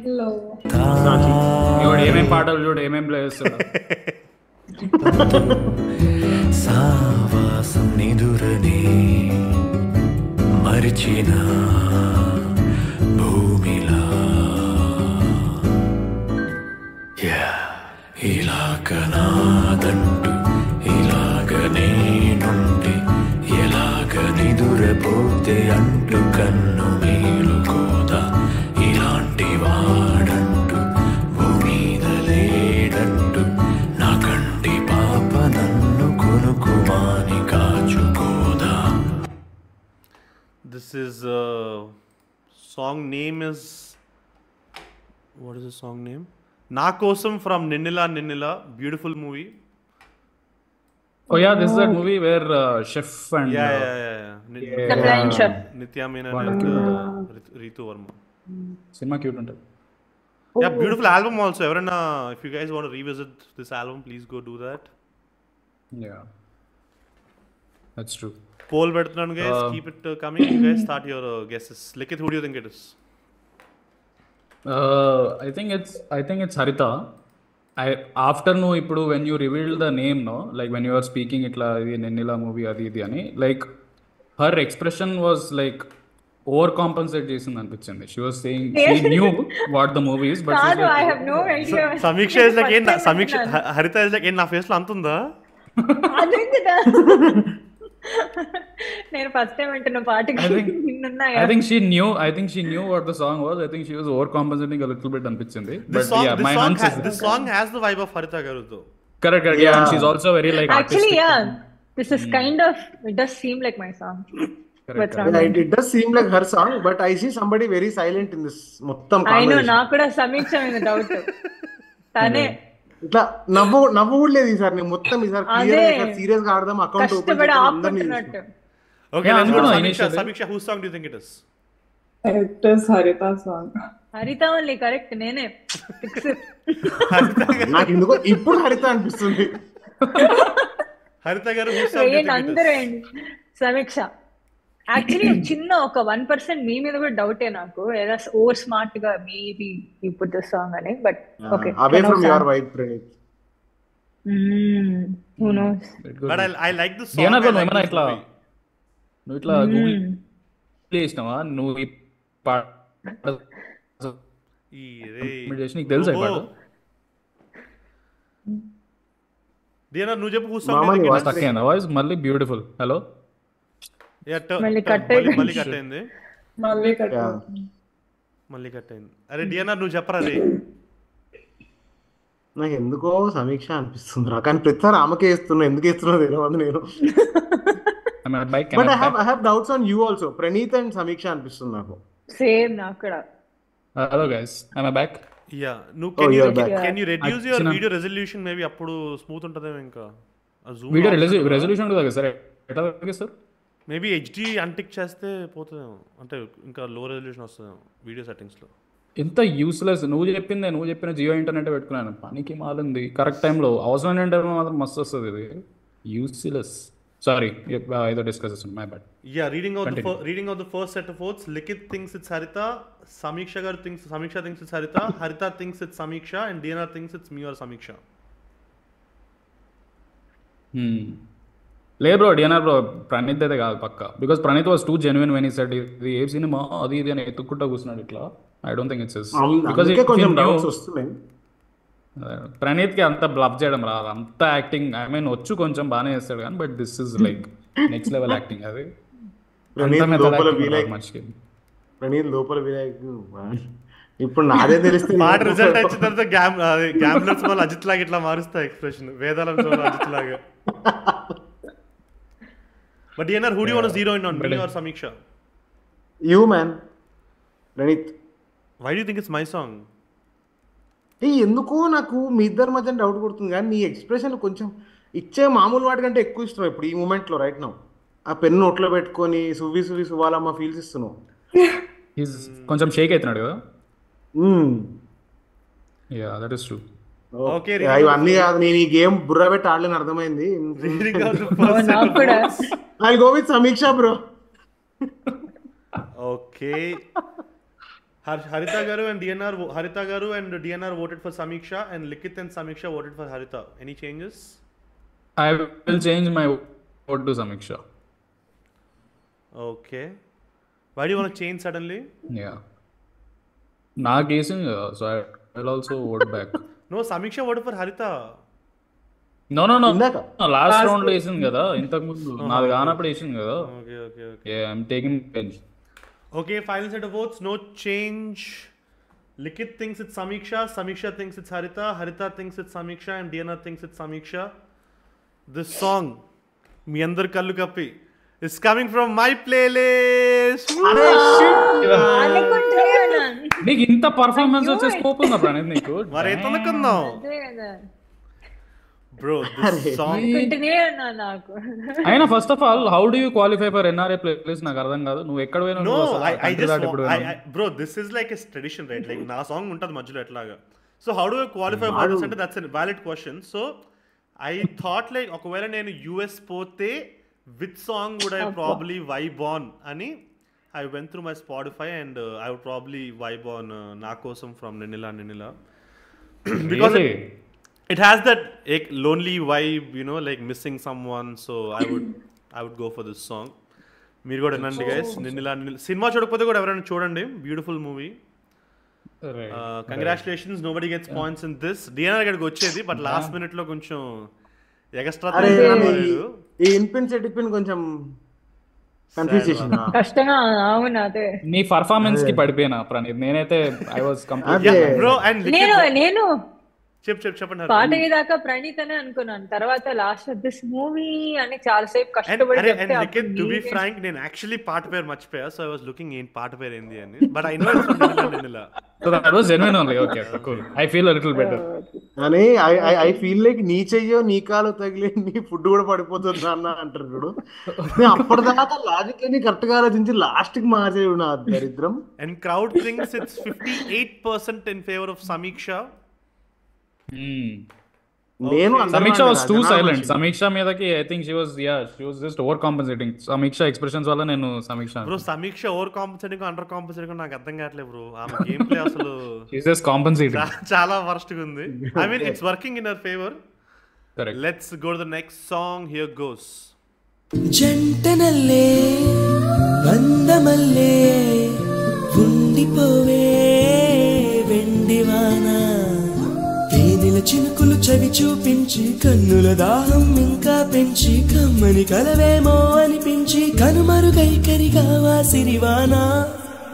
ఇవాడు ఏమేం పాటలు చూడు ఏమేం ప్లే చేస్తాడు సావాసం నిదురని మరిచిన భూమిలా యా ఇలాగ నాదంటూ పోతే అంటు కన్ను మేలుకోద ఇలాంటి వాడంటు భూమిదలేడంటు నా కంటి పాప నన్ను కొనుకుమాని కాచుకోదా. This is song name is what is the song name Naa Kosam from Ninnila Ninnila beautiful movie Beautiful movie. Oh yeah this that movie where chef and Yeah, yeah, yeah. yeah. Ni- The Blind Chef. Nitya Menon and uh, Rit- Ritu Varma. Cinema cute ఉంటుంది Yeah, beautiful album also. Everyone, uh, if you guys want to revisit this album, please go do that. Yeah that's true Poll పెడుతున్నాను guys. Keep it uh, coming. You guys start your uh, guesses. Likit, who do you think it is? I think it's I think it's Haritha I after నువ్వు ఇప్పుడు when you reveal the name no like when you are speaking ఇట్లా ఇది నెన్నిలా మూవీ అది ఇది అని like her expression was like over compensate చేసింది అనిపించింది. She was saying she knew what the movies but కాదు I have no idea Samiksha is like ఏం నా- సమీక్ష హరిత ఇస్ లైక్ ఏం నా ఫేస్లో అంత ఉందా? అదేంటిదా నేను ఫస్ట్ టైం వింటున్న పాటకి I think- నిన్నున్నాయా? I think she knew I think she knew what the song was I think she was over compensating little bit అనిపించింది. This but song, yeah my ha- this song has the vibe of Harita Garu though. Correct correct yeah she is also very like actually yeah this is kind of it does seem like my song with Yeah, it, it does seem like her song, but I see somebody very silent in this మొత్తం ఐ నో. నాకు కూడా సమీక్ష డౌట్ తనే నవ్వు నవ్వు కూడా లేదు నేను మొత్తం ఈసారి క్లియర్ అయ్యా సీరియస్గా ఆడదాం అకౌంట్ ఓపెన్ చేద్దాం okay Samiksha who song do you Haritha song Haritha only correct నేనే. ఇప్పుడు హరిత అనిపిస్తుంది. హరిత సమీక్ష. యాక్చువల్లీ చిన్న ఒక వన్ పర్సెంట్ మీ మీద కూడా డౌటే నాకు ఏదో ఓవర్ స్మార్ట్గా maybe you put the song అని but okay away from your wife Praneeth who knows I like the song. ఏమన్నా I like ఏమన్నా ఇట్లా. నువ్వు ఇట్లా గూగుల్ చేసినావా నువ్వు ఈ పాట ఈ రే. నీకు తెలుసా ఈ పాట. Diana, నువ్వు చెప్పు it వాయిస్? స్టక్ మళ్ళీ బ్యూటిఫుల్ హలో మళ్ళీ కట్ అయింది. మళ్ళీ కట్ అరే డియనా నువ్వు చెప్పరా రే నాకు ఎందుకో సమీక్ష అనిపిస్తుంది రా కానీ ప్రతిసారి ఆమెకే ఇస్తున్నా ఎందుకు ఇస్తున్నా తెలియదు నేను. Bike but I have I have doubts on you also Praneeth and Samiksha అనిపిస్తుంది నాకు. సేమ్ నాకు కూడా. Hello guys I back yeah. నువ్వు can you. Can you reduce your video resolution maybe అప్పుడు స్మూత్ ఉంటుందేమో ఇంకా. వీడియో రెజల్యూషన్ కదా సరే ఎట్లా తగ్గిస్తారు మేబీ హెచ్డి అంటిక్ చేస్తే పోతుందేమో. అంటే ఇంకా లో రెజల్యూషన్ వస్తుందేమో వీడియో సెట్టింగ్స్లో ఎంత యూస్లెస్ నువ్వు చెప్పిందే నువ్వు చెప్పిన జియో ఇంటర్నెట్ పెట్టుకున్నాను. పనికి మాలింది. కరెక్ట్ టైంలో అవసరమైన ఇంటర్వ్యూ మాత్రం మస్తు వస్తుంది ఇది. యూస్లెస్ సారీ ఏదో discuss my bad yeah reading Continue. Reading out the first set of votes Likhith thinks it's Haritha Samiksha garu thinks Samiksha thinks it's Haritha Haritha thinks it's Samiksha and Diana thinks it's me or Samiksha లే బ్రో డిఎన్ఆర్ బ్రో ప్రణీత్ అయితే కాదు పక్క. Because Praneeth was too genuine when he set ఇది ఏ సినిమా అది ఇది అని ఎత్తుక్కుంటా కూర్చున్నాడు ఇట్లా. I don't think it's because అందుకే కొంచెం డౌట్స్ వస్తున్నాయి. ప్రణీత్కి అంత బ్లబ్ చేయడం రాదు. అంత యాక్టింగ్ ఐ మీన్ వచ్చు కొంచెం బాగానే చేస్తాడు కానీ but this is like next level acting అది. ప్రణీత్ లోపల ప్రణీత్ ఇప్పుడు నాదే తెలిస్తే పాట రిజల్ట్ వచ్చిన తర్వాత గ్యామ్ వాళ్ళు అజిత్ లాగా ఇట్లా మారుస్తా ఎక్స్ప్రెషన్ వేదాలం అజిత్ లాగా. But who do want zero in on me or Samiksha you man Praneeth why do think it's my song ఏ ఎందుకో నాకు మీ ఇద్దరి మధ్య డౌట్ కొడుతుంది కానీ నీ ఎక్స్ప్రెషన్ కొంచెం ఇచ్చే మామూలు వాటి కంటే ఎక్కువ ఇష్టం ఇప్పుడు ఈ మూమెంట్లో రైట్ నౌ ఆ పెన్ను నోట్లో పెట్టుకొని సువ్వి సువ్వి సువ్వాలమ్మ ఫీల్స్ ఇస్తున్నావు. He's కొంచెం షేక్ అవుతున్నాడు కదా. Yeah that is true okay, ఇవన్నీ కాదు నేను ఈ గేమ్ బుర్ర పెట్టి ఆడలేని అర్థమైంది Reading out the Oh, first set నాకు of కూడా votes. I go with Samiksha bro Okay. Har- Harita Garu and DNR, vo- Harita Garu and DNR voted for Samiksha, and Likit and Samiksha voted for Harita. Any changes? I will change my vote to Samiksha. Okay. Why do you want to change suddenly? Yeah. నాకు వేసింది కదా so I will also vote back No, Samiksha voted for Harita. No no no last రౌండ్లో వేసింది కదా ఇంతకు ముందు నాది కానప్పుడు వేసింది కదా Okay, okay, okay. A I'm taking final set of votes. No change. Likit thinks it's Samiksha. Samiksha thinks it's Harita. Harita thinks it's Samiksha. And DNR thinks it's Samiksha. This song, Mi Andar Kallu Kappi, is coming from my playlist. అనుకుంటే ఉన్నాను. నీకు ఇంత పర్ఫార్మెన్స్ వచ్చే స్కోప్ ఉందా ప్రణీత్ నీకు? మరి ఎంత అనుకుందాం అదే కదా. బ్రో అయినా first of all how do you qualify for NRA place నాకు అర్థం కాదు. నువ్వు ఎక్కడ పోయినా? Bro this is like as tradition right like నా సాంగ్ ఉంటుంది మధ్యలో ఎట్లాగా. So how do qualify for అంటే that's valid question so I thought like ఒకవేళ నేను యుఎస్ పోతే with song would I probably vibe on అని I went through my Spotify and I would probably vibe on నా కోసం from Ninnila Ninnila because Really? it has that like, lonely vibe, you know, like missing someone. So I would I would go for this song. మీరు కూడా వినండి గైస్ నిన్నలా సినిమా చూడకపోతే కూడా ఎవరైనా చూడండి. Beautiful movie Right. Congratulations nobody gets points in this DNR గడికి వచ్చేది బట్ లాస్ట్ మినిట్లో కొంచెం ఎక్స్ట్రా ఈ- ఇన్పిన్ సెట్ ఇన్పిన్ కొంచెం కన్ఫ్యూజ్ చేసింది. కష్టంగా అవును అదే? నీ పర్ఫార్మెన్స్కి పడిపోయినా ప్రణీత్. నేనైతే ఐ వాజ్ కంప్లీట్ అదే బ్రో అండ్ నేను నేను చెప్ చెప్ చెప్పండి పాట. అయ్యేదాకా ప్రణీత్ అనే అనుకున్నాను. తర్వాత లాస్ట్ దిస్ మూవీ అని చాలాసేపు And- కష్టపడి అండ్ టు బి ఫ్రాంక్ నేను యాక్చువల్లీ పాట పేరు మర్చిపోయా. సో ఐ వాస్ లుకింగ్ ఏం పాట పేరు ఏంది అని. But I know it's so that was genuine only okay cool I feel little better అని ఐ ఫీల్ లైక్ నీ చెయ్యో నీ కాలు తగిలి నీ ఫుడ్ కూడా పడిపోతుంది అన్న అంటారు చూడు. నేను అప్పటిదాకా లాజిక్ అని కరెక్ట్గా ఆలోచించి లాస్ట్కి మార్చేది నా దరిద్రం. And crowd thinks it's 58% in favor of Samiksha. నేను Okay. అందరూ సమీక్ష వాస్ టూ సైలెంట్. సమీక్ష మీదకి I think she was yeah she was just over compensating Samiksha expressions వల్ల నేను Samiksha Bro, Samiksha over compensating under compensating నాకు అర్థం కావట్లేదు బ్రో ఆమె గేమ్ ప్లే అసలు షీస్ జస్ట్ కాంపెన్సేటింగ్ చాలా వర్స్ట్గా ఉంది. I mean it's working in our favour correct let's go the next song here goes జంటనల్లే బంధమల్లే ఉండిపోవే వెండివాన చినుకులు చవి చూపించి కన్నుల దాహం ఇంకా పెంచి కమ్మని కలవేమో అనిపించి కనుమరుగైకరిగా వాసిరివానా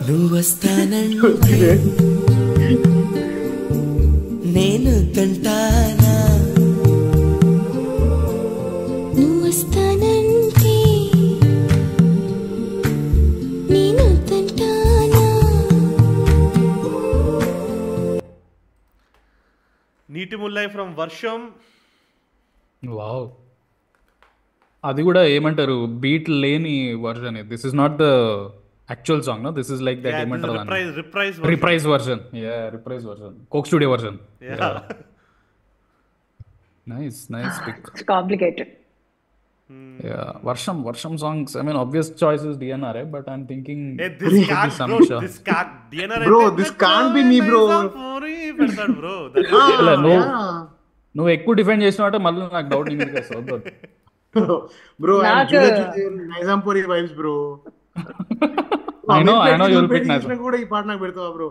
నువ్వొస్తానంటే నీటి ముల్లై ఫ్రమ్ వర్షం. వావ్. అది కూడా ఏమంటారు? బీట్ లేని version. This is not the actual song no this is like that ఏమంటారు reprise reprise reprise version yeah reprise version Coke Studio version nice nice pick complicated వర్షం వర్షం songs I mean obvious choice is DNR but I'm thinking this can bro can DNR Bro, this can't be me, bro. Bro ఇలా నువ్వు ఎక్కువ డిఫెండ్ చేసినావంటే మళ్ళీ నాకు డౌట్ నీ మీదకి వస్తుంది బ్రో నాకు- Nizampuri vibes bro I know, I know you'll pick Nizam. కూడా ఈ పాట నాకు పెడతావా బ్రో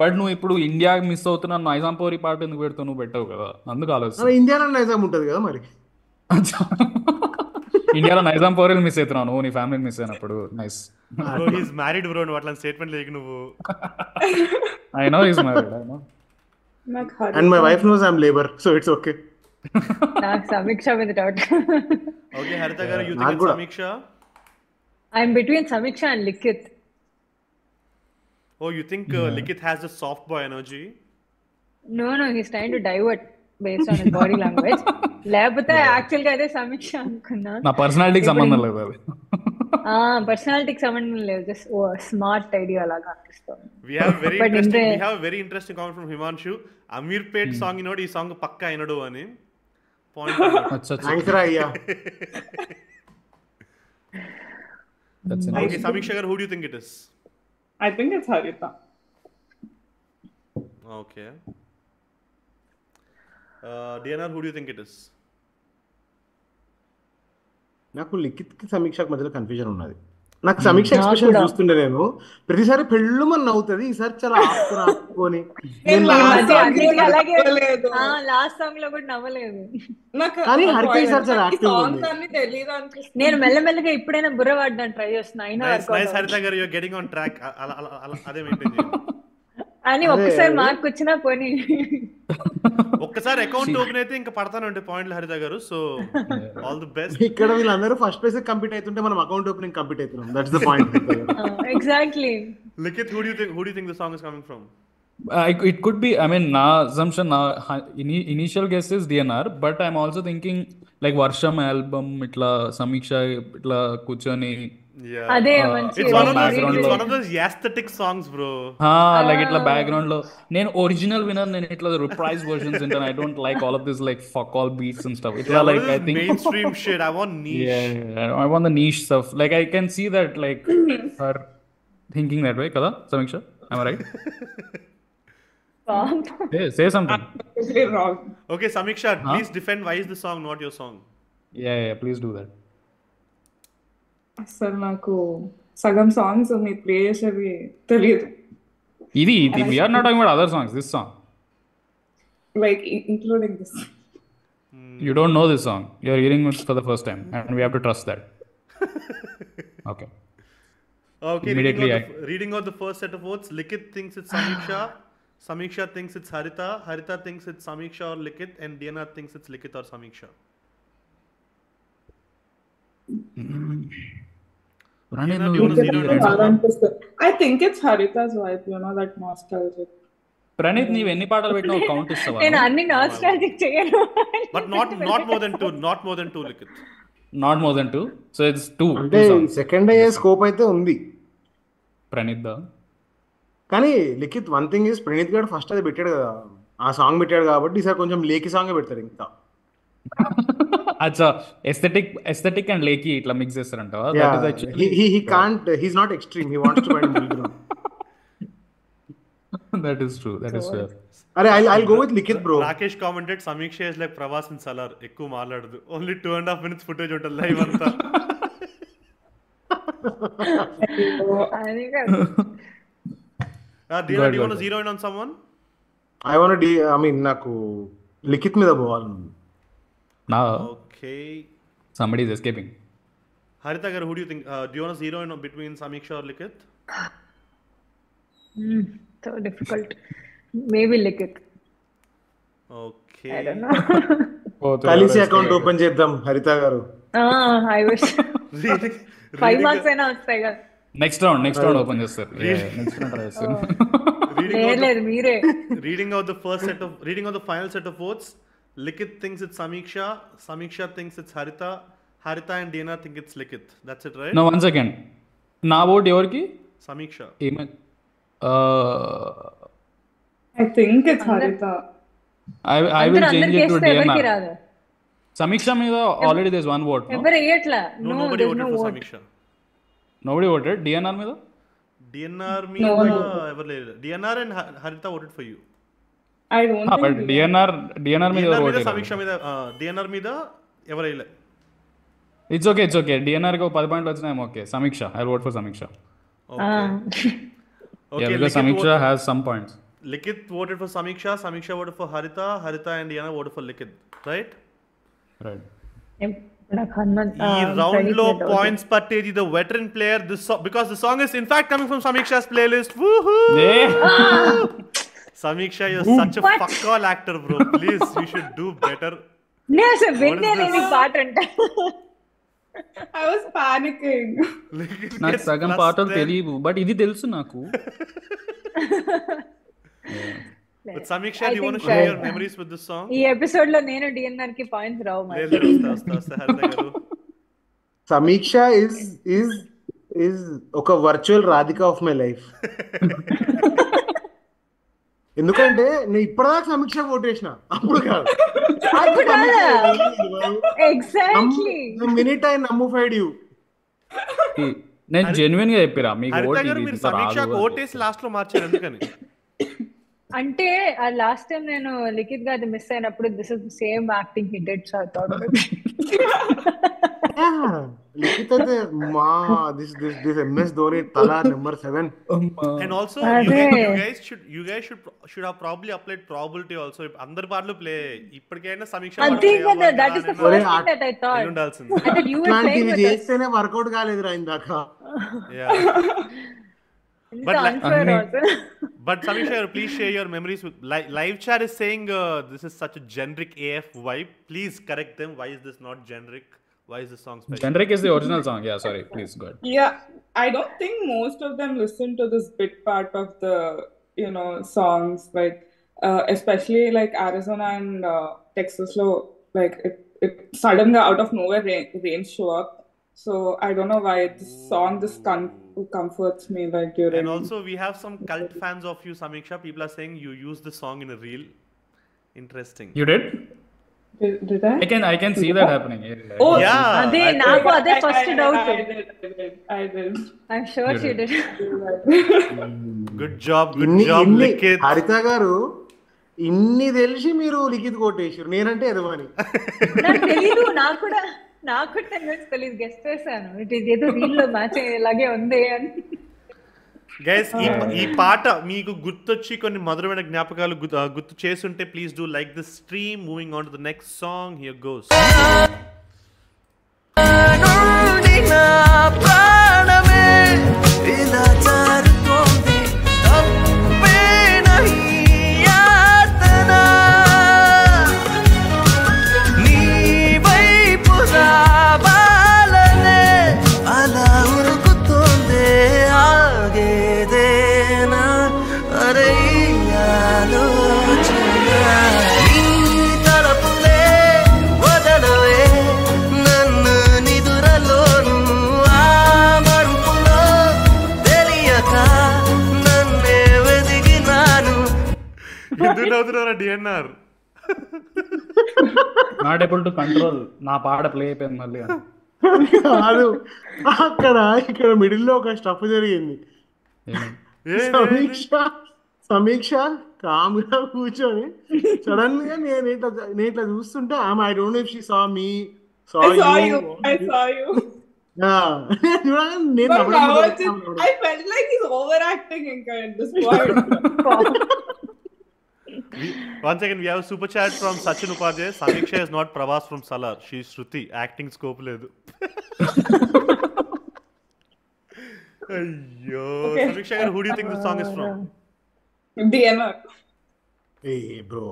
బట్ నువ్వు ఇప్పుడు ఇండియా మిస్ అవుతున్నా నైజాంపూరి పాట ఎందుకు పెడతావు నువ్వు పెట్టావు కదా. అందుకు ఆలోచిస్తా ఇండియాలో నైజాం ఉంటది కదా మరి? ఇండియాలో నైజాం పౌరీలు మిస్ అవుతున్నావు. నువ్వు నీ ఫ్యామిలీ మిస్ అయినప్పుడు. నైస్ హీస్ మ్యారీడ్ బ్రో నువ్వు అట్లా స్టేట్మెంట్ లేక నువ్వు. I know is married I know and my wife knows I'm labour so it's okay నాకు సమీక్ష మీద doubt okay Harita garu you think. Samiksha? I'm between Samiksha and Likhith. Oh you think Likhith has the soft boy energy no no he's train to divert based on body language లేకపోతే యాక్చువల్గా అదే సమీక్ష అనుకున్నా. నా పర్సనాలిటీకి సంబంధం లేదు అది. పర్సనాలిటీకి సంబంధం లేదు. జస్ట్ ఓ స్మార్ట్ ఐడియా లాగా అనిపిస్తుంది. We have very But interesting. Indra- We have a very interesting comment from Himanshu. Amir Pet song ఇనోడు ఈ సాంగ్ పక్కా అయినడు అని. పాయింట్ అచ్చా రా అయ్యా. That's okay. Samiksha garu who do think it is I think it's Harita. Okay DNR who do think it is నాకు లిఖిత్కి సమీక్షకు మధ్యలో కన్ఫ్యూజన్ ఉన్నది. నాకు సమీక్ష ఎక్స్ప్రెషన్ కూడా. చూస్తుండే నేను. ప్రతిసారి పెళ్ళు మన నవ్వుతుంది ఈసారి చాలా ఆపుకొని కానీ point ఈసారి చాలా అనిపిస్తుంది. నేను మెల్లమెల్లగా ఇప్పుడైనా బుర్ర పడ్డాను ట్రై చేస్తున్నా. అయినా హరిత గారు యూర్ గెటింగ్ ఆన్ ట్రాక్ అలా అలా అదే మెయింటైన్ అని ఒక్కసారి. మార్క్ వచ్చినా పోనీ. ఒక్కసారి అకౌంట్ ఓపెన్ అయితే ఇంకా పడతానే ఉంటాయి పాయింట్లు Haritha garu. So all the best ఇక్కడ వీళ్ళందరూ ఫస్ట్ ప్లేస్ కంప్లీట్ అవుతుంటే మనం అకౌంట్ ఓపెనింగ్ కంప్లీట్ అవుతున్నాం. That's the point exactly Likhith who do think who do think the song is coming from be, I mean, na assumption, na hi- ini- initial guess is DNR, but I'm also thinking like Varsham album, itla Samiksha, itla కూర్చొని. అదే Uh, మంచి It's one of those background it's లో- one of those aesthetic songs, bro. Like ఇట్లా బ్యాక్గ్రౌండ్లో నేను ఒరిజినల్ వినర్ నేను ఇట్లా రిప్రైజ్ వర్షన్స్ వింటాను I don't like all of this like fuck all beats and stuff ఇట్లా Yeah, like one I of those think mainstream shit. I want niche. Yeah, I want the niche stuff. Like I can see that, like her thinking that way. Kada, Samiksha, am I right? Say, say something. Completely wrong. Okay, Samiksha, please defend why is the song not your song? Yeah, yeah. Please do that. అసలు నాకు సగం సాంగ్స్ మీ ప్లే చేసేవి తెలియదు Idi, idi, we are not talking about other songs. This song, like including this you don't know this song. You're hearing it for the first time, and we have to trust that. Okay. Okay, Immediately reading out, the, reading out the first set of votes. Likit thinks it's Samiksha. Samiksha thinks it's Harita. Harita thinks it's Samiksha or Likit, and Diana thinks it's Likit or Samiksha. I think it's Harita's wife you know that nostalgic Praneeth నీవు ఎన్ని పాటలు పెట్టినావు కౌంట్ ఇస్తావా? నేను అన్ని నాస్టాలజిక్ చేయను. But not not more than two. Not more than two, Likit. Not more than two so it's two అంటే సెకండ్ అయ్యే స్కోప్ అయితే ఉంది. ప్రణీత్ దా? కానీ Likhith one thing is Praneeth garu first అది పెట్టాడు కదా. ఆ సాంగ్ పెట్టాడు కాబట్టి ఈసారి కొంచెం లేకి సాంగ్ పెడతారు ఇంకా. అచ్చా ఎస్థెటిక్ ఎస్థెటిక్ అండ్ లేకి ఇట్లా mix చేస్తారంటావా? That is actually he can't he's not extreme he wants to find middle ground that is true that is fair అరే I I go with Likhith bro Rakesh commented, Samiksha is like Pravas in Salar. ఎక్కువ మాట్లాడదు. Only two and half minutes footage ఉంటుంది లైవ్ అంతా. Zero in on someone I want the I mean నాకు లిఖిత్ మీద పోవాలని నా? Okay somebody is escaping. Harita garu who do think do you want zero in between Samiksha or Likhith so difficult maybe Likhith okay I don't know కలిసి అకౌంట్ ఓపెన్ చేద్దాం హరిత గారు. ఐ విష్ ఫైవ్ మార్క్స్ అయినా వస్తాయి కదా. Next round next round open చేస్తారు. నెక్స్ట్ రౌండ్ ట్రై చేస్తారు. reading out the first set of reading out the final set of votes. Likit thinks it's samiksha samiksha thinks it's harita harita and diana think it's likit that's it right no one second నా ఓట్ ఎవరికి samiksha ఏమే I think it's Harita I I will change it to DNR రాదు సమీక్ష మీద ఆల్రెడీ దిస్ వన్ ఓట్ ఎవరు no no nobody there voted no for vote samiksha nobody voted DNR మీద dnr మీద ఎవరు లేదు dnr and Ha- harita voted for you I don't DNR DNR మీద సమీక్ష మీద dnr మీద ఎవరు వేయలే ఇట్స్ ఓకే ఇట్స్ ఓకే డిఎన్ఆర్కి పది పాయింట్లు వచ్చినాయి okay Samiksha I vote for Samiksha. Samiksha has some points voted for samiksha samiksha voted for harita harita and diana voted for likit right? Right Hanumanth ఈ రౌండ్లో పాయింట్స్ పట్టేది the veteran player this because the song is in fact coming from Samiksha's playlist Samiksha you such a What? Fuck all actor bro please you should do better నేను అసలు What is విన్నే this? నేను ఈ పాట అంట. ఐ వాస్ పానికింగ్ నాకు సగం పాటలు తెలియవు బట్ ఇది తెలుసు నాకు. But Samiksha, I do you want to think, share uh, your memories with this song? ఈ ఎపిసోడ్లో నేను డిఎన్ఆర్కి పాయింట్స్ రావు మరి. సమీక్ష ఇస్ ఇస్ ఇస్ ఒక virtual Radhika of my life ఎందుకంటే నేను ఇప్పటిదాకా సమీక్ష ఓటేసిన అప్పుడు కాదు. అప్పుడు కాదా? ఎగ్జాక్ట్లీ మినిట్ ఐ నమ్ముఫైడ్ యూ. నేను జెన్యున్గా చెప్పిరా మీకు ఓటు. ఓటేసి లాస్ట్లో మార్చారు ఎందుకని అంటే ఆ లాస్ట్ టైం నేను లిఖిత్ గారి మిస్ అయినప్పుడు this is same acting hit so I thought Likhith అయితే మా this this this MS Dhoni Thala number seven and also. You guys should you guys should should have probably applied probability also అందరి పాటలు ప్లే ఇప్పటికైనా సమీక్ష అదే కదా that is the first thing that I thought ఉండాల్సింది. ఐ థాట్ యు వర్ ఇట్లాంటివి ప్లేయింగ్ విత్ చేస్తేనే వర్కౌట్ కాలేదురా ఇందాక. Yeah. It's But, li- but Samisha, please share your memories. With, li- live chat is saying uh, this is such a generic AF vibe. Please correct them. Why is this not generic? Why is this song special? Generic is the original song. Yeah, sorry. Please go ahead. Yeah, I don't think most of them listen to this big part of the you know songs like uh, especially like Arizona and uh, Texas. So like it, it suddenly out of nowhere rain, rain show up. So I don't know why this song, this con- comforts me like during. And also, we have some cult fans of you, Samiksha. People are saying you use the song in a reel. Interesting. You did did, did I? I can I can see that happening Oh, Yeah. అదే I- నాకు I- అదే I- first I- doubt I did, I did, I did. Sure she did Good job. Good ఇన్ని job, ఇన్ని Likith. హరిత గారు ఇన్ని తెలిసి మీరు లిఖిత్ కొట్టేసారు నేనంటే ఎదవని నాకు తెలీదు నాకు కూడా నాకు కూడా టెన్ మినిట్స్ తెలియదు గెస్ట్ చేశాను. ఇట్ ఈస్ ఏదో రీల్లో మ్యాచ్ అయ్యేలాగే ఉంది అని. గైస్ ఈ ఈ పాట మీకు గుర్తొచ్చి కొన్ని మధురమైన జ్ఞాపకాలు గుర్తు చేస్తుంటే please do like this stream moving on to the next song here goes ఎందుకు నవ్వుతున్నారా DNR not able to control నా పాట ప్లే అయిపోయింది మళ్ళీ. కాదు అక్కడ ఇక్కడ మిడిల్లో ఒక స్టఫ్ జరిగింది? సమీక్ష సమీక్ష కామ్గా కూర్చొని సడన్గా నేను ఇట్లా నేను ఇట్లా చూస్తుంటే ఆమె I don't if she saw me saw. నేను. Point. Once again, we have a super chat from Sachin Upadhyay. Samiksha is not Pravas from Salar. She's Shruti. Acting scope లేదు అయ్యో. సమీక్ష గారు who do you think the song is from? DNR. A bro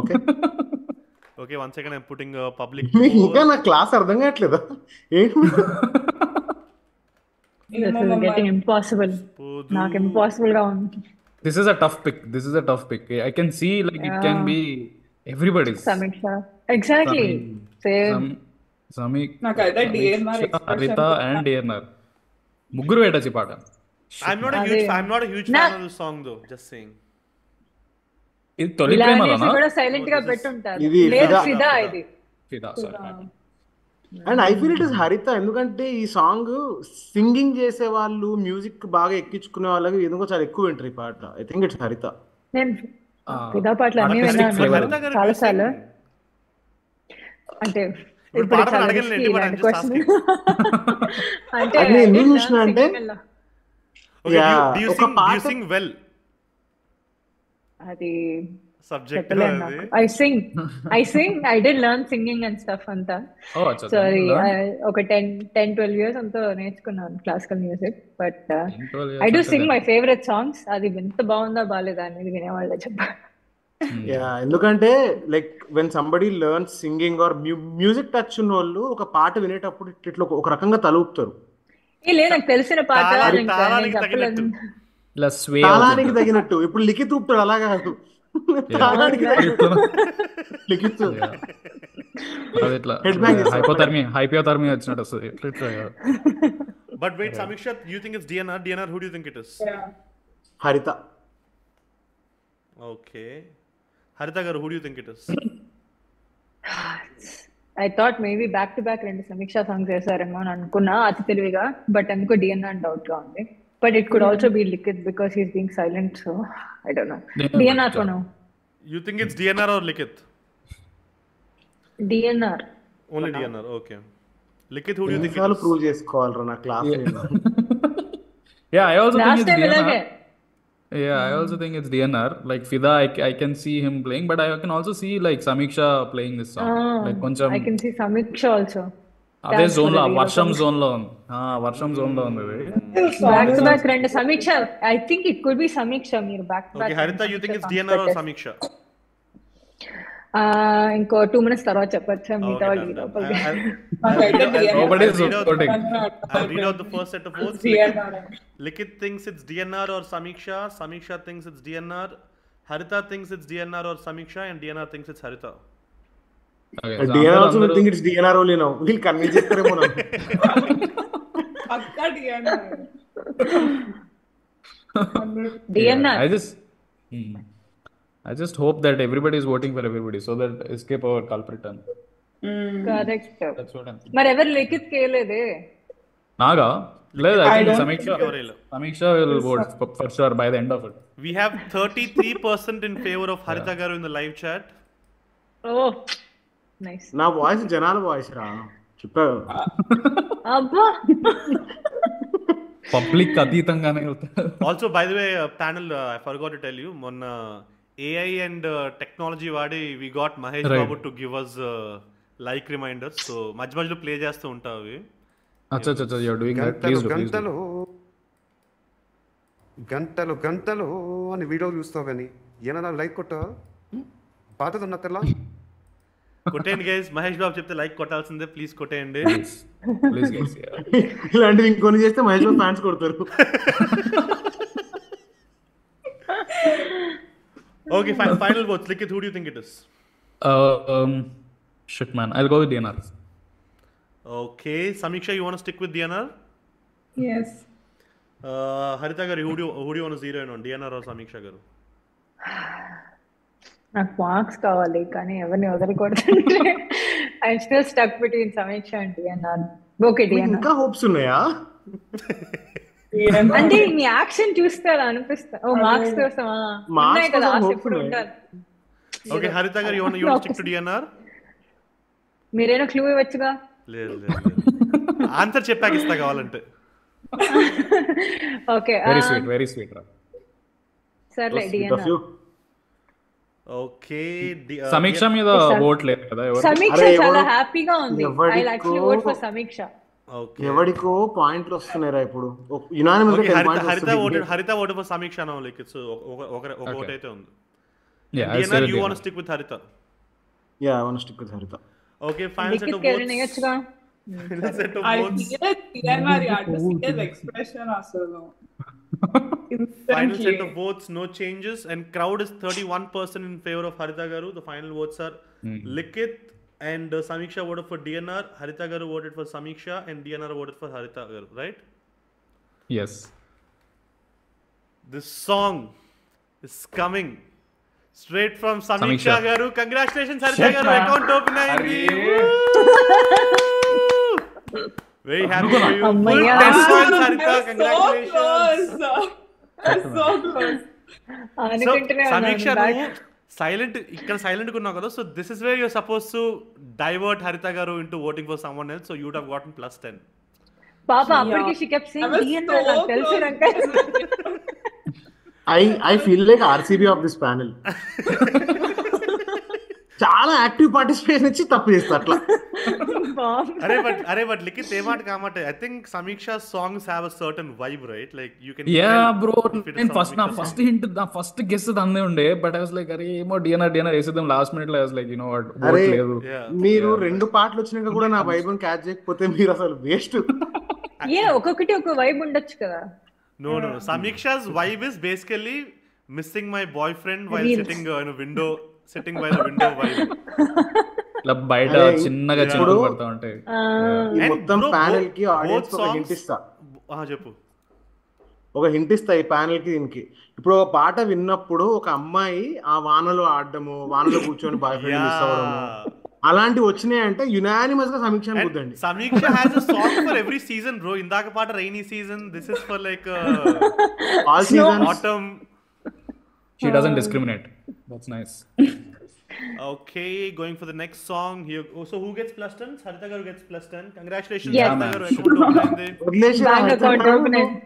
okay Okay, once again, I'm putting a public మీకు ఇంకా. నా క్లాస్ అర్థం కావట్లేదా ఏంటి దిస్ ఇస్ ఇంపాసిబుల్ నాకు ఇంపాసిబుల్గా ఉంది this is a tough pick this is a tough pick I can see like it can be everybody's Samiksha exactly same సమీక్ నాకైతే DNR హరిత అండ్ డిఎన్ఆర్ ముగ్గురు వేటచ్చి పాట I'm not a అదే. huge I'm not a huge నా- fan of the song though. Just saying. ఇది తొలి ఇలా అనేసి ప్రేమలోనా కూడా సైలెంట్గా పెట్టుంటారు ఇది లేదు ఫిదా. ఫిదా ఇది Fidaa, sorry. And I feel it is Harita ఎందుకంటే ఈ సాంగ్ సింగింగ్ చేసే వాళ్ళు మ్యూజిక్ బాగా ఎక్కించుకునే వాళ్ళకి ఎందుకో చాలా ఎక్కువ వింటారు ఈ పాట. ఐ థింక్ ఇట్స్ హరిత నేను పాటలు అన్ని విన్నాను చాలా? అంటే చూసిన ఒక పాట-? అది నాకు. I sing I sing I did learn singing and stuff అంతా. Oh, అచ్చా, సో అది learn. I- ఒక టెన్ టెన్ ట్వెల్వ్ ఇయర్స్ అంతా నేర్చుకున్నాను classical music but 10, 12 years I do sing. My favourite songs అది ఎంత బాగుందా బాగాలేదా అనేది వినేవాళ్ళే చెప్పారు యా ఎందుకంటే like when somebody learn singing or music touch ఉన్న వాళ్ళు ఒక పాట వినేటప్పుడు ఇట్- ఇట్లా ఒక- రకంగా తలుపుతారు. ఏ లేదు నాకు తెలిసిన పాట తగినట్టు. ఇప్పుడు లిఖిత్ ఊపుతాడు అలా వచ్చినట్టు వస్తుంది ఇట్లా ఇట్లా But wait, Samiksha, you think it's DNR? DNR, who do you think it is? Yeah. Harita Okay. Harita garu, who do you think it is? I thought maybe back to back రెండు సమీక్ష సాంగ్స్ వేసారేమో అని అనుకున్నా అతి తెలివిగా బట్ ఎందుకో డిఎన్ఆర్ డౌట్గా ఉంది But it could hmm. also be Likit because he's being silent. So I don't know. DNR for now. You think it's DNR or Likit? DNR. Only DNR. Okay. Likit, who do you think? All Pruje's call on a class. Yeah, I also Last think it's DNR. Yeah, I also think it's DNR. Like Fida, I, I can see him playing, but I can also see like Samiksha playing this song. Ah, like. I can see Samiksha also. అదే Thanks జోన్ for లో the వర్షం real జోన్లో ఉంది ఆ, వర్షం జోన్లో ఉంది ఇది. బ్యాక్ టు బ్యాక్ రెండు Samiksha I think it could be Samiksha మీరు back to Okay, back Harita, you think it's DNR or Samiksha? ఇంకో టూ మినిట్స్ తర్వాత చెప్పొచ్చా మిగతా Okay, వాళ్ళు done, done. లోపలికి I- I- నాకైతే DNR. Nobody's I'll read out- voting. I'll read out the first set of votes. DNR. Likith thinks it's DNR or Samiksha. Samiksha thinks it's DNR. Harita thinks it's DNR or Samiksha, and DNR thinks it's Harita. Okay, so DNR అందరూ- ఆల్సో అందరూ- think it's DNR only now వీళ్ళు కన్విన్స్ చేస్తారేమో నన్ను పక్కా DNR. DNR I just Hmm. I just hope that everybody is voting for everybody so that escape our culprit and correct that's what I'm మరి ఎవరు లిఖిత్ కేలేదే Naga? లేదు I think don't Samiksha ఎవరైనా. Samiksha will vote for, for sure by the end of it. We have 33% in favor of Harita Garu in the live chat. Oh nice నా వాయిస్ జనాల వాయిస్ రా. చెప్పావు. అబ్బా. పబ్లిక్ అతీతంగానే the way, uh, panel, uh, I forgot to tell you, మొన్న AI and uh, technology వాడి Mahesh Right. Babu to give us uh, like reminders. So, మధ్య మధ్యలో ప్లే చేస్తూ ఉంటావు అవి. గంటలు గంటలు. గంటలు అని వీడియో చూస్తావు కానీ ఏమైనా లైక్ కొట్టావా? పాతది ఉన్న తెల్ల కొట్టేయండి గైస్ మహేష్ బాబు చెప్తే లైక్ కొట్టాల్సిందే ప్లీజ్ కొట్టేయండి ప్లీజ్ గైస్ ఇలాంటివి ఇంకొన్ని చేస్తే మహేష్ బాబు ఫ్యాన్స్ కొడతారు okay fine final votes Likhith who do you think it is um shit man I'll go with DNR. okay samiksha you want to stick with dnr Yes. uh, harita garu who do you, who do you want to zero in on dnr or samiksha garu నాకు మార్క్స్ కావాలి కానీ ఎవరిని వదలకూడదు I still stuck between Samiksha and DNR okay మీకు డిఎన్ఆర్ ఇంకా హోప్స్ ఉన్నాయా. అంటే మీ యాక్షన్ చూస్తే అలా అనిపిస్తా. ఓ మార్క్స్ కోసమా ఉన్నాయి కదా ఎప్పుడు. ఉండాలి you want, you want to stick to dnr మీరేనో క్లూ ఇవ్వచ్చుగా? లేదు లేదు ఆన్సర్ చెప్పాక ఇస్తా కావాలంటే. Okay Very sweet, very sweet. Ra. సర్లే డిఎన్ఆర్. ఓకే సమీక్ష మీద ఓట్ లేదు కదా సమీక్ష చాలా హ్యాపీగా ఉంది. I actually vote for Samiksha. Okay. ఎవడికో పాయింట్లు వస్తున్నాయిరా ఇప్పుడు. యునానిమస్గా okay 10 Harita points Harita vote Harita vote for Samiksha అన్న లైక్ ఇట్స్ ఒక ఒక. ఓటు అయితే ఉంది. You DNR. Want stick with Harita yeah one stick with Harita okay final set Likhith Mm-hmm. final set of votes, no changes, and crowd is 31% in favor of Harita Garu. The final votes are mm. Likit and uh, Samiksha voted for DNR, Harita Garu voted for Samiksha, and DNR voted for Harita Garu, right? Yes. This song is coming straight from Samiksha, Samiksha. Garu. Congratulations, Harita Shit, Garu. Account open. Very happy for you. Full అమ్మయ్య. 10 points, Harita. They're so Congratulations. close. So close. అనుకుంటూనే సమీక్ష సైలెంట్ ఇక్కడ సైలెంట్ ఉన్నావు కదా so this is where you're suppose to divert Harita garu into voting for someone else so you'd have gotten plus ten పాప అప్పటికి she kept I saying DNR so నాకు తెలుసు. రంక I I feel like RCB of this panel చాలా యాక్టివ్ పార్టిసిపేషన్ ఇచ్చి తప్పు చేస్తా అట్లా. అరే బట్ అరే బట్ లిఖిత్ ఏ మాట కామాట? I think Samiksha songs have a certain vibe right like you can yeah bro నేను ఫస్ట్ నా ఫస్ట్ హింట్ నా ఫస్ట్ గెస్ అందే ఉండే బట్ ఐ వాస్ లైక్ అరే ఏమో డిఎన్ఆర్ డిఎన్ఆర్ వేసేద్దాం లాస్ట్ మినిట్లో I was like you know what అరే లేదు. మీరు రెండు పాటలు వచ్చినాక కూడా నా వైబ్ క్యాచ్ చేయకపోతే మీరు అసలు వేస్ట్ ఏ ఒక్కొక్కటి ఒక వైబ్ ఉండొచ్చు కదా. No no Samiksha's vibe is basically missing my boyfriend while. Sitting in window sitting by the window vibe ఇలా బయట చిన్నగా ఇప్పుడు- చినుకులు పడతా ఉంటాయి. మొత్తం ప్యానెల్కి ఆడియన్స్ ఒక హింట్ ఇస్తా. చెప్పు. ఒక హింట్ ఇస్తా ఈ panel కి దీనికి. ఇప్పుడు ఒక పాట విన్నప్పుడు ఒక అమ్మాయి ఆ వానలో ఆడడము వానలో కూర్చొని బాయ్ ఫ్రెండ్ మిస్ అవ్వడము అలాంటివి వచ్చినాయి అంటే యునానిమస్గా సమీక్ష కుద్దండి Samiksha has a song for every season, bro. ఇందాక పాట season. This is for like uh, all season autumn. She doesn't discriminate. That's nice. Okay, going for the next song here. Oh, so who gets plus 10? Harita garu gets plus 10. Congratulations, Yes. Harita garu. Account open అయింది. వదిలేసి Bank account open అయింది.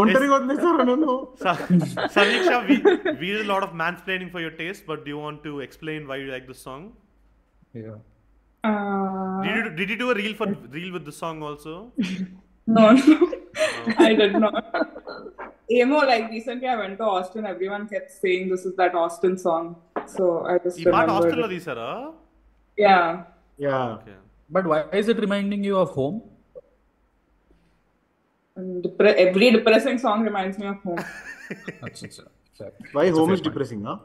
ఒంటరిగా వదిలేసారా నన్ను Sa- Samiksha, we, we did a lot of mansplaining for your taste, but do you want to explain why you like this song? Yeah. Uh, Did you did you do a reel for reel with the song also? no, no, I did not. emo like recently i went to austin everyone kept saying this is that austin song. So i just remembered. austin lo teesara yeah. Yeah. Okay. but why is it reminding you of home? Depre- every depressing song reminds me of home. Why That's home is point. depressing huh?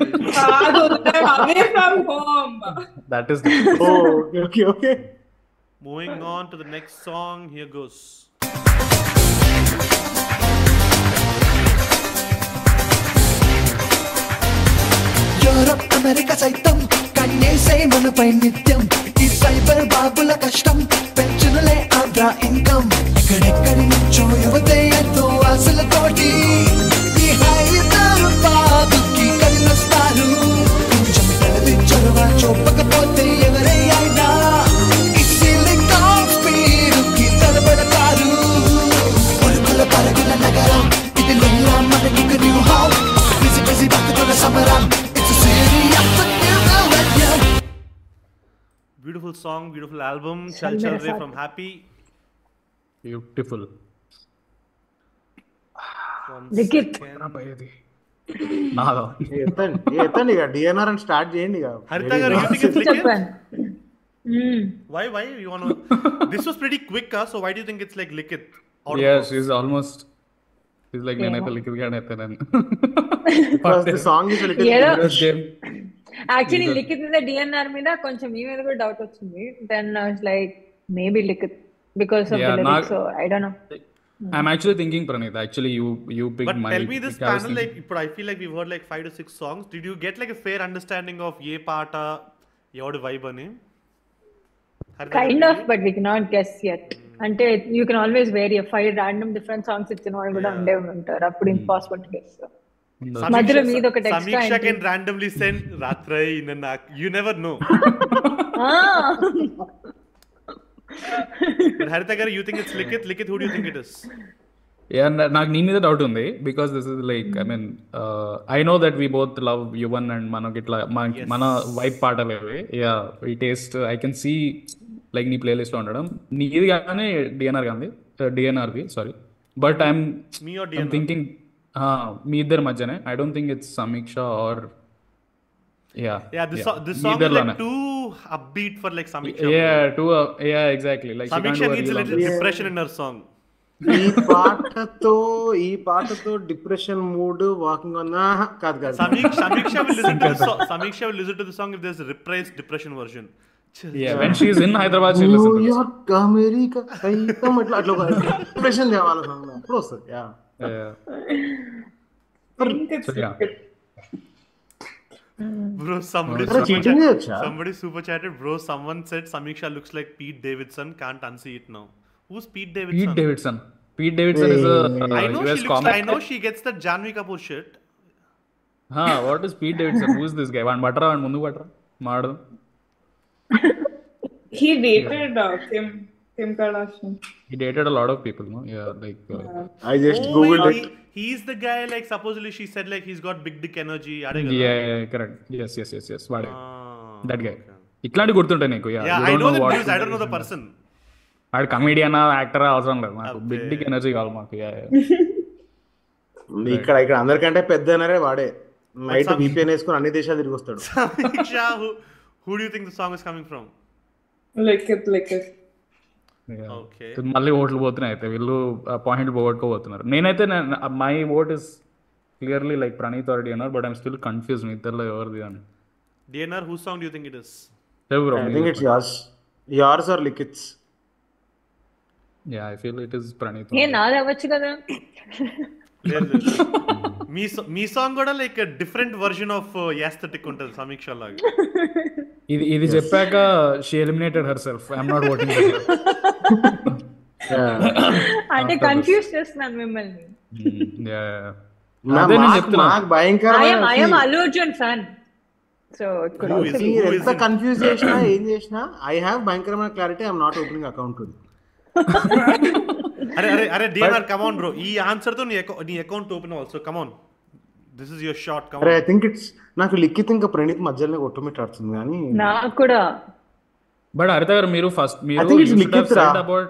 Away from home. That is the- oh okay okay. Moving on to the next song. Here goes. America సైతం కన్నేసే మనపై నిత్యం. ఈ సైబర్ బాబుల కష్టం పెంచునులే ఆంధ్ర ఇన్కమ్. ఎక్కడెక్కడి నుంచో యువతే ఎంతో ఆశలతోటి Beautiful song, beautiful album. Chal Chal Re from Happy. beautiful. One Likit. second. నాదో ఎత్తండి ఏ ఎత్తండి ఇక డిఎన్ఆర్ అని స్టార్ట్ చేయండి ఇక Harita garu, you think it's Likit? చెప్పాను మ్మ్. Why? Why? You wanna? this was pretty quick, huh? So why do you think it's like Likit? Out of Yeah, box? she's almost. She's like, Yeah. నేనైతే లిక్విడ్ ఎత్తానని సాంగ్ ఇస్ ఏదో గేమ్ actually Likhith మీద డిఎన్ఆర్ మీద కొంచెం మీ మీద కూడా డౌట్ వచ్చింది. Then like maybe Likhith because of the నాకు- so I don't know I'm actually thinking Praneeth actually you you pick But my tell me this panel, like, ఇప్పుడు I feel like we've heard like five to six songs. Did you get like a fair understanding of ఏ పాట ఎవడి vibe అని? Harita kind garu, of but we cannot guess at అంటే you can always vary five random different songs ఇచ్చిన వాళ్ళు కూడా ఉండే ఉంటారు. అప్పుడు ఇంపాసిబుల్ టు గెస్ మధ్యలో మీది ఒకటి extra Samiksha entry. can randomly send Ratrai in You never know. But Harita garu, you think it's Likit? Likit, who do you think it is? Yeah నాకు నీ మీద డౌట్ ఉంది because this is like I mean I know that we both love Yuvan and మనకి ఇట్లా మన మన వైబ్ పాటలు ఇవి యా ఈ taste I can see like నీ ప్లేలిస్ట్లో ఉండడం నీది కానీ డిఎన్ఆర్ కానీ డిఎన్ఆర్వి sorry but I'm Me or I'm DNR? Thinking మీ ఇద్దరి మధ్యనే I don't think it's Samiksha or yeah Yeah, this, so- this song is like too upbeat for like Samiksha. bro. Yeah too yeah exactly like Samiksha needs a little depression in her song. ఈ పాటతో ఈ పాటతో డిప్రెషన్ మూడ్ వాకింగ్ ఆన్ కాదు కాదు Samik, Samiksha will listen to the song. Samiksha will listen to the song if there's a repressed depression version. Yeah when she is in Hyderabad she listen to New York America సైతం ఇట్లా అట్లా ఒక డిప్రెషన్ తేవాలి సాంగ్ అప్పుడు వస్తుంది yeah Yeah. I think it's so, yeah. Bro, somebody no, super chat, somebody super chatted. Bro, someone said Samiksha looks like Pete Davidson. Can't unsee it now. Who's Pete Davidson? Pete Davidson. Pete Davidson is a. Uh, I know US she looks. Like, I know she gets the Janvi Kapoor shit. Huh? What is Pete Davidson? Who's this guy? Van Batra and Mundu Batra. Madu. he dated yeah. him. Kim Kardashian. he dated a lot of people no yeah like uh, I just Oh, Google wait, he, he's the guy. Like supposedly she said like he's got big dick energy. కదా? yeah, yeah correct yes yes yes yes వాడే Ah, that guy. ఇట్లాంటి గుర్తుంటాయి నీకు yeah, Yeah, I what news. I Pete don't know the Davidson is. person. వాడు కమీడియన్ యాక్టర్ అవసరం లేదు నాకు. బిగ్ బిగ్ ఎనర్జీ కావాలి మాకు yeah, yeah. ఇక్కడ ఇక్కడ అందరికంటే పెద్ద వాడే నైట్ విపిఎన్ వేసుకుని అన్ని దేశాలు తిరిగి వస్తాడు Samiksha, who, who do you think the song is coming from? Likit, Likit. Yeah. Okay. So, మళ్ళీ ఓట్లు పోతున్నాయి అయితే. వీళ్ళు పాయింట్లు పోగొట్టుకోబోతున్నారు. నేనైతే my vote is clearly like Praneeth or DNR but I'm still confuse మీ ఇద్దరులో ఎవరిది అని. Song do you think it is? చెప్పు bro, I think it's yours yours or లికిట్స్ yeah I feel it is Praneeth ఏ నాది అవ్వచ్చు కదా. మీ మీ సాంగ్ కూడా like different version of aesthetic ఉంటుంది సమీక్ష లాగా. ఇది ఇది చెప్పాక she eliminated herself I'm not voting అంటే కన్ఫ్యూజ్ చేస్తున్నాను మిమ్మల్ని. నా అదే నేను మాకు- చెప్తున్నా. మాకు భయంకరమైన I'm I'm see, Allu Arjun fan so Who is- see, who ఎంత isn't? కన్ఫ్యూజ్ చేసినా ఏం చేసినా ఐ హ్యావ్ భయంకరమైన clarity I'm not opening account అరే అరే అరే డిఎన్ఆర్ కమాన్ బ్రో ఈ ఆన్సర్తో నీ అకౌంట్ ఓపెన్ అవ్వాలి. So come on this is your short come on I think it's నాకు లిఖిత్ ఇంకా ప్రణీత్ మధ్యలోనే కొట్టుమిట్టాడుతుంది కానీ నాకు కూడా బట్ హరిత గారు మీరు ఫస్ట్ మీరు Ra. about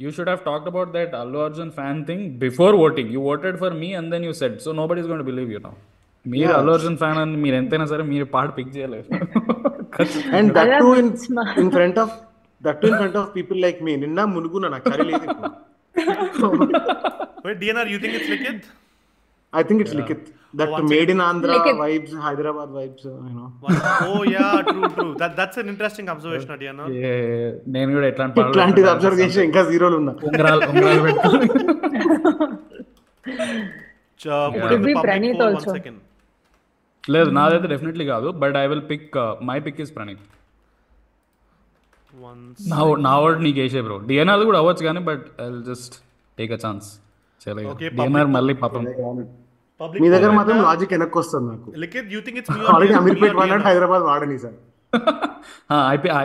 you should have talked about that Allu Arjun fan thing before voting. You voted for me and then you said so nobody's going to believe you now. మీరు. అల్లు అర్జున్ ఫ్యాన్ అని మీరు ఎంతైనా సరే మీరు పాట పిక్ చేయలేదు and that to in. In front of that to in front of people like మీ నిన్న మునుగున నాకు కరి లేదు Wait, DNR, you think it's Likith? I think it's Likith that One made in Andhra Likith. Vibes Hyderabad vibes you know One- oh yeah, true, true. That that's an interesting observation, DNR. నేను కూడా ఎట్లాంటి ఇట్లాంటిది. అబ్జర్వ్ చేసి ఇంకా జీరోలు ఉన్నా. ఉంగరాలు ఉంగరాలు పెట్టుకుని in. లేదు నాదైతే డెఫినెట్లీ కాదు but I will pick my pick is Praneeth నా నా వర్డ్ నీకు వేసే బ్రో డిఎన్ఆర్ కూడా అవ్వచ్చు కానీ but I will just take a chance మళ్ళీ పాపం. మీ దగ్గర మాత్రం. లాజిక్ వెనక్కి వస్తుంది నాకు. Likith, you think it's me or already Ameerpet DNR? Hyderabad వాడని sir.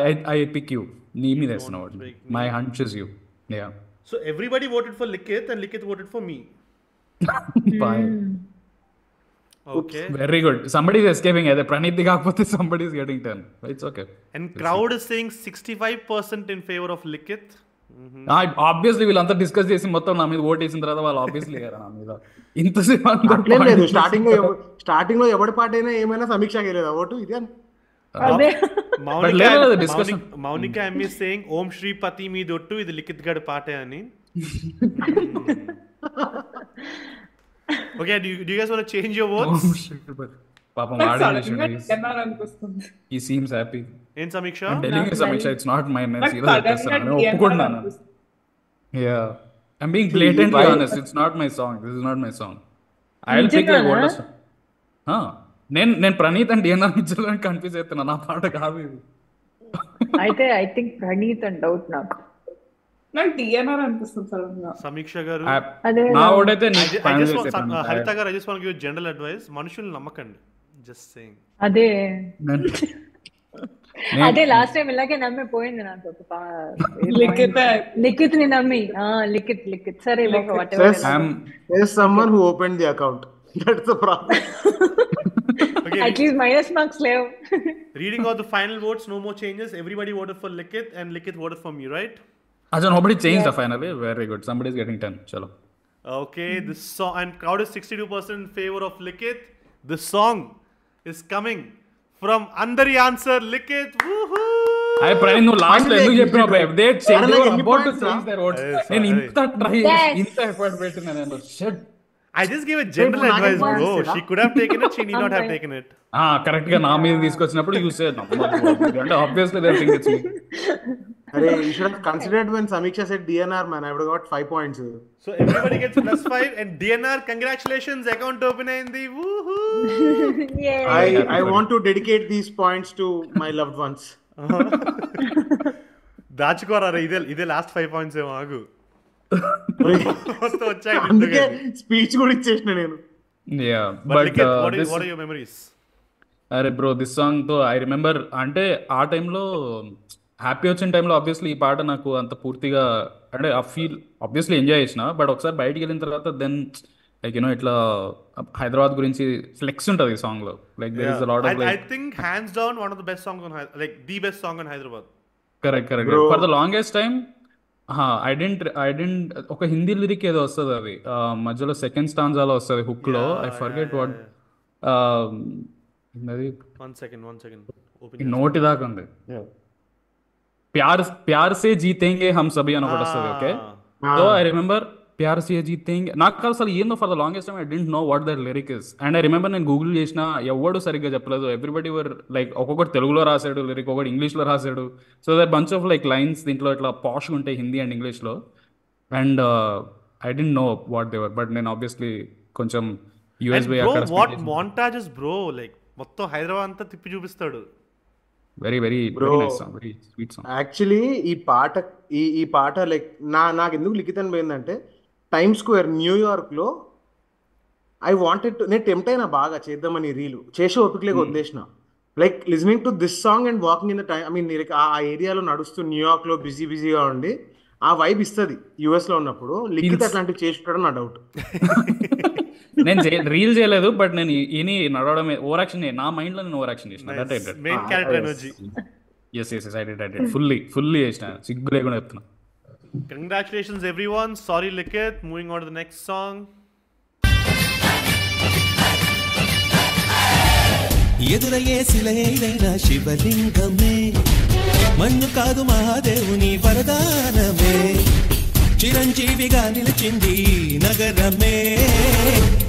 I I pick you నీ మీద వేస్తున్నావు my hunch is you yeah So everybody voted for Likith and Likith voted for me. Boy Okay. Very good somebody is escaping అయితే ప్రణీత్ కాకపోతే somebody is getting ten it's okay And crowd is saying 65% in favor of Likith. Obviously వీళ్ళంతా డిస్కస్ చేసి మొత్తం నా మీద ఓట్ వేసిన తర్వాత వాళ్ళు ఆబ్వియస్లీ నా మీద? ఇంతసేపు అట్లేం లేదు. స్టార్టింగ్లో స్టార్టింగ్లో ఎవడి పాట అయినా ఏమైనా సమీక్షకి వెళ్ళేదా ఓటు ఇదే saying Om Shri Pati మీ దొట్టు ఇది లిఖిత్ గడ్ పాటే అని. Okay you guys want to change your votes? పాపం ఈ సీమ్స్ హ్యాపీ ఏం Samiksha? Telling Samiksha it's not my నేను సీరియస్ ఒప్పుకుంటున్నాను అనిపిస్తుంది yeah I'm being blatantly honest it's not my song this is not my song I will pick like నిజంగానా? ఓల్డెస్ట్ నేను నేను ప్రణీత్ అండ్ డిఎన్ఆర్ మధ్యలో కన్ఫ్యూజ్ అవుతున్నా నా పాట కాదు ఇది. అయితే ఐ థింక్ ప్రణీత్ అని డౌట్ నాకు. నాకు డిఎన్ఆర్ అనిపిస్తుంది సడన్ సమీక్ష గారు నా ఓడైతే Haritha garu I just want give general advice మనుషుల్ని నమ్మకండి. జస్ట్ సేయింగ్ అదే. ಅದೇ ಲಾಸ್ಟ್ ಟೈಮ್ ಎಲ್ಲಕ್ಕೆ ನಮ್ಮೆ ಪೋಯಿಂದೆ ನಾನು ಸ್ವಲ್ಪ ಲಿಖಿತ್ ಲಿಖಿತ್ ನಿ ನಮ್ಮಿ ಹಾ ಲಿಖಿತ್ ಲಿಖಿತ್ ಸರಿ like whatever I am is summer who open the account that's the problem Okay. At least minus marks left. Reading out the final votes, no more changes. Everybody voted for Likit and Likit voted for me, right? Ajahn, nobody changed yeah. the finally. Eh, very good. Somebody's getting 10. Chalo. Okay, mm-hmm. this song and crowd is 62% in favor of Likit. The song is coming from Andari Answer Likith. Woohoo! I Pranay, నువ్వు లాస్ట్ ఎందుకు చెప్పినావు exit. babe? They changed అరే, they were ఎన్ని about to points change రా? their votes. అరే, నేను. ఇంత ట్రై. ఇంత ఎఫర్ట్ పెట్టిన నేను shut I just gave a general Wait, advice, Nagin bro. points, She could have taken it, she need not have Okay. taken it. ఆ కరెక్ట్గా నా మీద తీసుకొచ్చినప్పుడు యూ సే అంటే obviously they think it's me Arey, you should have considered when Samiksha said DNR, man. I would have got five points. So everybody gets plus five and DNR, congratulations, account open అయింది. Woohoo! I, I want to dedicate these points to my loved ones. దాచుకోరా ఇదే ఇదే లాస్ట్ ఫైవ్ పాయింట్స్ ఏమో ఆగు అందుకే స్పీచ్ కూడా ఇచ్చేసిన నేను yeah but what are your memories అరే బ్రో దిస్ సాంగ్తో ఐ రిమెంబర్ అంటే ఆ టైంలో హ్యాపీ వచ్చిన టైంలో ఆబ్వియస్లీ ఈ పాట నాకు అంత పూర్తిగా అంటే ఆ ఫీల్ ఆబ్వియస్లీ ఎంజాయ్ చేసిన బట్ ఒకసారి బయటికి వెళ్ళిన తర్వాత దెన్ లైక్ యూనో ఇట్లా హైదరాబాద్ గురించి ఫ్లెక్స్ ఉంటుంది ఈ సాంగ్లో. Like there is lot of like think hands down one of the best songs on Hy- like the best song on Hyderabad. Correct correct. For the longest time I didn't I didn't ఒక హిందీ లిరిక్ ఏదో వస్తుంది అది. ఆ, మధ్యలో సెకండ్ స్టాన్జాలో వస్తుంది హుక్లో ఐ ఫర్గెట్ వాట్ అది One second, one second. Open ఈ your- నోటి దాకా ఉంది. ప్యార్ ప్యార్ సే జీతేంగే హమ్ సభి అని ఒకటి వస్తుంది ఓకే సో ఐ రిమెంబర్ ప్యార్ సే జీతేంగే నాకు అసలు ఏందో for the longest time I didn't know what that lyric is and I remember నేను గూగుల్ చేసిన ఎవడు సరిగ్గా చెప్పలేదు. ఎవ్రీబడి వర్ లైక్ ఒక్కొక్కటి తెలుగులో రాశాడు లిరిక్ ఒకటి ఇంగ్లీష్లో రాశాడు. So that bunch of like lines దీంట్లో ఇట్లా పాష్గా ఉంటాయి హిందీ అండ్ ఇంగ్లీష్లో and I didn't know what they were but నేను ఆబ్వియస్లీ కొంచెం US what montages bro like మొత్తం హైదరాబాద్ అంతా తిప్పి చూపిస్తాడు. Very very. Very sweet song actually ఈ పాట ఈ ఈ పాట లైక్ నా నాకు ఎందుకు లిఖితం పోయిందంటే టైమ్ స్క్వేర్ న్యూయార్క్లో ఐ వాంటెడ్ నేను టెంప్ట్ అయినా బాగా చేద్దామని రీలు చేసే ఓపికలేక వదిలేసిన like listening to this song and walking in the time I mean ఆ ఏరియాలో నడుస్తూ న్యూయార్క్లో బిజీ బిజీగా ఉండి ఆ వైబ్ ఇస్తుంది యుఎస్లో ఉన్నప్పుడు. లిఖిత్ అట్లాంటివి చేసి నా డౌట్ నేను రీల్ చేయలేదు బట్ నేను ఈని నడవడమే ఓవర్ యాక్షన్ నా మైండ్లో నేను ఓవర్ యాక్షన్ చేసిన yes yes yes I did I did fully fully చేసిన. సిగ్గు లేకుండా చెప్తున్నా. Congratulations, everyone. Sorry, Likit. Moving on to the next song. ఎదురయ్యే శిలైన శివలింగమే? మన్ను కాదు మహాదేవుని వరదానమే. చిరంజీవిగా నిలిచింది నగరమే.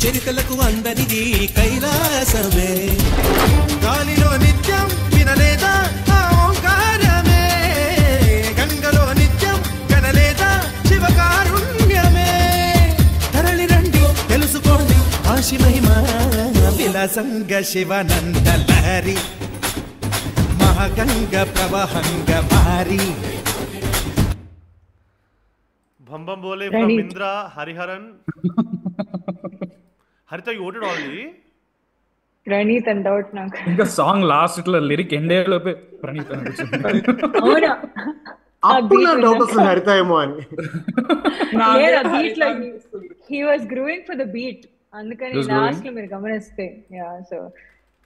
చరితలకు అందరిది కైలాసమే. గాలిలో నిత్యం వినలేదా ఆ ఓంకారమే. గంగలో నిత్యం కనలేదా శివకారుణ్యమే. తరలి రండి తెలుసుకోండి. ఆశి మహిమ విలసంగ శివనంద లహరి మహగంగ ప్రవహంగ మారి Bham Bam Bole Ready. from Indra, Hariharan. Harita, you voted already? Praneeth and doubt నాకు ఇంకా సాంగ్ లాస్ట్ ఇట్లా లిరిక్ ఎండ్ లోపే ప్రణీత్ అని కూర్చుంది. అవునా అప్పుడు నాకు డౌట్ వస్తుంది హరిత ఏమో అని లేదు ఆ బీట్లో he was grooving for the beat అందుకని He was growing? లాస్ట్లో మీరు గమనిస్తే yeah so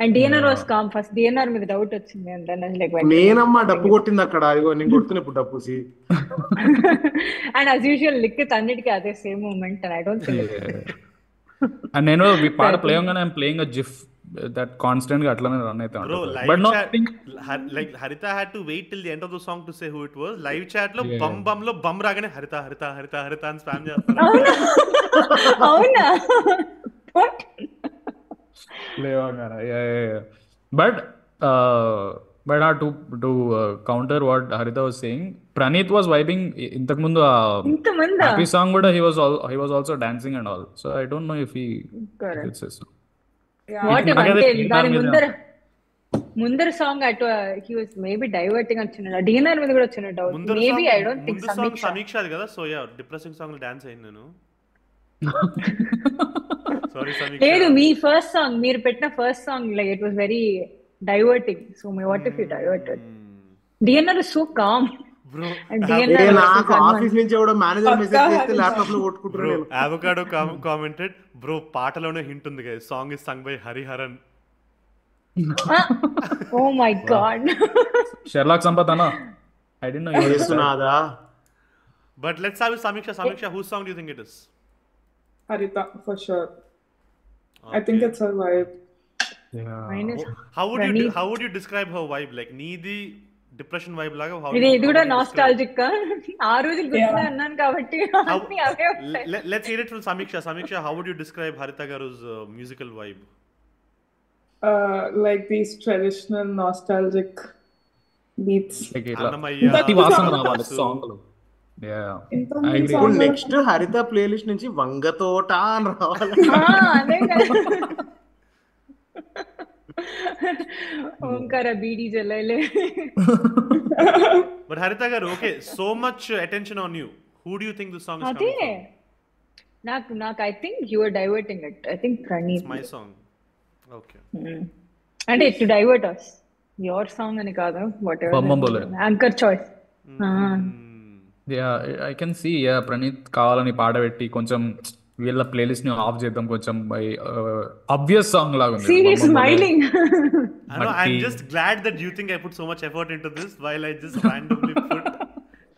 and DNR was calm first DNR మీద డౌట్ వచ్చింది. లైక్ నేనమ్మా డప్పు కొట్టింది అక్కడ. అదిగో నేను కొడుతున్నా ఇప్పుడు డప్పు సి. అండ్ యాజ్ యూజువల్ లిక్కిత్ అన్నిటికీ అదే same moment and I don't think and నేను ఈ పాట ప్లే అవగానే I'm playing a GIF that కాన్స్టెంట్గా అట్లానే run live but no like Harita had to wait till the end of the song to say who it was. Live chat లో. బమ్ బమ్లో బమ్ రాగానే హరిత హరిత హరిత హరిత అని స్పామ్ చేస్తారు అవునా? But but to to counter what Haritha was saying Praneeth was vibing ఇంతకు ముందు ఇంతమందా? హ్యాపీ సాంగ్ కూడా he was he was also dancing and all so I don't know if he Correct. It's what నాకైతే అంటే DNR దాని మీద- ముందర ముందర సాంగ్ అటు హీ వాస్ మేబీ డైవర్టింగ్ వచ్చిన డిఎన్ఆర్ మీద కూడా వచ్చిన doubt maybe song- I don't think Samiksha. Samiksha అది కదా? So yeah depressing song dance అయింది నేను. లేదు మీ ఫస్ట్ సాంగ్ మీరు పెట్టిన first song like it was very diverting so me what if you diverted DNR is so calm avocado commented bro పాటలోనే hint ఉంది కదా song is sung by Hariharan oh my god Sherlock Sampath అన్న? I dent know చేస్తున్నాదా? But let's have Samiksha Samiksha who song do think it is Harita, for sure. I think it's her vibe. How would you Pranit. How would you describe her vibe like నీది డిప్రెషన్ వైబ్ లాగా how ఇది how ఇది కూడా would you describe? నాస్టాలజిక్ ఆ రోజులు గుర్తున్నా అన్నాను కాబట్టి అన్ని అవే ఉంటాయి Let- let's hear it from Samiksha. Samiksha, how would you describe Harita Garu's uh, musical vibe? Uh, like these traditional nostalgic beats. లైక్ ఇట్లా అన్నమయ్య, ప్రతి వాసన రావాలి Vasu. సాంగ్లో ఇప్పుడు నెక్స్ట్ హరిత ప్లేలిస్ట్ నుంచి వంగతోట అని రావాలి. ఆ, అదే కదా. ఓంకార beedi జల్లైలే. So much uh, attention on you. Who do you think this song is అదే? నాకు నాకు I think you are diverting it I think Praneeth my song. Okay. అంటే to divert us your song అని కాదు what Bole. Anchor choice I can see yeah Praneeth కావాలని పాట పెట్టి కొంచెం వీళ్ళ ప్లేలిస్ట్ని ఆఫ్ చేద్దాం కొంచెం అబ్వియస్ సాంగ్ లాగా ఉంది. Serious smiling I just glad that you think I put so much effort into this while I just randomly put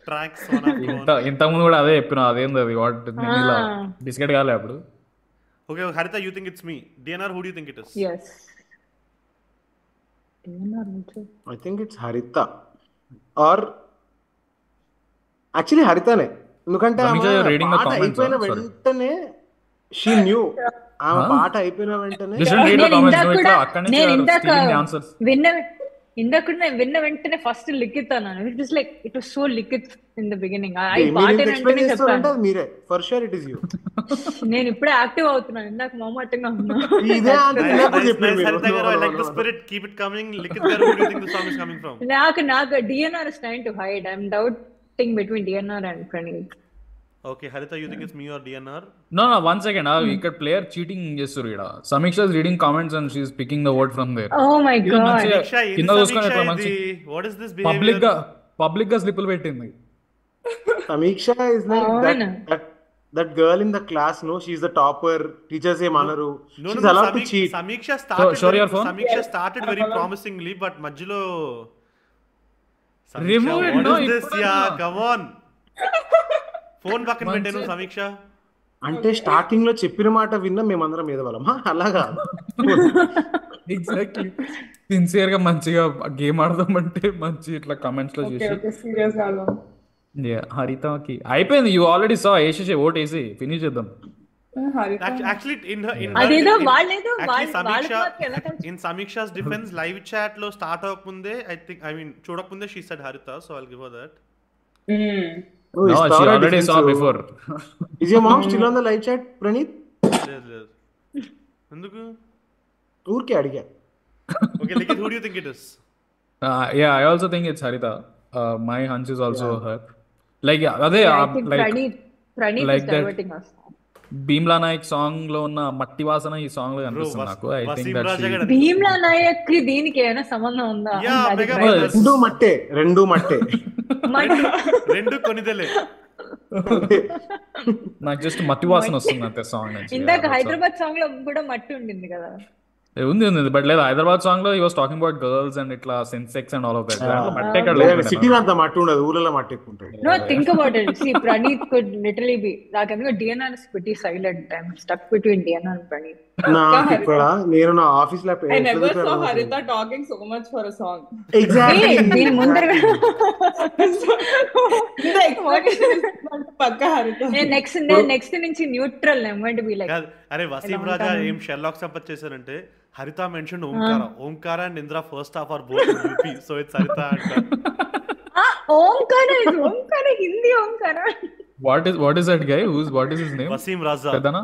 tracks on ఇంత ఇంత ముందు కూడా అదే చెప్పిన అదే? ఉంది వాట్ నిన్నలా బిస్కెట్ కాలే అప్పుడు. Okay Haritha you think it's me DNR who do you think it is yes. DNR I think it's Haritha or. Actually హరితనే ఎందుకంటే పాట అయిపోయిన. వెంటనే షీ న్యూ ఆమె? పాట అయిపోయిన వెంటనే నేను ఇందాక నేను. విన్న ఇందాక నేను విన్న వెంటనే ఫస్ట్ లిఖిత్ అన్నాను it is like it was so Likith in the beginning I మీరు పాట for sure it is you నేను ఇప్పుడే యాక్టివ్ అవుతున్నాను ఇందాక మొహమాటంగా ఉన్నా ఇదే అంటే Nice, ఇందాక nice, చెప్పారు nice, మీరు. Haritha garu. I No, no, like the no, no. spirit. Keep it coming. Likith garu, who do you think the song is coming from? నాకు నాకు DNR is to hide I'm Doubting between DNR and Praneeth Okay, Haritha, you think it's me or DNR? No no one second ఇక్కడ ప్లేయర్ చీటింగ్ చేస్తారు ఇక్కడ Samiksha reading comments and she's picking the word from there oh my God Samiksha, ఏంది కింద చూసుకొని Samiksha ఇట్లా మంచి ఇది? What is this public behavior? గా పబ్లిక్ గా స్లిప్పులు పెట్టింది సమీక్ష ఇస్ లైక్ అవునా? That that girl in the class no she's the topper teachers ఏమనరు No, no, she's no. Allowed to Samik- cheat Samiksha Samiksha, Remove it, what no, is this? ఇప్పుడన్నా. Yeah, come on. ఫోన్ పక్కన పెట్టాను సమీక్ష. అంటే స్టార్టింగ్లో చెప్పిన మాట విన్నా మేమందరం మీద వాళ్ళం అలాగా ఎగ్జాక్ట్లీ సిన్సియర్గా మంచిగా గేమ్ ఆడదామంటే మంచి ఇట్లా కమెంట్స్లో చేసి. హరితకి. అయిపోయింది యూ ఆల్రెడీ సా వేసేసి ఓట్ వేసి. ఫినిష్ చేద్దాం. హరిత యాక్చువల్లీ ఇన్ ఇన్ అదేదో వాళ్ళేదో వాళ్ళ వాళ్ళ సమీక్ష మాకు ఎలా కలిసి ఇన్ సమీక్షాస్ డిఫెన్స్ లైవ్ చాట్లో స్టార్ట్ అవ్వకముందే I think I mean చూడకముందే she said Haritha so I'll give that No, she already saw before. Is your mom still on the live chat Praneeth లేదు లేదు ఎందుకు ఊరికే అడిగా okay Likith who do you think it is Uh, yeah, I also think it's Harita. Uh, my hunch is also her. Like, yeah, అదే I uh, think like Praneeth Praneeth like is that. Diverting us. Bheemla Nayak సాంగ్లో ఉన్న మట్టి వాసన ఈ సాంగ్లో కనిపిస్తుంది నాకు. ఐ థింక్ భీమ్లా నాయక్కి దీనికి ఏమైనా సంబంధం ఉందా. రెండు మట్టే రెండు మట్టే. మట్టి. రెండు కొనిదలే. నాకు జస్ట్ మట్టి వాసన వస్తుంది అంతే సాంగ్ ఇందాక. హైదరాబాద్ సాంగ్లో కూడా మట్టి ఉండింది కదా. ఉంది ఉంది. బట్ లేదు హైదరాబాద్ సాంగ్లో ఈ was talking about girls and ఇట్లా Sensex and all of that మట్టి ఎక్కడ లేదు సిటీలో అంత మట్టి ఉండదు ఊళ్ళలో మట్టి ఎక్కువ ఉంటుంది. No think about it see Praneeth could literally be నాకు ఎందుకు DNR is pretty silent I'm stuck between DNR and Praneeth నాకు ఇక్కడ? నేను నా ఆఫీస్లో I never saw Harita talking so much for a song. Exactly దీని ముందర పక్కా. నేను నెక్స్ట్ నెక్స్ట్ నుంచి న్యూట్రల్ నెంబర్ బి లైక్ అరే వసీం రాజా? ఏం షెర్లాక్ సంపత్ చేశారంటే Haritha mention Omkara Omkara and Indra first half or both UP so it's Haritha అంట Omkara Omkara Hindi Omkara what is what is that guy who's what is his name Waseem Raja. పెద్దనా?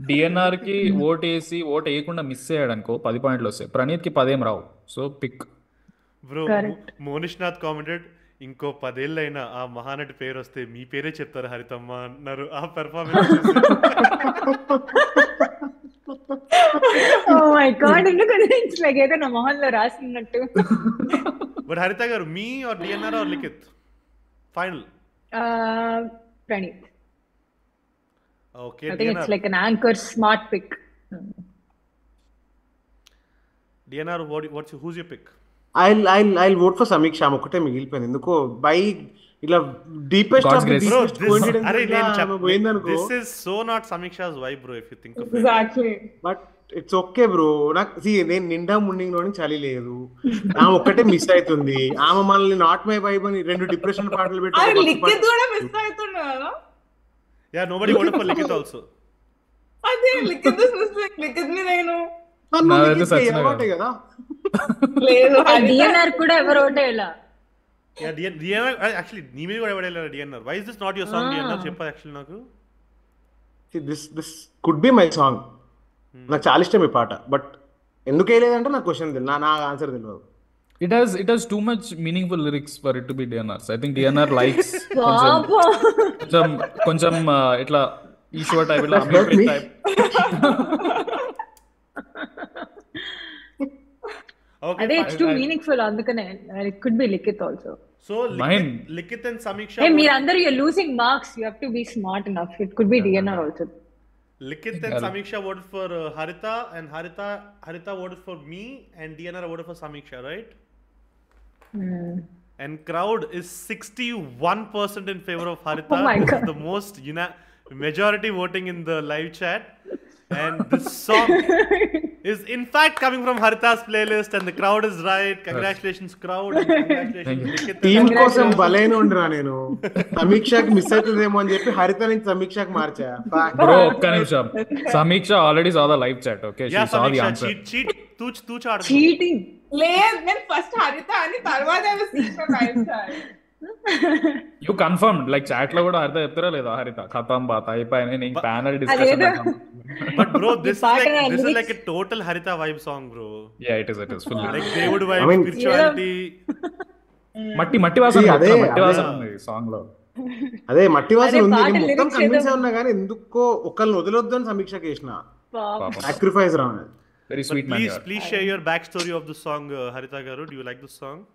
డిఎన్ఆర్కి ఓట్ వేసి ఓట్ వేయకుండా మిస్ అయ్యాడు అనుకో పది పాయింట్లు వస్తాయి. ప్రణీత్కి పదేం రావు. So pick. Bro Correct. Monish Nath commented ఇంకో పదేళ్ళైనా ఆ మహానటి పేరు వస్తే మీ పేరే చెప్తారు హరితమ్మ అన్నారు. ఆ పెర్ఫార్మెన్స్ రాసినట్టు but Haritha garu me or DNR or Likhith? Final. Praneeth. Okay I think it's DNR like an anchor smart pick DNR what's who's you pick I I I vote for Sameeksha ఆమె ఒకటే మిగిలిపోయింది. ఎందుకో బై ఇలా డీపెస్ట్ ఆఫ్ grace. బ్రో అరే నేను deepest this is so not Sameeksha's why bro if you think of Exactly. But it's okay bro నాకు నేను నిండా ముండింగ్లోని చలి లేదు. ఆమె ఒక్కటే మిస్ అవుతుంది. ఆమె మనల్ని నాట్ మై వైబ్ అని రెండు డిప్రెషన్ పాటలు పెట్టి అవుతున్నా కదా yeah nobody vote for Likhith also అదే లిఖిత్ మిస్ లిఖిత్ని నేను డిఎన్ఆర్ కూడా ఎవరు ఇలా? యా డిఎన్ఆర్ యాక్చువల్లీ నీ మీద కూడా ఎవడలేదు DNR why is this not your song. DNR చెప్పా యాక్చువల్లీ నాకు. This this could be my song నాకు చాలా ఇష్టం ఈ పాట. బట్ ఎందుకు వేయలేదంటే నాకు క్వశ్చన్ తెలియదు. నా నా ఆన్సర్ తెలియదు. It has it has too much meaningful lyrics for it to be DNR's I think DNR likes కొంచెం పాపం కొంచెం కొంచెం uh, ఇట్లా ఈశ్వర్ టైప్ ఇట్లా That hurt అమీర్ me. టైప్ ఓకే అదే ఇట్స్ టూ మీనింగ్ఫుల్ అందుకనే it could be Likhith also so Mine. Likhith and Sameeksha ఏ మీరందరూ you losing marks you have to be smart enough it could be DNR also Likhith and Sameeksha voted for Haritha and Haritha Haritha voted for me and DNR voted for Sameeksha Right and crowd is 61% in favor of Haritha. Oh my This is God. the most uni- majority voting in the live chat. And this song is in fact coming from Haritha's playlist, and the crowd is right. Congratulations, crowd. And congratulations, Likith. Team కోసం బలైన ఉండరా నేను సమీక్షకి మిస్ అవుతుందేమో అని చెప్పి హరిత నుంచి సమీక్షకి మార్చా బ్రో ఒక్క నిమిషం Samiksha already saw the live chat okay she Yeah, saw the Samiksha, answer cheat, cheat, తూచ్ తూచ్ ఆడు చీటింగ్ లేదు నేను ఫస్ట్ హరిత అని తర్వాత యూ కన్ఫర్మ్ లైక్ చాట్లో కూడా హరిత చెప్తారా లేదా? హరిత ఖతం బాత్ అయిపోయి నీకు panel discussion But bro, this is పాట like this is lyrics- like a total Haritha vibe song, bro. Yeah it is it is full Like దేవుడు mean- spirituality. మట్టి మట్టి వాసన మట్టి. వాసన ఉంది సాంగ్లో. అదే మట్టి వాసన ఉంది నేను మొత్తం కన్విన్స్ ఉన్నా కానీ ఎందుకో ఒకళ్ళని వదిలొద్దు అని సమీక్షకి వేసిన పాపం. Sacrifice Very sweet but Please, please share your backstory of the song, uh, Harita Garu. Do you like this song?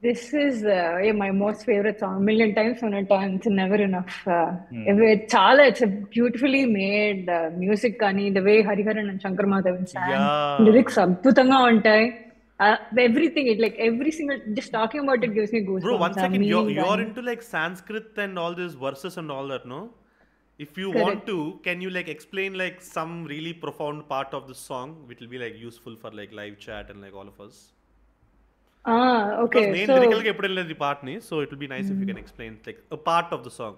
This is uh, yeah, my most favorite song. A million times on a ton, it's never enough. Uh, mm. it's Chala, it's a beautifully made uh, music. Kani, the way Hariharan and Shankar Madhavan sang, yeah. lyrics, abhutanga uh, everything it like every single just talking about it gives me goosebumps. Bro, one second, you're, you're into like Sanskrit and all these verses and all that, no? If you Correct. want to, can you like explain like some really profound part of the song, which will be like useful for like live chat and like all of us? Ah, okay. Because నేను So, లిరికల్ గా ఎప్పుడు వెళ్ళలేదు ఈ పార్ట్ ని so it will be nice if you can explain like a part of the song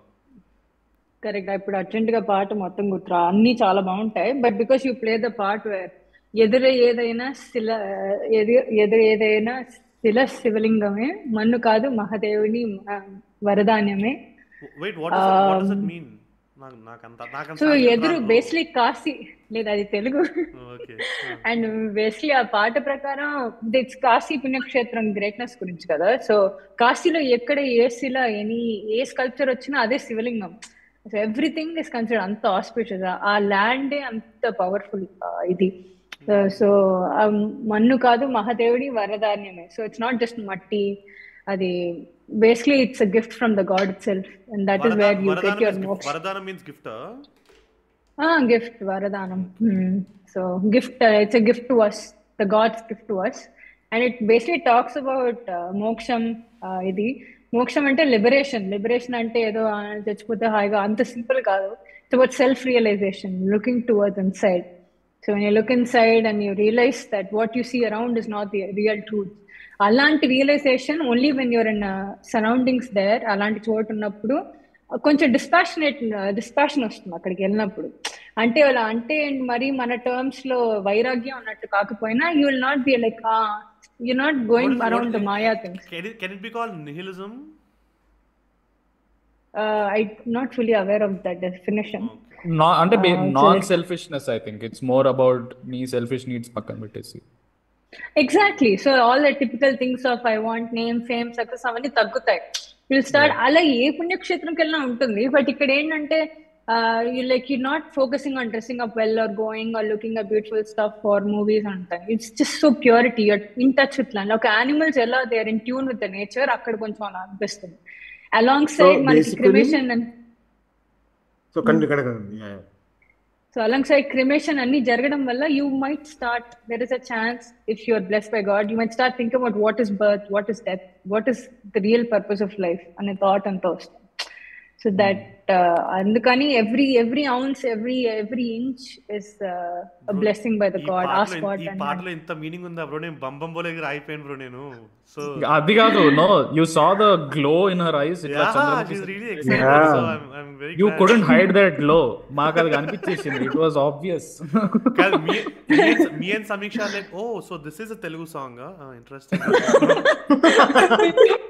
correct ఇప్పుడు అర్జెంట్ గా పాట మొత్తం గుర్తురా అన్ని చాలా బాగుంటాయి but because you play the part where ఎదురు ఏదైనా శిల ఎదు ఎదురు ఏదైనా శిల శివలింగమే మన్ను కాదు మహాదేవుని మ- వరదాన్యమే wait what does what does it mean నాకు నాకంత నాకంత సో ఎదురు బేసిక్లీ కాశీ. లేదు అది తెలుగు. అండ్ బేసిక్లీ ఆ పాట ప్రకారం దిట్స్ కాశీ పుణ్యక్షేత్రం గ్రేట్నెస్ గురించి కదా. సో కాశీలో ఎక్కడ ఏ శిల ఎనీ ఏ స్కల్ప్చర్ వచ్చినా అదే శివలింగం. సో ఎవ్రీథింగ్ ఇస్ కన్సిడర్ అంత ఆస్పిషియస్. ఆ ల్యాండే అంత పవర్ఫుల్ ఇది. సో మన్ను కాదు మహాదేవుడి వరదాన్యమే సో ఇట్స్ నాట్ జస్ట్ మట్టి అది basically it's a gift from the god itself and that is where you get your moksha వరదానం మీన్స్ గిఫ్ట్ గిఫ్ట్ వరదానం. So gift it's a gift to us the god's gift to us and it basically talks about మోక్షం ఇది. మోక్షం అంటే లిబరేషన్ లిబరేషన్ అంటే ఏదో ఆ, చచ్చిపోతే హాయిగా అంత సింపుల్ కాదు. It's about self realization looking towards inside so when you look inside and you realize that what you see around is not the real truth. అలాంటి realization only when you're in surroundings there అలాంటి చోటు ఉన్నప్పుడు కొంచెం డిస్పాషనేట్ డిస్పాషన్ వస్తుంది అక్కడికి వెళ్ళినప్పుడు. అంటే అలా అంటే మరి మన టర్మ్స్లో వైరాగ్యం ఉన్నట్టు కాకపోయినా you will not be like you not going around the maya things can it be called nihilism I not fully aware of that definition అంటే it's non selfishness I think it's more about నీ సెల్ఫిష్ నీడ్స్ పక్కన పెట్టేసి. Exactly so all the typical things of I want name fame success అవన్నీ తగ్గుతాయి. విల్ స్టార్ట్ అలా ఏ పుణ్యక్షేత్రంకి వెళ్ళినా ఉంటుంది బట్ ఇక్కడ ఏంటంటే you like you not focusing on dressing up well or going or looking a beautiful stuff far movies అంటాయి it's just so purity you're in touch with land ఒక యానిమల్స్ ఎలా they are in tune with the nature అక్కడ కొంచెం అలా అనిపిస్తుంది. అలాంగ్ సైడ్ మనకి basically- క్రిమేషన్ సో కండి సో అలాంగ్ సైడ్ క్రిమేషన్ అన్ని జరగడం వల్ల you might start there is a chance if you are bless by god you might start think about what is birth what is death what is the real purpose of life అనే థాట్ అంతా వస్తుంది. సో దట్ అందుకని every every ounce every every inch is blessing by the god ఆ స్పాట్ పాటలో ఇంత మీనింగ్ ఉందా బ్రో నేను బంబం బోలే అయిపోయాను బ్రో నేను. సో అది కాదు no you saw the glow in her eyes ఇట్లా yeah Chandramukhi she's really Yeah. excited so I'm I'm very you glad. Couldn't hide that glow మాకు అది కనిపించేసింది ఇట్ వాస్ ఆబ్వియస్ కాదు, are like, oh, so this is a Telugu song, huh? Uh, interesting.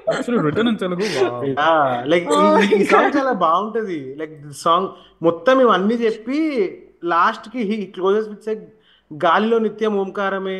Actually return in Telugu like ఈ సాంగ్ చాలా బాగుంటది లైక్ సాంగ్ మొత్తం ఇవన్నీ చెప్పి లాస్ట్కి హీ క్లోజెస్ విత్ గాలిలో నిత్యం ఓంకారమే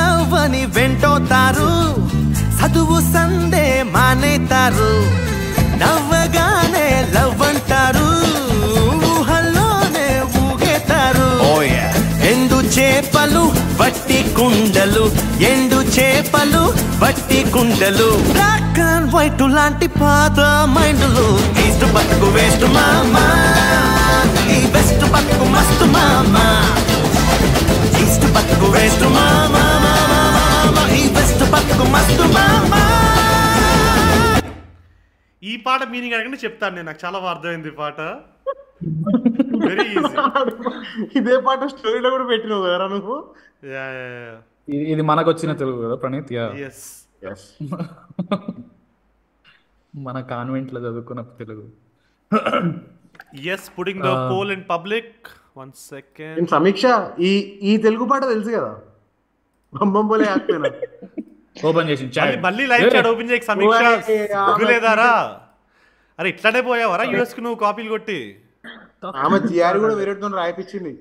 అని వెంటోతారు? చదువు సందే మానేతారు. నవ్వగానే లవ్ అంటారు. ఊహల్లోనే ఊగేతారు. ఎండు చేపలు వట్టి కుండలు. ఎండు చేపలు వట్టి కుండలు. బ్లాక్ అండ్ వైట్ లాంటి పాత మైండ్లు. ఈస్ట్ బతుకు వేస్ట్ మామా. ఈ వెస్ట్ బతుకు మస్తు మామా. ఈస్ట్ బతుకు వేస్ట్ మామా. బతుకు మస్తు మామా ఈ పాట మీనింగ్ అడగండి చెప్తాను నేను నాకు చాలా బాగా అర్థమైంది ఈ పాట వెరీ ఈజీ ఇదే పాట స్టోరీలో కూడా పెట్టినావు కదా నువ్వు యా యా యా ఇది- మనకు వచ్చిన తెలుగు కదా ప్రణీత్ యా ఎస్ మన కాన్వెంట్లో చదువుకున్న Telugu yes pudding the Uh, poll in public one second Sameeksha ఈ ఈ తెలుగు పాట తెలుసు కదా బొమ్మం పోలే ఓపెన్ చేసి మళ్ళీ లైవ్ చాట్ ఓపెన్ చేయక సమీక్ష. సిగ్గులేదారా అరే ఇట్లానే పోయావరా యూఎస్కి నువ్వు కాపీలు కొట్టి? ఆమె జిఆర్ కూడా వేరేతో రాయిపించింది.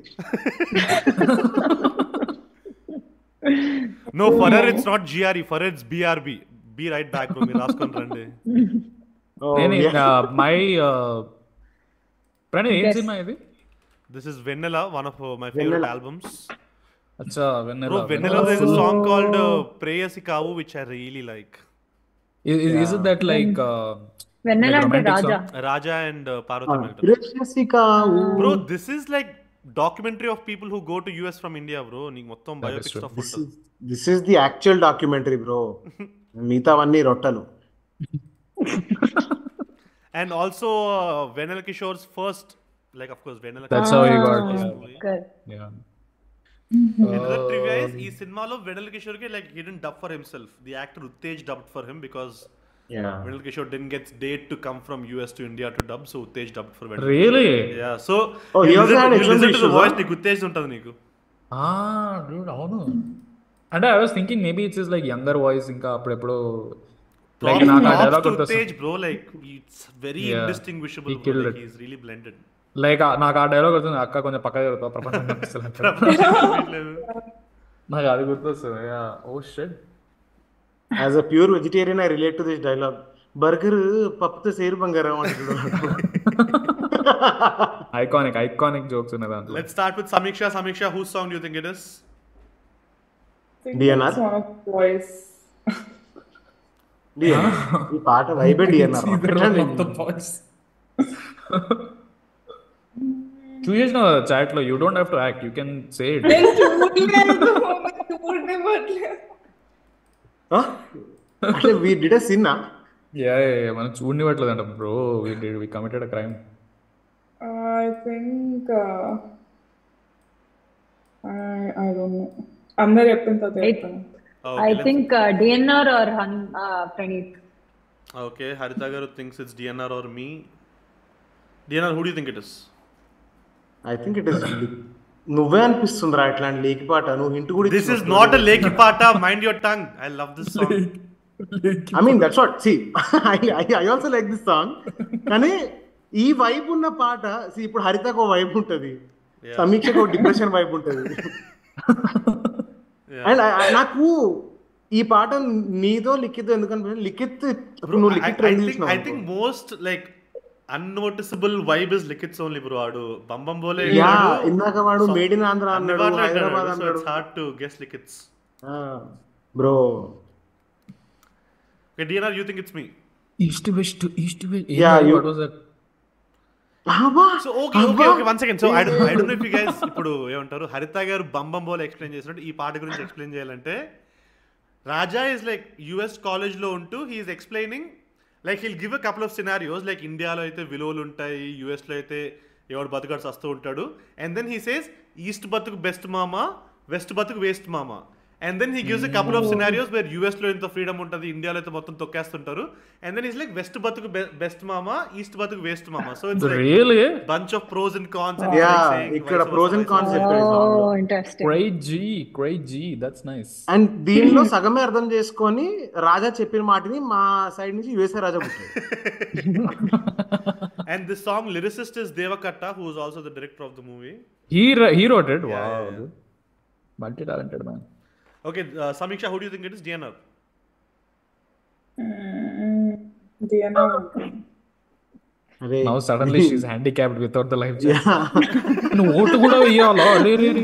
No for it's not GRE for it's BRB be right back మీరు రాసుకొని రండి. నేను మై ప్రణీత్ ఏం. సినిమా ఇది? This is Vennela one of my favourite. Albums అచ్చా Vennela a song called uh, Preyasi Kavu, which I really like. Is it that like Vennela Like అంటే Raja Raja and uh, Parvati Meghdal. రక్షసికావు. Bro, this is like documentary of people who go to US from India, bro. నీకు మొత్తం ఉంటుంది. is- this is the actual documentary bro మిగతావన్నీ రొట్టలు And also uh, Venel Kishore's first, like of course Venel That's how he yeah Another trivia is ఈ సినిమాలో వెనల్ కిషోర్కి like he didn't dub for himself. The actor Uttej dubbed for him because Venel Kishore didn't get date to come from US to India to dub, so Uttej dubbed for Venel. Really? Yeah. So Oh, you he also listen, had to- you H1B listen to the issues, voice, huh? నీకు ఉత్తేజ్ ఉంటుంది నీకు. ఆ డూడ్ అవును అంటే I was thinking maybe it's is like younger voice ఇంకా అప్పుడెప్పుడు లైక్ నాకు ఆ డైలాగ్ to గుర్తొస్తుంది Uttej, bro. Like it's very Yeah. indistinguishable. He like నాకు ఆ డైలాగ్ గుర్తుంది అక్క కొంచెం పక్క జరుగుతావు ప్రపంచం. నాకు అది గుర్తొస్తుంది oh shed as a pure vegetarian I relate to this dialogue burger పప్పుతో సేరు బంగారం ఐకానిక్ ఐకానిక్ జోక్స్ ఉన్నాయి దాంట్లో Let's start with Samiksha. Samiksha, whose song do you think it is? think DNR? it's one of boys. ఈ పాట వైబే డిఎన్ఆర్ చూసేసిన చాట్లో you don't have to act you can say it నేను చూడలేదు నాకు చూడనివ్వట్లేదు అంటే we did a sin yeah మనం చూడనివ్వట్లేదంట bro we did we committed a crime I think uh, I I don't know. అందరు చెప్పిన తర్వాత చెప్తాను Oh, I okay, let's- think DNR or hun Praneeth Okay, Harita Garu thinks it's DNR or me. DNR, who do you think it is? I think it is నువ్వే అనిపిస్తుందిరా ఇట్లాంటి లేకి పాట నువ్వు హింట్ కూడా This is not a Leki Pata. Mind your tongue. I love this song. I mean that's what see I also like this song కానీ ఈ వైబ్ ఉన్న పాట see, ఇప్పుడు హరితకు వైబ్ ఉంటది. సమీక్షకు డిప్రెషన్ వైబ్ ఉంటది. అండ్ నాకు ఈ పాట నీదో లిఖితో ఎందుకంటే లిఖిత్ ఇప్పుడు నువ్వు I, Likhith I trend think I is Likits only, bro. Adu Bambam Bole. Yeah అన్నాడు. ఇందాక వాడు మేడ్ ఇన్ ఆంధ్ర అన్ని అన్నాడు హైదరాబాద్ అన్నాడు hard to guess Likits. Bro Okay, DNR, you think it's me? East west east west Yeah, you- what was that so okay okay okay one second so I I don't know if you guys ఇప్పుడు ఏమంటారు హరిత గారు బంబం బోల్ ఎక్స్ప్లెయిన్ చేసినట్టు ఈ పాట గురించి ఎక్స్ప్లెయిన్ చేయాలంటే రాజా ఇస్ లైక్ యుఎస్ కాలేజ్లో ఉంటూ he's explaining like he'll give a couple of scenarios like ఇండియాలో అయితే విలువలు ఉంటాయి యుఎస్లో అయితే ఎవడు బతుకాడు వస్తూ ఉంటాడు. And then he says east బతుకు బెస్ట్ మామ వెస్ట్ బతుకు వేస్ట్ మామ. And then he gives a couple of scenarios where యుఎస్లో ఇంత ఫ్రీడమ్ ఉంటుంది ఇండియాలో అయితే మొత్తం తొక్కేస్తుంటారు. And then he's like west బతుకు బెస్ట్ మామ ఈస్ట్ బతుకు వేస్ట్ మామ. So it's really bunch of pros and cons and yeah he's like saying ఇక్కడ ప్రోస్ అండ్ కాన్స్ ఇంట్రెస్టింగ్ క్రైట్ జీ క్రైట్ జీ దట్స్ నైస్ అండ్ దీనిలో సగమే అర్థం చేసుకొని రాజా చెప్పిన మాటని మా సైడ్ నుంచి USA Raja And this song lyricist is Devakatta, who is also the director of the movie. He he wrote it Yeah, wow. Multi talented man Okay, uh, Samiksha, who do you think it is? DNR. Diana. అరే now suddenly she's handicapped without the life నువ్వు ఓటు కూడా ఏం opinion? ఆడాలా Live నేను?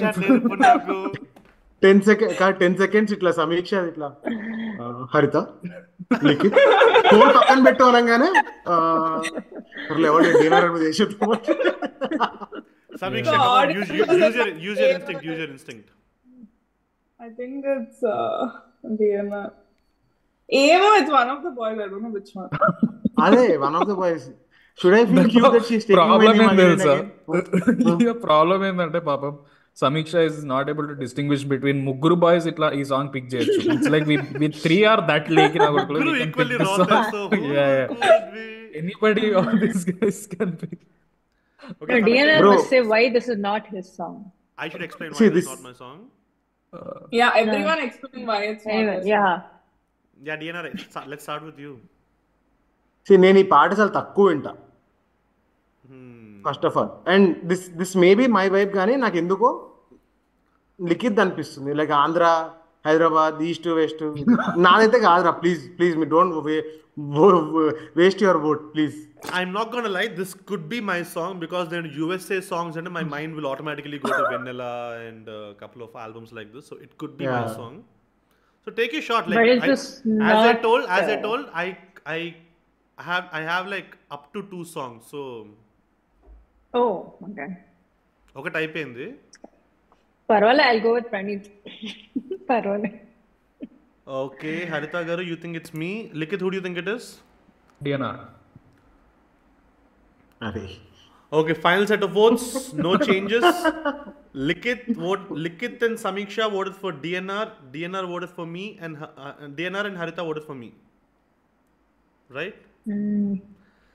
chat లేదు ఇప్పుడు నాకు. టెన్ సెకండ్ టెన్ సెకండ్స్ ఇట్లా సమీక్ష ఇట్లా హరిత ఫోన్ పక్కన పెట్టు అనగానే ఆ, సర్లే ఎవరు DNR Your "Yeah." instinct, use your instinct. I think it's uh, Diana. Emo, it's one of the boys. I don't know which one. అదే one of the boys should I feel cute that she taking my problem name తెలుసా ప్రాబ్లం ఏంటంటే పాపం సమీక్ష is not able to distinguish between ముగ్గురు బాయ్స్ ఇట్లా ఈ సాంగ్ పిక్ చేయొచ్చు it's like we three are that లేకి నా కొడుకులు we can pick equally this Okay, No, Samiksha, DNR Bro. must say why this is not his song. I should explain why See, this is this- not my song. Yeah, everyone explain why it's not. Anyway, his. yeah. Yeah, DNR, let's- let's start with you. See, నేను ఈ పాట చాలా తక్కువ వింటా Hmm. First of all and this this maybe my vibe కానీ నాకు ఎందుకో లిఖిత్ అనిపిస్తుంది like Andhra Hyderabad east west నాదైతే కాదురా please please me don't waste your vote please I'm not gonna lie, this could be my song because then USA songs and my mind will automatically go to Vanilla and a couple of albums like this. So it could be my Yeah. song. So take a shot. Like But it's I- just as I not, told, as I uh, told, I I have I have like up to two songs. So Oh, okay. ఒక టైప్ అయింది పర్వాలే I'll go with Pranit. పర్వాలే okay Haritha garu you think it's me Likhith who you think it is DNR. అరే Okay, final set of votes. No changes. Likit vote. Likit and Samiksha voted for DNR. DNR voted for me, and Ha- uh, DNR and Harita voted for me. Right? Hmm.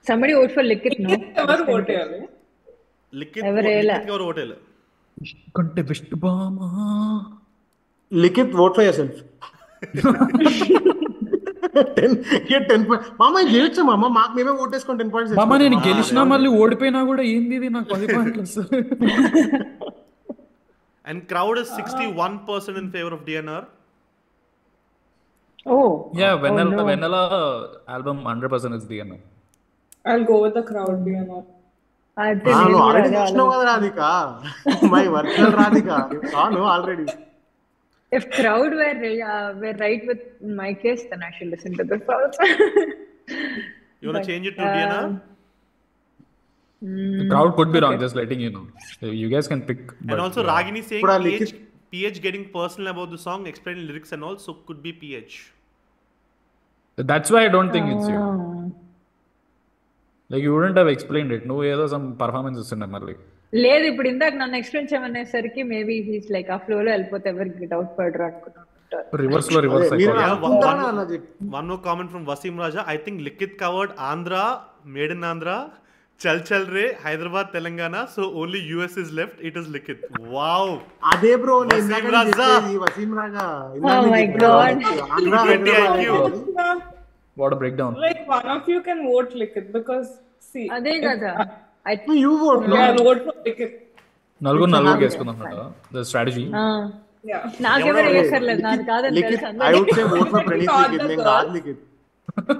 Somebody vote for Likit, no? ఎవరు vote చేయాలి? Likit. ఎవరు vote- వేయలే. Likit ఎవరు vote వేయలే. కంటే బెస్ట్ బామా Likhith vote for yourself ten మామ చేయొచ్చు మామ మాకు మేమే ఓట్ వేసుకొని టెన్ పాయింట్స్ మామ నేను గెలిచినా మళ్ళీ ఓడిపోయినా కూడా ఏంది ఇది నాకు పది పాయింట్లు వస్తుంది And crowd is 61% in favor of DNR. Oh. Yeah Oh, Vennela. Vennela album hundred percent is DNR. I'll go with the crowd, Diana. I know already Krishna was Radhika. My virtual Radhika. You saw no already. If crowd were uh, right with my guess, then I should listen to the also. you wanna change it to uh, Diana? Um, the crowd could be wrong. Just letting you know. You guys can pick. And also yeah. Ragini saying PH, PH getting personal about the song, explaining lyrics and all, so could be PH. That's why I don't think it's you. Oh. Like you wouldn't have explain it నువ్వు ఏదో సమ్ పర్ఫార్మెన్స్ ఇస్తుండే మరి లేదు ఇప్పుడు ఇందాక నన్ను ఎక్స్ప్లెయిన్ చేయమనేసరికి మేబీ హీస్ లైక్ ఆ ఫ్లో లో వెళ్ళిపోతే ఎవరికి డౌట్ పడరు అనుకుంటారు రివర్స్లో reverse one more comment from Wasim Raja I think Likhit covered Andhra made in Andhra చల్ చల్ రే Hyderabad Telangana so only US is left it is Likhit wow అదే bro Wasim Raja Wasim Raja oh my god Andhra thank you what break down like one of you can vote Likit because see. అదే కదా. I you vote I'll vote for Likit. నలుగురు నలుగురు వేసుకుందాం ద స్ట్రాటజీ. నాకెవరు వేయక్కర్లేదు నాది కాదని లిఖిత్ తెలుసు I would. Say vote for Praneeth Likhit నేను. కాదు లిఖిత్.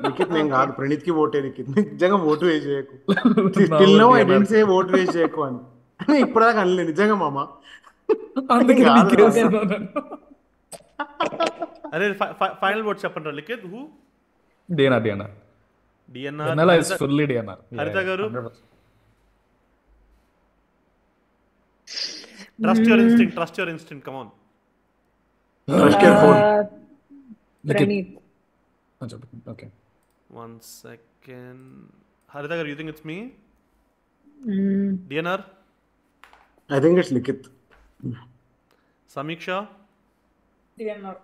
లిఖిత్ నేను కాదు ప్రణీత్కి ఓటే లిఖిత్. నిజంగా ఓటు వేస్ట్ చేయకు. Still no I didn't say vote waste చేయకు అని. ఇప్పటిదాకా అనలేదు నిజంగా మామ. అందుకే కాదు. నీకు. అరే ఫైనల్ వర్డ్ చెప్పండి Likhit who DNR DNR DNR Vennela is fully DNR Haritha garu? Trust your instinct trust your instinct come on first year phone ఆ, Praneeth okay one second Haritha garu you think it's me hmm. DNR I think it's Likhit Samiksha DNR.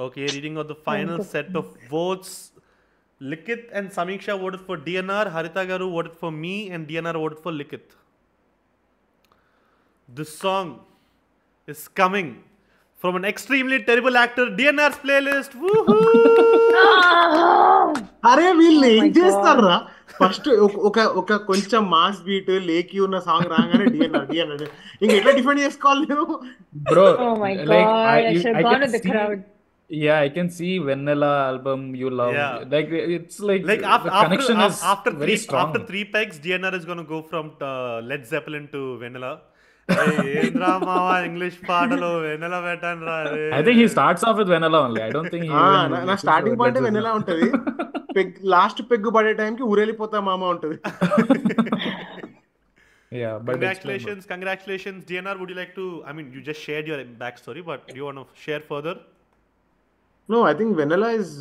Okay, reading of the final set of votes. Likit and Samiksha voted for DNR, Harita Garu voted for me, and DNR voted for Likit. This song is coming from an extremely terrible actor, DNR's playlist. Woohoo! అరే వీళ్ళు ఏం చేస్తారా ఫస్ట్ ఒక ఒక కొంచెం మాస్ బీట్ లేకి ఉన్న సాంగ్ రాగానే డిఎన్ఆర్ డిఎన్ఆర్ ఇంక ఎట్లా డిఫెండ్ చేసుకోవాలి నేను Bro, Oh the yeah, I can see Vanilla album you love. Yeah. Like it's like, Like the after after, connection af- is after very three strong. after three pegs, DNR is gonna go from uh, Led Zeppelin to Vanilla. Hey, ఏంద్రా మావా ఇంగ్లీష్ పాటలు వెనెల పెట్టండి రా రే. I think he starts off with Vanilla only. I don't think he ఆ, even నా- స్టార్టింగ్ to పాయింట్. ఉంటది పెగ్ లాస్ట్ పెగ్గు పడే టైంకి ఊరెళ్ళిపోతా మామ ఉంటది fun, Congratulations, congratulations, DNR. Would you like to? I mean, you just shared your backstory, but do you want to share further? No I think Vennela is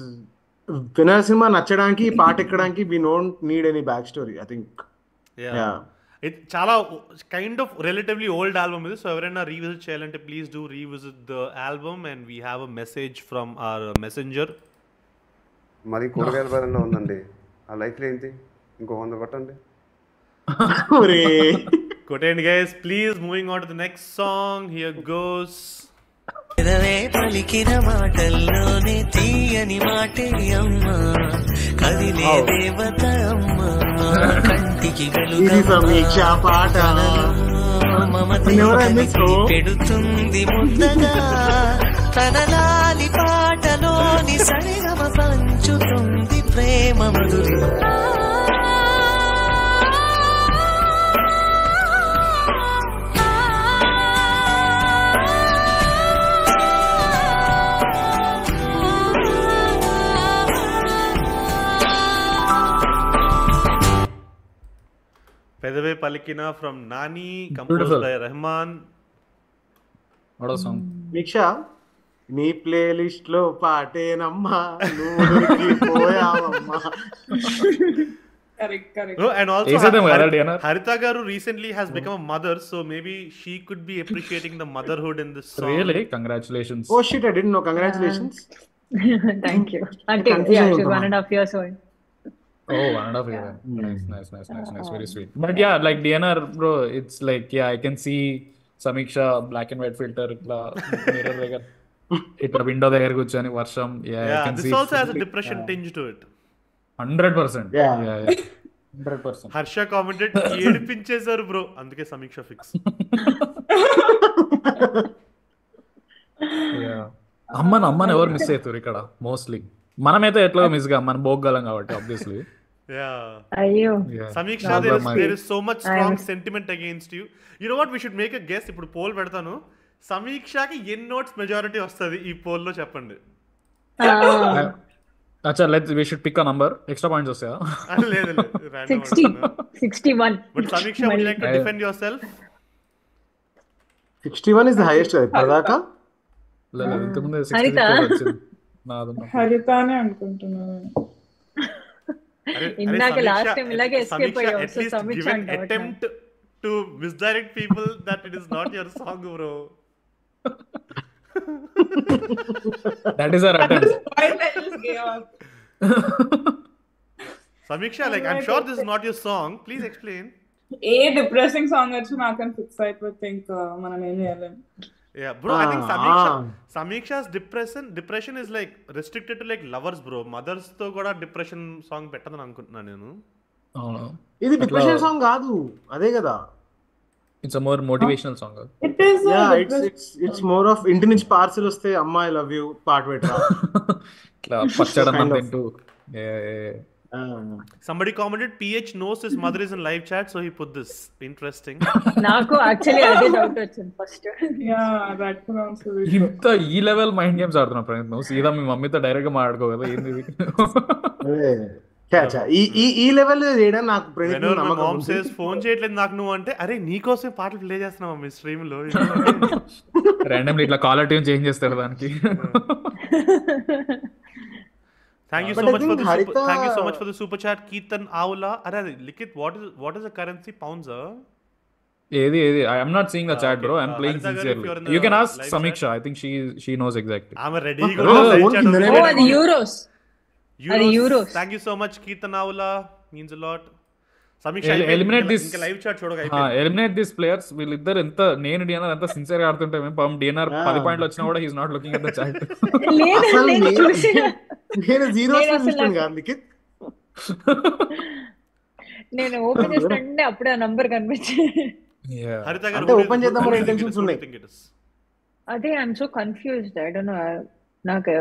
Vennela cinema నచ్చడానికి పాట ఎక్కడానికి we don't need any back story I think It చాలా kind of relatively old album ఇది. సో ఎవరైనా రీవిజిట్ చేయాలంటే please do revisit the album and we have a message from our messenger మరి కూరగాయల బేరంలో ఉందండి. ఆ లైఫ్లో ఏంటి? ఇంకో వంద కొట్టండి. కొట్టండి guys please moving on to the next song here goes పెదవే పలికిన మాటల్లోనే తీయని మాటే అమ్మా. కదిలే దేవత అమ్మా. కంటికి సమీక్ష పాట? పెడుతుంది ముద్దగా తనలాలి పాటలోని సరిగమ పంచుతుంది ప్రేమ మధురి. పెదవే పలికిన from Nani compose. By Rahman a song. Deeksha నీ ప్లే లిస్ట్లో పాటేనమ్మా. Oh, recently has become a mother, so maybe she could be appreciating the motherhood in this song. Really? Congratulations. Oh shit I didn't know yeah, she's ఉందమ్మా. Oh, one and a half year. Nice, nice, nice, nice, nice. Very sweet. But yeah, like DNR, bro, it's like, yeah, I can see Samiksha black and white filter ఇట్లా mirror దగ్గర ఇట్లా విండో దగ్గర కూర్చొని వర్షం yeah, I Yeah, can this see also has a depression tinge to it. Hundred percent Yeah. Hundred percent Harsha commented ఏడిపించేశారు bro అందుకే సమీక్ష ఫిక్స్ అమ్మని అమ్మని ఎవరు మిస్ అవుతారు ఇక్కడ మోస్ట్లీ మనమైతే ఎట్లా మిస్గా మనం పోగలం కాబట్టి ఆబ్వియస్లీ యా అయ్యో Samiksha Yeah, my- so much strong sentiment against you you know what we should make a guest ఇప్పుడు పోల్ పెడతాను. సమీక్షకి ఎన్ని నోట్స్ మెజారిటీ వస్తుంది ఈ పోల్లో చెప్పండి. అచ్చా let we should pick a number extra points వస్తాయా? లేదు లేదు but Samiksha would like to defend yourself sixty one is the highest ఇప్పటిదాకా లేదు ఇంతకుముందు హరిత? సిక్స్టీ వచ్చింది నాదన్న హరిత అనే అనుకుంటున్నాను. ఇందాక last time ఇలాగే escape అయ్యావు. So at least Samiksha given అంటావు అట్లా. Attempt to misdirect people that it is not your song bro that is our attempt Why did I just give up? Samiksha like I'm sure this is not your song please explain a depressing song వచ్చి నాకని ఫిక్స్ అయిపోతే ఇంకా మనం ఏం చేయలేం Think Ah, Samiksha, ah. Samiksha's depression depression is like restricted to like lovers, bro. Mothers తో కూడా డిప్రెషన్ సాంగ్ పెట్టదని అనుకుంటున్నాను నేను అవును ఇది డిప్రెషన్ సాంగ్ కాదు అదే కదా it's a more motivational song it is yeah it's it's it's more of ఇంటి నుంచి పార్సల్ వస్తే అమ్మా ఐ లవ్ యూ పాట పెట్టరా ఇట్లా పచ్చడన్నం. తింటూ Yeah, yeah, yeah. Somebody commented PH knows his mother is in live chat so he put this interesting నాకు యాక్చువల్లీ అదే డౌట్ వచ్చింది ఫస్ట్ యా దట్ సౌండ్స్ ఇంత ఈ లెవెల్ మైండ్ గేమ్స్ ఆడుతున్నా ప్రయత్నం నువ్వు సీదా మీ మమ్మీతో డైరెక్ట్గా మాట్లాడుకో కదా ఏంది. ఈ ఈ ఈ లెవెల్ చేయడం నాకు మామ్. సేస్ ఫోన్ చేయట్లేదు నాకు నువ్వు అంటే అరే నీకోసం పాటలు ప్లే చేస్తున్నావా మీ స్ట్రీమ్లో. Randomly ఇట్లా కాలర్ ట్యూన్ చేంజ్ చేస్తారు దానికి. Thank you But so I much for think the Harita- thank you so much for the super chat Keerthan Avula అరే అదే Likhit what is what is the currency pounds ఏది ఏది I'm not seeing the Ah, chat okay. Bro I'm Uh, playing Harita garu, if you're in sincerely you the can ask live Samiksha I think she she knows exactly ఆమె రెడీగా Oh, లైవ్ ఓ, కిందనే ఓ అది యూరోస్ అది euros. Thank you so much Keerthan Avula means lot eliminate this players వీళ్ళిద్దరు ఎంత నేను డిఎన్ఆర్ ఎంత సిన్సియర్ ఆడుతుంటే మేము పాపం డిఎన్ఆర్. పది పాయింట్లు వచ్చినా కూడా he's not looking at the chat నేను నేను- చూసిన నేను జీరో నేను ఓపెన్ చేస్తుంటే అప్పుడే ఆ నంబర్ కనిపించింది open చేద్దాం you ఉన్నాయి. అదే I'm so confused I don't know నాకు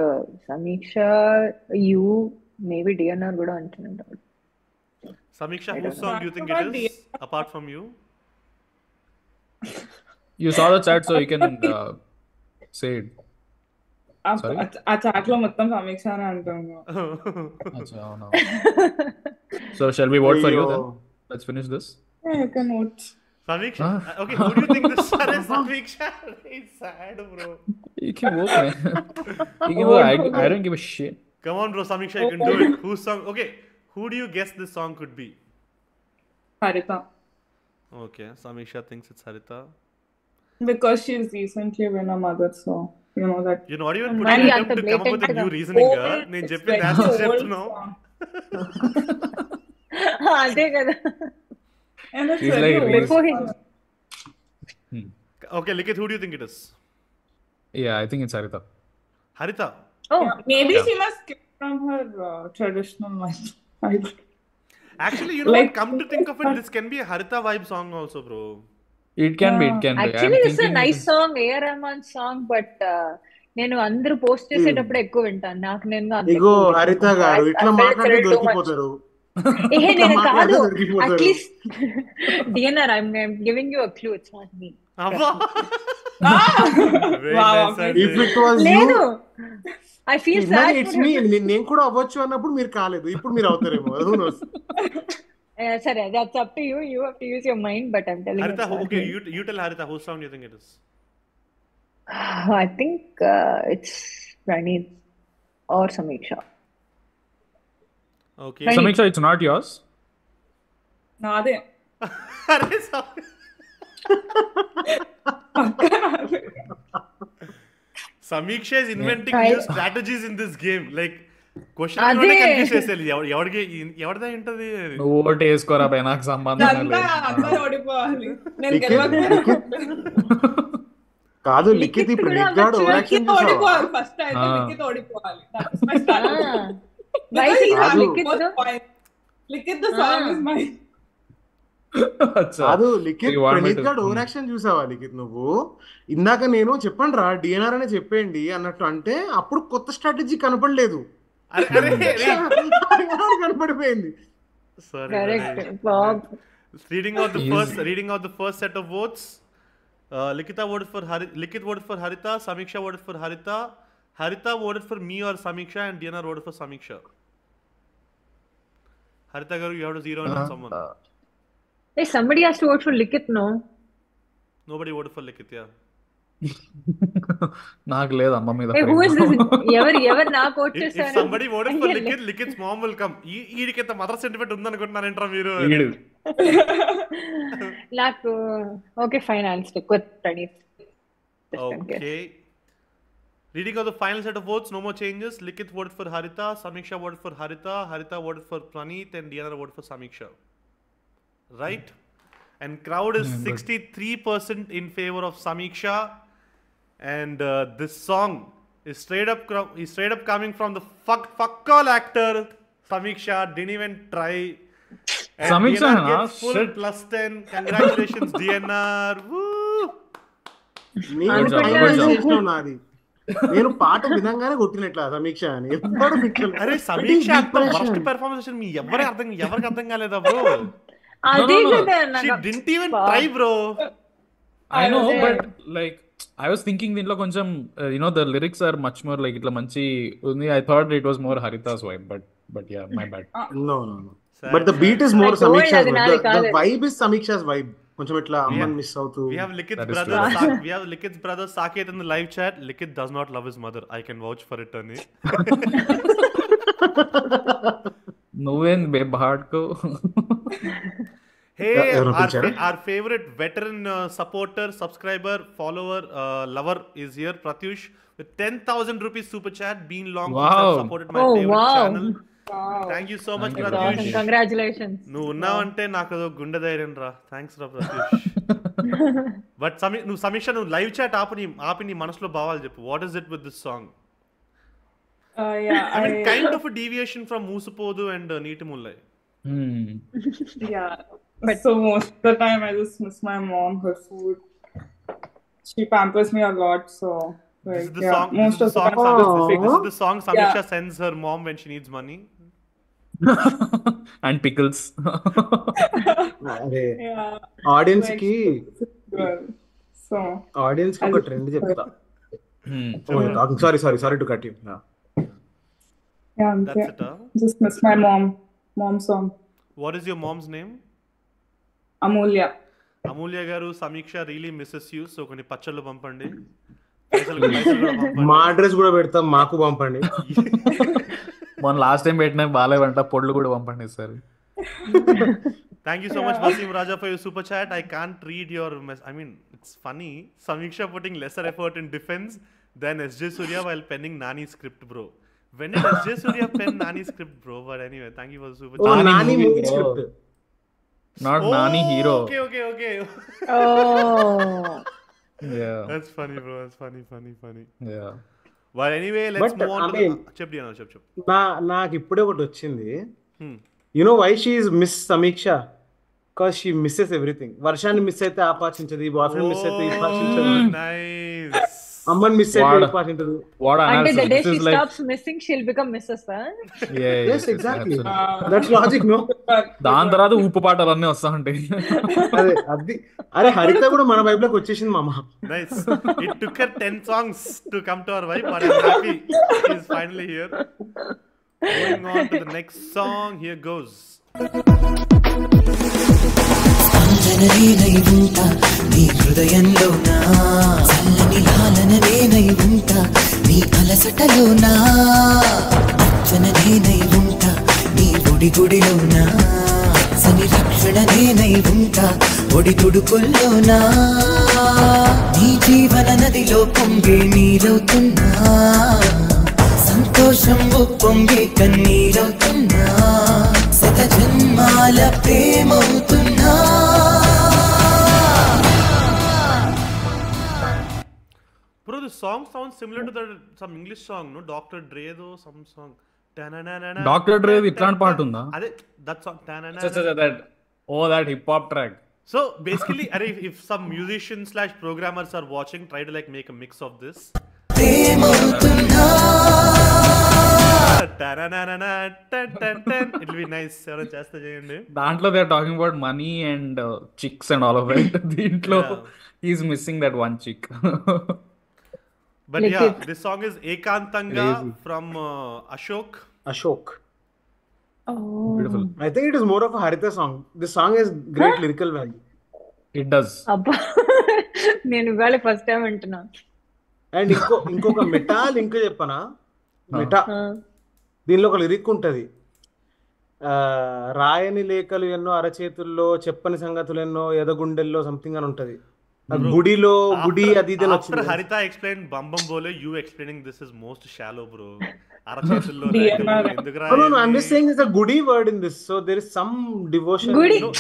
సమీక్ష యూ మేబీ డిఎన్ఆర్ కూడా అంటున్నాడు. Samiksha, I whose don't song know. do you think About it is? Apart from you? You saw the chat, so you can uh, say it. ఆ Sorry? ఆ చాట్లో మొత్తం సమీక్ష అని అంటాము Acha, oh no. So shall we vote for you then? అయ్యో. Let's finish this. Notes Samiksha? Huh? Uh, Okay, who do you think this is? Samiksha? It's sad, bro. You can vote, man. you can vote. I, I don't give a shit. Come on, bro. Samiksha, you can do it. Whose song? Okay, who do you guess this song could be? హరిత Okay, Samiksha thinks it's Harita. Because she is recently win a mother so you know that You're not even మరి putting అంత attempt to come up with a blatant new గా. reasoning. Old, huh? నేను it's చెప్పిన very answer old చెప్తున్నావు song. అదే కదా And it's She's very like old re- Before he- song. Okay, Likith, who do you think it is? Yeah, I think it's Harita. Harita. oh Yeah, maybe Yeah. she must skip from her uh, traditional one. I Actually, you know Like- what? Come to think of it, this can be a Harita vibe song also, bro. It can be, it can be. I'm actually this thinking nice it- song A Rahman song but నేను అందరూ పోస్ట్ చేసేటప్పుడు ఎక్కువ వింటాను నాకు నేను ఇగో. హరిత గారు I- ఇట్లా మాట్లాడితే much. దొరికిపోతారు ఇట్లా నేను కాదు at least DNR I'm giving you a clue it's not me nice idea. If it was you లేదు I feel sad it's me నేను కూడా అవ్వచ్చు అన్నప్పుడు మీరు కాలేదు ఇప్పుడు మీరు అవుతారేమో Who knows? సరే that's up to you you have to use your mind but I'm telling Harita, who- okay, you, you tell Harita, whose song do you think it is? I think it's Praneeth or Samiksha Okay. Right. Samiksha, it's not yours. నాదే Arey, sorry. Samiksha is inventing Right. new strategies in this game. Like, question అదే. కన్ఫ్యూజ్ చేసేది ఎవడు- ఎవడికి ఎవరిదా ఏంటది నువ్వు ఓటు వేసుకోరా భయ నాకు సంబంధం అంతా అందరూ లేదు ఓడిపోవాలి నేను లిఖిత్ గెలవకపోతే కాదు లిఖిత్ ఇప్పుడు కూడా నిగ్గాడు అవ్వచ్చు. ఓవరాక్షన్ లిఖిత్ చూసావా ఓడిపోవాలి ఫస్ట్ అయితే Ah. లిఖిత్ ఓడిపోవాలి that is my strategy Why Because is he's having Likith both the- points. Likith the song Ah. is my అచ్చా. అది లిఖిత్ ప్రణీత్ చూసావా లిఖిత్ నువ్వు? ఇందాక నేను చెప్పండి రా డిఎన్ఆర్ అనే చెప్పేయండి అన్నట్టు. అంటే అప్పుడు కొత్త స్ట్రాటజీ కనపడలేదు. కనపడిపోయింది. Reading reading first set of votes Likhitha vote Likith vote Haritha Samiksha vote for Haritha Haritha voted for me or Samiksha and DNR voted for Samiksha Haritha garu zero and Hey, somebody has to vote for Likith, no? nobody voted for likit yeah నాకు లేదు అమ్మ మీద? ఎవరు ఎవరు నాకు voted for likit likit's mom will come ఈ ఈడికి మదర్ సెంటిమెంట్ ఉందనుకుంటున్నారేంట్రా మీరు ఈడు. నాకు okay fine I'll stick with Praneeth Okay. Reading of the final set of votes, no more changes. Voted for Harita, Samiksha voted for Harita, Harita voted for Praneeth, and Diana voted for Samiksha. Right? And crowd is 63% in favor of Samiksha. And uh, this song is straight up cro- is straight up coming from the fuck fuck all actor Samiksha. Didn't even try. And Samiksha, DNR huh? gets full Shit. plus 10. Congratulations, DNR. Woo! నేను అనుకుంటా. time waste చేసినావు నాది నేను పాట విధంగానే కొట్టినట్లా సమీక్ష అని ఎవ్వడు వింటలే. అరే సమీక్ష అంత Depression. వర్స్ట్ పెర్ఫార్మెన్స్ మీ ఎవరే అర్థం ఎవరికి అర్థం కాలేదా బ్రో అదే no, no. కదా షీ నాకు didn't even try bro I know అదే. But like I was thinking దీంట్లో కొంచెం you know the lyrics are much more like ఇట్లా మంచి ఉంది I thought it was more Haritha's vibe but but yeah my bad No, no, no. But the beat is more I told Samiksha's అది vibe. నాది The, the కాదు. vibe is Samiksha's vibe. కొంచెం ఇట్లా అమ్మని మిస్ అవుతూ we have Likhit brother. We have Likhit brother Saketh in the live chat Likhit does not love his mother I can vouch for it అని నువ్వేంది బే bad are favourite veteran supporter subscriber follower lover is your Pratyush ten thousand rupees super chat been long supported my favourite thank you so much Pratyush congratulation నువ్వు ఉన్నావంటే నాకు అదో గుండె ధైర్యం రా. థ్యాంక్స్ రా ప్రత్యూష్ బట్ సమీ నువ్వు సమీక్ష నువ్వు లైవ్ చాట్ ఆపి ఆపి నీ మనసులో భావాలు చెప్పు. What is it with this song Uh, yeah, I mean I- kind of deviation from మూసుపోదు and నీటి ముల్లై Yeah. so most of the time I just miss my mom, her food. She pampers me a lot, so This like is the yeah, song. This most is of the the song. time. Sami- this is the song Samiksha Yeah. sends her mom when she needs money. And pickles అరే Yeah. ఆడియన్స్ Like, కి Well, so ఆడియన్స్ కి I ఒక just- ట్రెండ్ చెప్తా Mm. Sorry sorry sorry to cut you Yeah, that's yeah. it. Huh? Just miss my mom. Mom's song. What is your mom's name? Amulya. Amulya garu Samiksha really missus you so కొన్ని పచ్చళ్ళు పంపండి మా అడ్రస్ కూడా పెడతాం మాకు పంపండి మన లాస్ట్ టైం పెట్టినా బాగాలేవంట పొడ్లు కూడా పంపండి sir thank you so much Wasim Raja for you super chat I can't read your mess I mean it's funny Samiksha putting lesser effort in defence then SJ Surya while penning Nani script bro When did SJ Surya pen Nani's script, bro? But anyway, thank you for the super oh chat. Nani movie, movie bro. Script not Nani hero Okay, okay, okay. Oh. That's funny, bro. That's funny, funny, funny. Yeah But anyway, let's But, move on I to mean- the. Chep, Diana, chep, chep. నా నాకు ఇప్పుడే ఒకటి వచ్చింది Hmm. You know why she is miss Samiksha because she misses everything వర్షాన్ని మిస్ అయితే ఆపార్చించదు ఈ బాయ్ ఫ్రెండ్ మిస్ అయితే ఈ పార్చించదు Oh, nice. అమ్మని మిస్ అయితే వాడు- ఈ పార్చించదు what Until the day analysis she is like stops missing, she'll become Mrs. Fan. yes exactly that's logic no దాని తర్వాత ఉప్పు పాటలు అన్నీ వస్తా ఉంటాయి అదే అది అరే హరిత కూడా మన వైపు లోకి వచ్చేసింది మామ Nice. It took her 10 songs to come to our wife, but I'm happy she's finally here. Going on to the next song, here goes. స్పందననేనై ఉంటా నీ హృదయంలోనా చల్లని లాలననేనై ఉంటా నీ అలసటలోనా అర్చననేనై ఉంటా నీ గుడి గుడిలోనా సని రక్షణనేనై ఉంటా ఒడి తుడుకుల్లోనా నీ జీవన నదిలో పొంగే నీరవుతున్నా సంతోషం ఉప్పొంగే కన్నీరవుతున్నా శత జన్మాల ప్రేమవుతున్నా. Bro, the song sounds similar to the some English song, no? Dr. Dre though, some song. Ta-na-na-na-na, Dr. Dre the ఇట్లాంటి పాట ఉందా? అదే that song. Ta-na-na-na. That oh that hip hop track So basically, అరే, if, if some musicians slash programmers are watching, try to like make a mix of this. Ta-na-na-na-na, tan, tan, tan. It'll be nice. ఎవరైనా చేస్తే చేయండి దాంట్లో they are talking about money and chicks and all of it దీంట్లో is missing that one chick But Like yeah, it. this song is Ekantanga Crazy. from uh, Ashok. Ashok Oh. Beautiful I think it is more of Haritha song this song is great lyrical value it does అబ్బా నేను ఇవాళ ఫస్ట్ టైం వింటున్నా. అండ్ ఇంకో ఇంకొక మెటా లింక్ చెప్పనా? మెటా. దీనిలో ఒక లిరిక్ ఉంటది. రాయని లేఖలు ఎన్నో అరచేతుల్లో చెప్పని సంగతులు ఎన్నో ఎదగుండెల్లో సంథింగ్ అని ఉంటది. Bro, Gudilo, Gudi adi then After Harita explained Bam Bam Bole, you explaining this is most shallow, bro. i no, no, no, I'm just saying it's a goody word in this, so there is some devotion.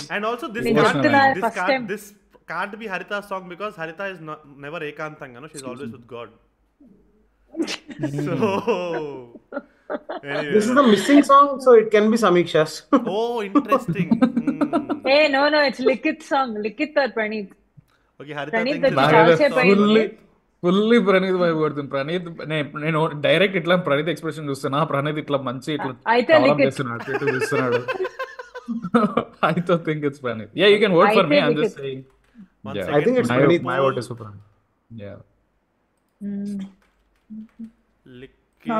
And also this can't, this, can't, be Harita's song because Harita is never Ekantanga, no? She's always with God. so this is a missing song, so it can be Samiksha's. oh, interesting. Hey, hmm. no, no, it's Likit song. Likit or Pranit. Fully fully Praneeth వైపు కొడుతుంది. ప్రణీత్ నే- నేను డైరెక్ట్ ఇట్లా ప్రణీత్ ఎక్స్ప్రెషన్ చూస్తున్నా. ప్రణీత్ ఇట్లా మంచి ఇట్లా. చేస్తున్నాడు I though think it's Praneeth yeah you can vote for me I'm just. Saying second, I think it's my vote is for Praneeth yeah.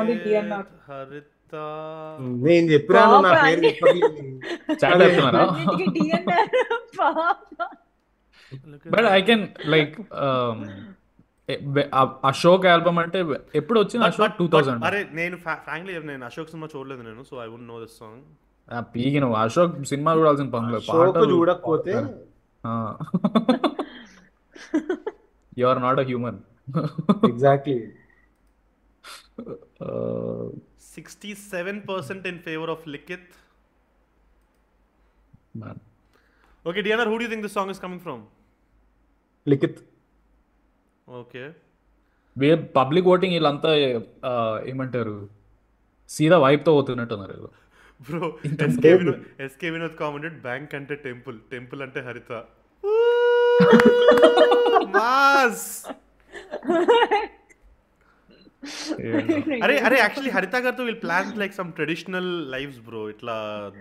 నేను నా పేరు but. I can like Ashok album అంటే ఎప్పుడు వచ్చింది అశోక్ టూ థౌసండ్ అరే నేను ఫ్రాంక్లీ నేను అశోక్ సినిమా చూడలేదు నేను so I would know this song పీకి నువ్వు. అశోక్ సినిమా చూడాల్సిన పనులు షోకు చూడకపోతే you are not a human exactly sixty seven percent in favour of Likhit okay DNR who do think this song is coming from Likhit okay public voting వీళ్ళంతా ఏమంటారు సీదా వైప్తో పోతున్నట్టున్నారు వీళ్ళు. Bro SK. Vinod SK Vinod commented bank అంటే టెంపుల్ టెంపుల్ అంటే హరిత మాస్ అరే అరే యాక్చువల్లీ హరిత గారితో will plan like some traditional lives bro ఇట్లా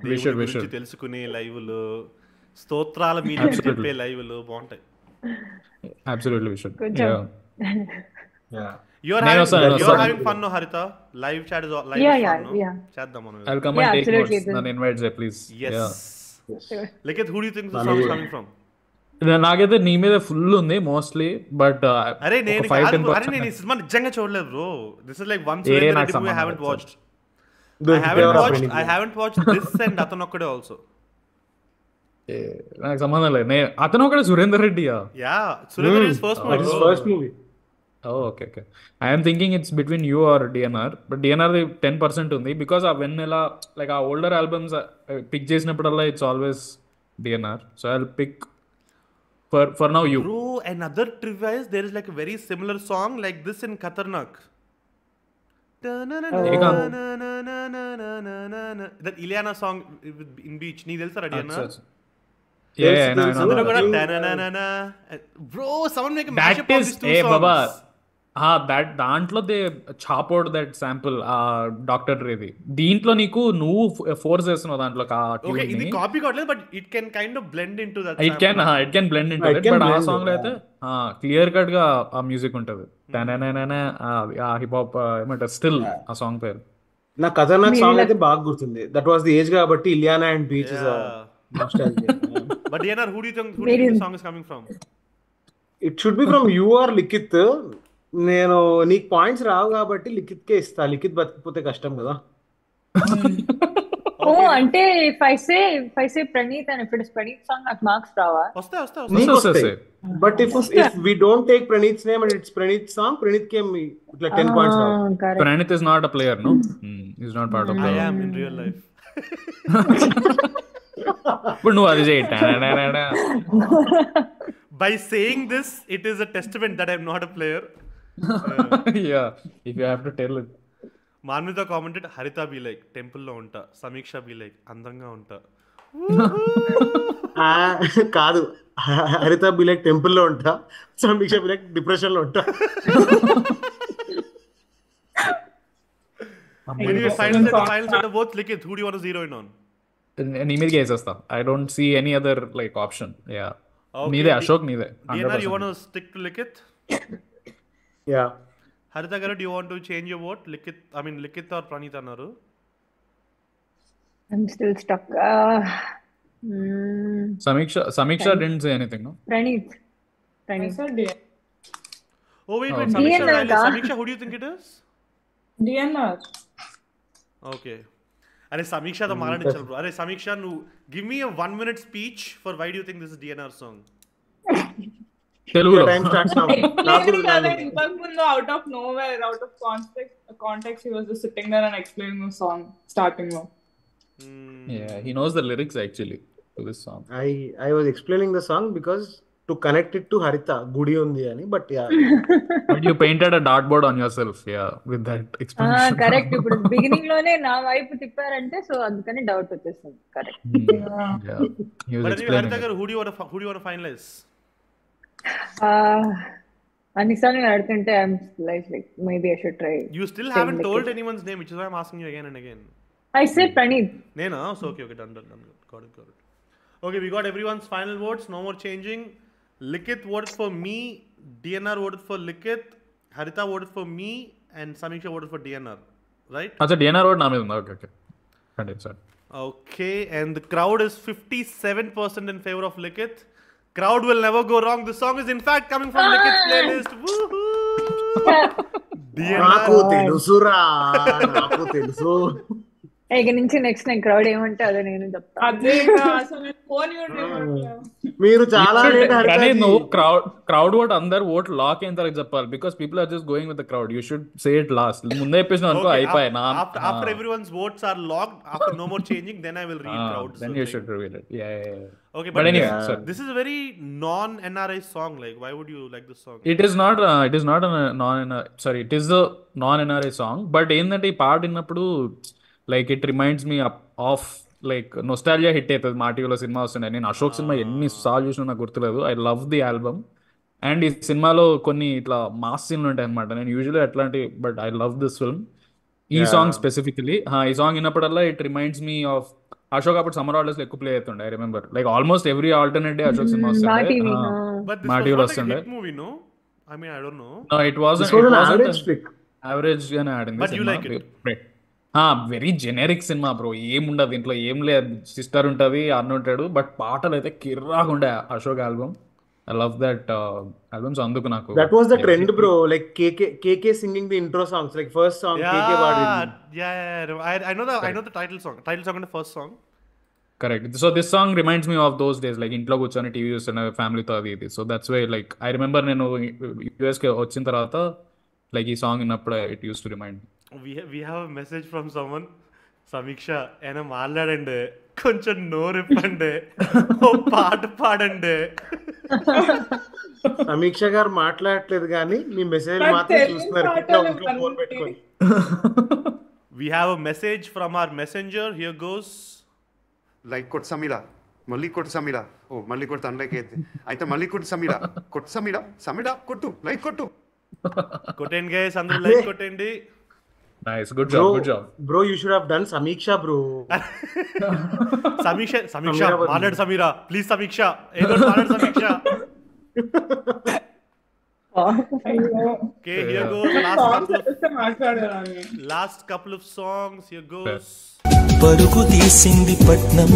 దేవుడి గురించి. తెలుసుకునే లైవ్లు స్తోత్రాల మీద. చెప్పే లైవ్లు బాగుంటాయి అబ్సల్యూట్లీ వి షుడ్ కొంచెం యు ఆర్ నేను నేను having you are. Having fun no Harita live chat is live yeah, fun yeah. చేద్దాం మనం I will come and take notes నన్ను ఇన్వైట్ చేయ please who do you think the Nanu- song is coming from? నాకైతే నీ మీద ఫుల్ ఉంది మోస్ట్లీ బట్ అరే నేను. అరే నేను ఈ సినిమా నిజంగా చూడలేదు bro this is like one సంబంధం haven't watched I haven't watched I? Haven't watched this and అతను ఒక్కడే ఆల్సో నాకు సంబంధం లేదు. అతను ఒకటే Surender yeah Reddy first movie movie. Okay okay I'm thinking it's between you or DNR but DNR ten percent ఉంది. బికాస్ ఆ వెన్నెల లైక్ ఆ ఓల్డర్ ఆల్బమ్స్ పిక్ చేసినప్పుడల్లా it's always DNR so I pick for for now you is there is like a very similar song like this in Khatarnak. That Ileana song in beach. Nee తెలుసా కూడా బాబా songs. దట్ దాంట్లో దే చాపోడ్ దట్ శాంపుల్ ఆ డాక్టర్ రేది దీంట్లో నీకు నువ్వు ఫోర్స్ చేస్తున్నావు దాంట్లో ఇది కాపీ కావట్లేదు but it can kind of blend in to that it can it can blend can but ఆ సాంగ్లో అయితే క్లియర్ కట్గా ఆ మ్యూజిక్ ఉంటది. ఆ హిప్ హాప్ ఏమంటారు స్టిల్ ఆ సాంగ్ పేరు. నా ఖతర్నాక్ మీరు సాంగ్ అయితే బాగా గుర్తుంది. దట్ వాస్ ది ఏజ్ కాబట్టి Ileana and beach is but DNR who do you think who do you think the song is coming from? It should be from you or Likith నేను నీకు పాయింట్స్ రావు కాబట్టి లిఖిత్ కే ఇస్తా. లిఖిత్ బతికిపోతే కష్టం కదా. ఓ అంటే if I say if I say Praneeth and if it is Praneeth song నాకు మార్క్స్ రావా? వస్తాయి వస్తాయి but if if we don't take Praneeth name and it's Praneeth song Praneeth కే ఇట్లా ten points Rao. Praneeth is not a player no is not part of I am in real life. ఇప్పుడు నువ్వు అది By saying this, it is a testament that I'm not a player. Yeah if you have to tell it Manvitha commented Harita be like టెంపుల్లో ఉంటా సమీక్ష బి లైక్ అందంగా ఉంటా ఆ, కాదు హరిత బిలెక్ టెంపుల్లో ఉంటా సమీక్ష బిలెక్ డిప్రెషన్లో ఉంటా Anyway, final set, final set of votes. Likith, who do you want to zero in on? an email case stuff. I don't see any other like option. Yeah. Okay. Neither Ashok, neither. DNR, you want to stick to Likit? yeah. Haritha Garu, do you want to change your vote? Likit, I mean Likit or Pranita Naru? I'm still stuck. Uh, mm, Samiksha, Samiksha Pranit. didn't say anything, no? Pranit. Pranit. Oh wait, wait, oh, Samiksha, Samiksha, who do you think it is? DNR. Okay. అరే సమీక్షతో మాట్లాడించాలి బ్రో అరే సమీక్ష నువ్వు give me one minute speech for why do think this DNR song తెలుగులో టైం స్టార్ట్స్ నౌ నాకు Explaining other ఇంతకుముందు out of nowhere, out of context, context, he was just sitting there and explaining the song starting లో. yeah he knows the lyrics actually to this song I I was explaining the song because to connect it to Harita గుడి ఉంది అని but yeah but you painted a dartboard on yourself yeah with that explanation. Correct ఇప్పుడు బిగినింగ్లోనే నా వైపు తిప్పారంటే సో అందుకని డౌట్ వచ్చేస్తుంది కరెక్ట్ బట్ explaining హరిత. గారు who do you want who do you want finalize అన్నిసార్లు నేను అడుగుతుంటే I'm like like maybe I should try you still haven't told anyone's name which is why I asking you again and again I say Praneeth నేనా? So okay okay done done done got it got it okay we got everyone's final votes. No more changing Likit voted for me, DNR voted for Likit, Harita voted for me, and Samiksha voted for DNR. Right? Achha, DNR voted Namil. Okay, okay. Okay, and the crowd is 57% in favor of Likit. Crowd will never go wrong. The song is in fact coming from Likit's playlist. Woohoo! DNR. ఇక నుంచి నెక్స్ట్ నేను క్రౌడ్ ఏమంటే అదే నేను మీరు చాలా నువ్వు క్రౌడ్ క్రౌడ్ ఓట్ అందరు ఓట్ లాక్ అయిన తర్వాత చెప్పాలి. Because people are just going with crowd you should say it last ముందే చెప్పేసిన అనుకో అయిపోయి నా after, after everyone's votes are logged, after no more changing, then I will read crowds. Then you should reveal it yeah Okay, But but anyway, this, sorry. this is a very non-NRI song. Like, why would you like this song? It is not it is not non sorry it is the non NRI song but ఏంటంటే ఈ పాట విన్నప్పుడు like it reminds me of like nostalgia hit అవుతుంది. మా టీవీలో సినిమా వస్తుండే. నేను అశోక్ సినిమా ఎన్ని సార్లు చూసినా నాకు గుర్తులేదు. I love the album and ఈ సినిమాలో కొన్ని ఇట్లా మాస్ సీన్లు ఉంటాయి అనమాట నేను యూజువల్లీ అట్లాంటి but I love this film ఈ. సాంగ్ స్పెసిఫికలీ ఈ song విన్నప్పుడల్లా it reminds me of Ashok అప్పుడు సమ్మర్ హాలిడేస్ ఎక్కువ ప్లే అవుతుండే I remember like almost every alternate day Ashok cinema మా వస్తుండే. మా టీవీలో వస్తుండే. hit movie, no? I mean, I don't know. No, it wasn't. This was it an wasn't average a- flick. average గానే ఆడింది వెరీ జెనరిక్ సినిమా బ్రో ఏముండదు ఇంట్లో ఏం లేదు. సిస్టర్ ఉంటది అన్న ఉంటాడు బట్ పాటలు అయితే కిర్రాగా ఉండే Ashok album I love that albums అందుకు నాకు. That was the trend bro like KK KK singing the intro songs like first song KK Yeah, వాడింది yeah, yeah, yeah. I, I know the I know the title song. Title song and the first song. Correct so this song reminds me of those days like ఇంట్లో కూర్చొని టీవీ చూస్తున్న ఫ్యామిలీతో అది ఇది. So that's why like I remember నేను యూఎస్కి వచ్చిన తర్వాత లైక్ ఈ సాంగ్ విన్నప్పుడు it used to remind We have a message from someone. సమీక్ష ఆయన మాట్లాడండి కొంచెం నోరిప్పండి ఓ పాట పాడండి సమీక్ష గారు మాట్లాడట్లేదు కానీ మీ మెసేజ్ మాత్రం చూస్తున్నారు ఫోన్. పెట్టుకొని We have a message from our messenger. Here goes. Like కొట్టు సమీరా మళ్ళీ కొట్టు సమీరా ఓ మళ్ళీ కొట్టు అనలేక అయితే అయితే మళ్ళీ కొట్టు సమీరా కొట్టు సమీరా సమీరా కొట్టు లైక్ కొట్టు కొట్టండి గైస్ అందరూ లైక్ కొట్టండి nice good bro job good job bro you should have done Samiksha bro Samiksha Samiksha. మాట్లాడు సమీరా ప్లీజ్ సమీక్ష ఏదో మాట్లాడు సమీక్ష Okay, here goes last songs couple of last couple of songs. Here goes. పరుగు తీసింది పట్నం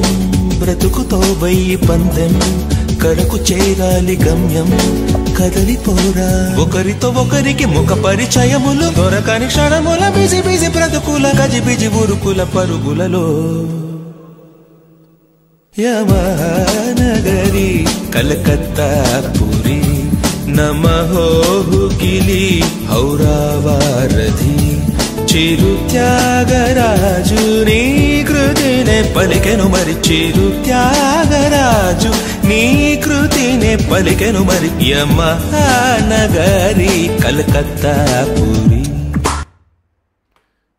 బ్రతుకుతో వెయ్యి పందెం కడకు చేరాలి గమ్యం కదలిపోరా. ఒకరితో ఒకరికి ముఖ పరిచయములు దొరకని క్షణముల బిజి బిజి బ్రతుకుల గజిబిజి ఉరుకుల పరుగులలో. యమనగరి కలకత్తా పురి నమహోహుకిలి హౌరావారధి మరిచేరు త్యాగరాజు నీ కృతినే పలికెను మరిచేరు త్యాగరాజు నీ కృతినే పలికెను మరి యమహానగరి కలకత్తా పూరి.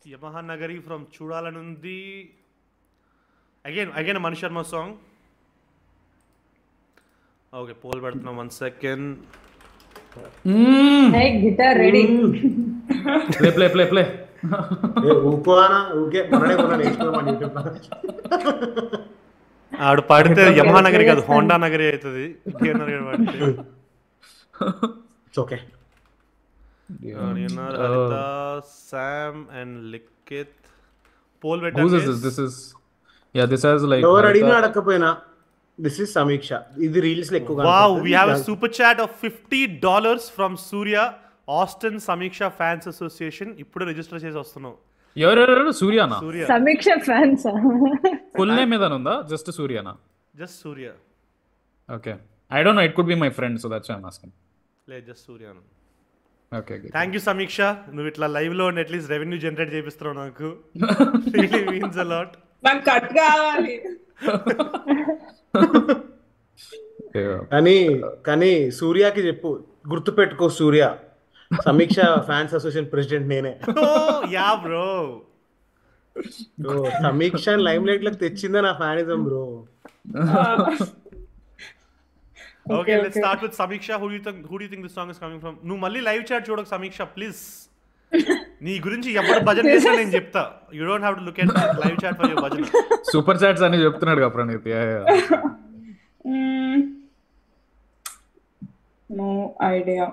Yamaha Nagari from Choodalani Undi. Again again Mani Sharma song okay poll పెడుతున్నాం one second guitar ready play play play play ఏ, ఊకో అనా ఊకే మననే కొన్నా నేర్చుకోమని యూట్యూబ్ ఆడు పాడితే యమహా నగరి కాదు హోండా నగరి అవుతుంది ఇండియన్ నగరి పాడితే it's okay Leonard, Arita, Sam and Likit. Paul Who's this? పెట్టాను This is yeah. This has like ఎవరు అడిగినా Harita- అడగకపోయినా దిస్ ఇస్ సమీక్ష ఇది రీల్స్లో ఎక్కువ Wow, కనపడుతుంది. we have a దాని- super chat of fifty Austin Samiksha Fans Association. ఇప్పుడు రిజిస్టర్ చేసి వస్తున్నాం ఎవరెవరు? సూర్యానా? సూర్య. సమీక్ష ఫ్యాన్స్ ఫుల్ నేమ్ ఏదైనా ఉందా? Just సూర్యానా? Just Surya. Okay I don't know it could be my friend so that's I'm asking లేదు just Surya okay thank you Samiksha నువ్వు ఇట్లా లైవ్లో అట్లీస్ట్ రెవెన్యూ జనరేట్ చేపిస్తున్నావు నాకు. రియలీ మీన్స్ అలాట్ నాకు కట్ కావాలి. కానీ కానీ సూర్యకి చెప్పు. గుర్తు పెట్టుకో Surya. Samiksha fans association president నేనే. Yeah bro. ఓ, సమీక్ష లైమ్ లైట్లోకి తెచ్చిందే నా fanism bro. Okay let's start with Samiksha. Who you think who do think this song is coming from నువ్వు మళ్ళీ లైవ్ చాట్ చూడకు సమీక్ష ప్లీజ్ నీ గురించి ఎవరు భజన చేసినా నేను చెప్తా. You don't have to look at live chat for your bhajan. Super chats అని చెప్తున్నాడు కదా Praneeth. Yeah, yeah. No idea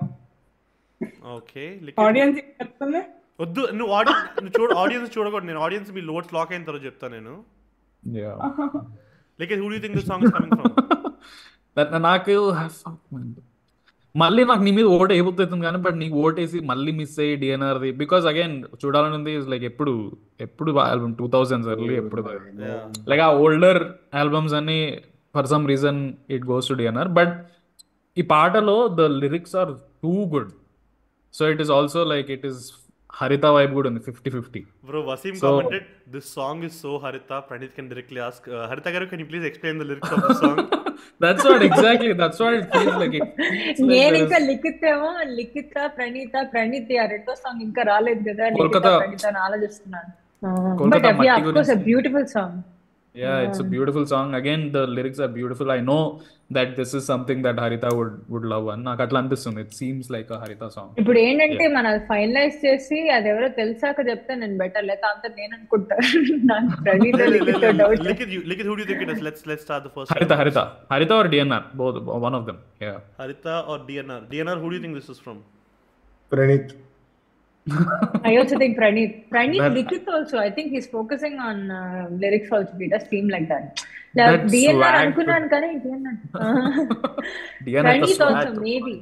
okay audience చెప్తుంది? వద్దు నువ్వు ఆడియన్స్ నువ్వు చూడ ఆడియన్స్ చూడకూడదు. నేను ఆడియన్స్ మీ లోడ్స్ లాక్ అయిన తర్వాత చెప్తా నేను. Yeah. Like who do think this song is coming from నాకు మళ్ళీ నాకు నీ మీద ఓట్ అయిపోతుంది కానీ బట్ నీకు ఓట్ వేసి మళ్ళీ మిస్ అయ్యి డిఎన్ఆర్ది బికాస్ అగైన్ చూడాలని ఉంది లైక్ ఎప్పుడు ఎప్పుడు ఆల్బమ్ టూ థౌజండ్స్ ఎర్లీ ఎప్పుడు లైక్ ఆ ఓల్డర్ ఆల్బమ్స్ అన్ని for some reason it goes to DNR but ఈ పాటలో the lyrics are too good so it is also like it is Harita vibe కూడా ఉంది fifty fifty Bro, Wasim So- commented, this song is so Harita. Pranit can directly ask, uh, Harita Garu, can you please explain the lyrics of the song? That's what exactly that's what it feels like నేను ఇంకా లిఖిత్ ఏమో లిఖిత ప్రణీత ప్రణీత్ ఆ రెండో సాంగ్ ఇంకా రాలేదు కదా లిఖిత కోల్కతా- ప్రణీత అని ఆలోచిస్తున్నాను but కోల్కతా uh, yeah, మట్టి of Yeah, it's a beautiful song. Again, the lyrics are beautiful. I know that this is something that Harita would would love. And నాకు అట్లా అనిపిస్తుంది. It seems like a Harita song. ఇప్పుడు ఏంటంటే మన ఫైనలైజ్ చేసి అది ఎవరో తెలిసాక చెప్తే నేను బెటర్ లేదా అంత నేను అనుకుంటా నాకు Praneeth Likith doubt Likit, you, Likit, who do you think it is? Let's let's start the first. Harita, round. Harita. Harita or DNR? Both, one of them. Yeah. Harita or DNR? DNR, who do you think this is from? Praneeth I also think Pranit. Pranit That- Likith also. I think he's focusing on uh, lyrics also. He does seem like that. That DNR swag అనుకున్నాను కానీ DNR. DNR Pranit the swag. also maybe.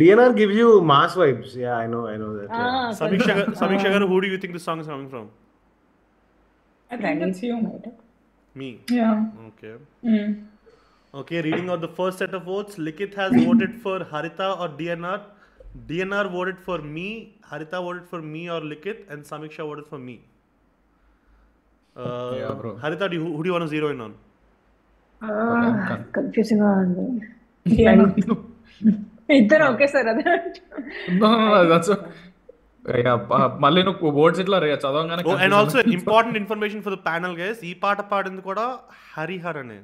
DNR give you mass vibes yeah I know I know that Ah, Samiksha, కొంచెం, Samiksha ah, garu, who do you think this song is coming from? I think it's you. Me. Yeah. Okay. Mm. Okay, reading out the first set of votes. Likith has voted for Harita or DNR. DNR voted for me. Harita voted for me or Likith, and Samiksha voted for me. Uh, Yeah, bro. Harita, do you, who do you want to zero in on? ah, confusing ఉంది. Yeah. ఇద్దరు ఒకేసారి అదే No, no, no. That's a, yeah, uh, మళ్ళీ నువ్వు వర్డ్స్ ఇట్లా చదవగానే Oh, also అవుతుంది. important information for the panel, guys. ఈ పాట పాడింది కూడా హరిహర్ అనే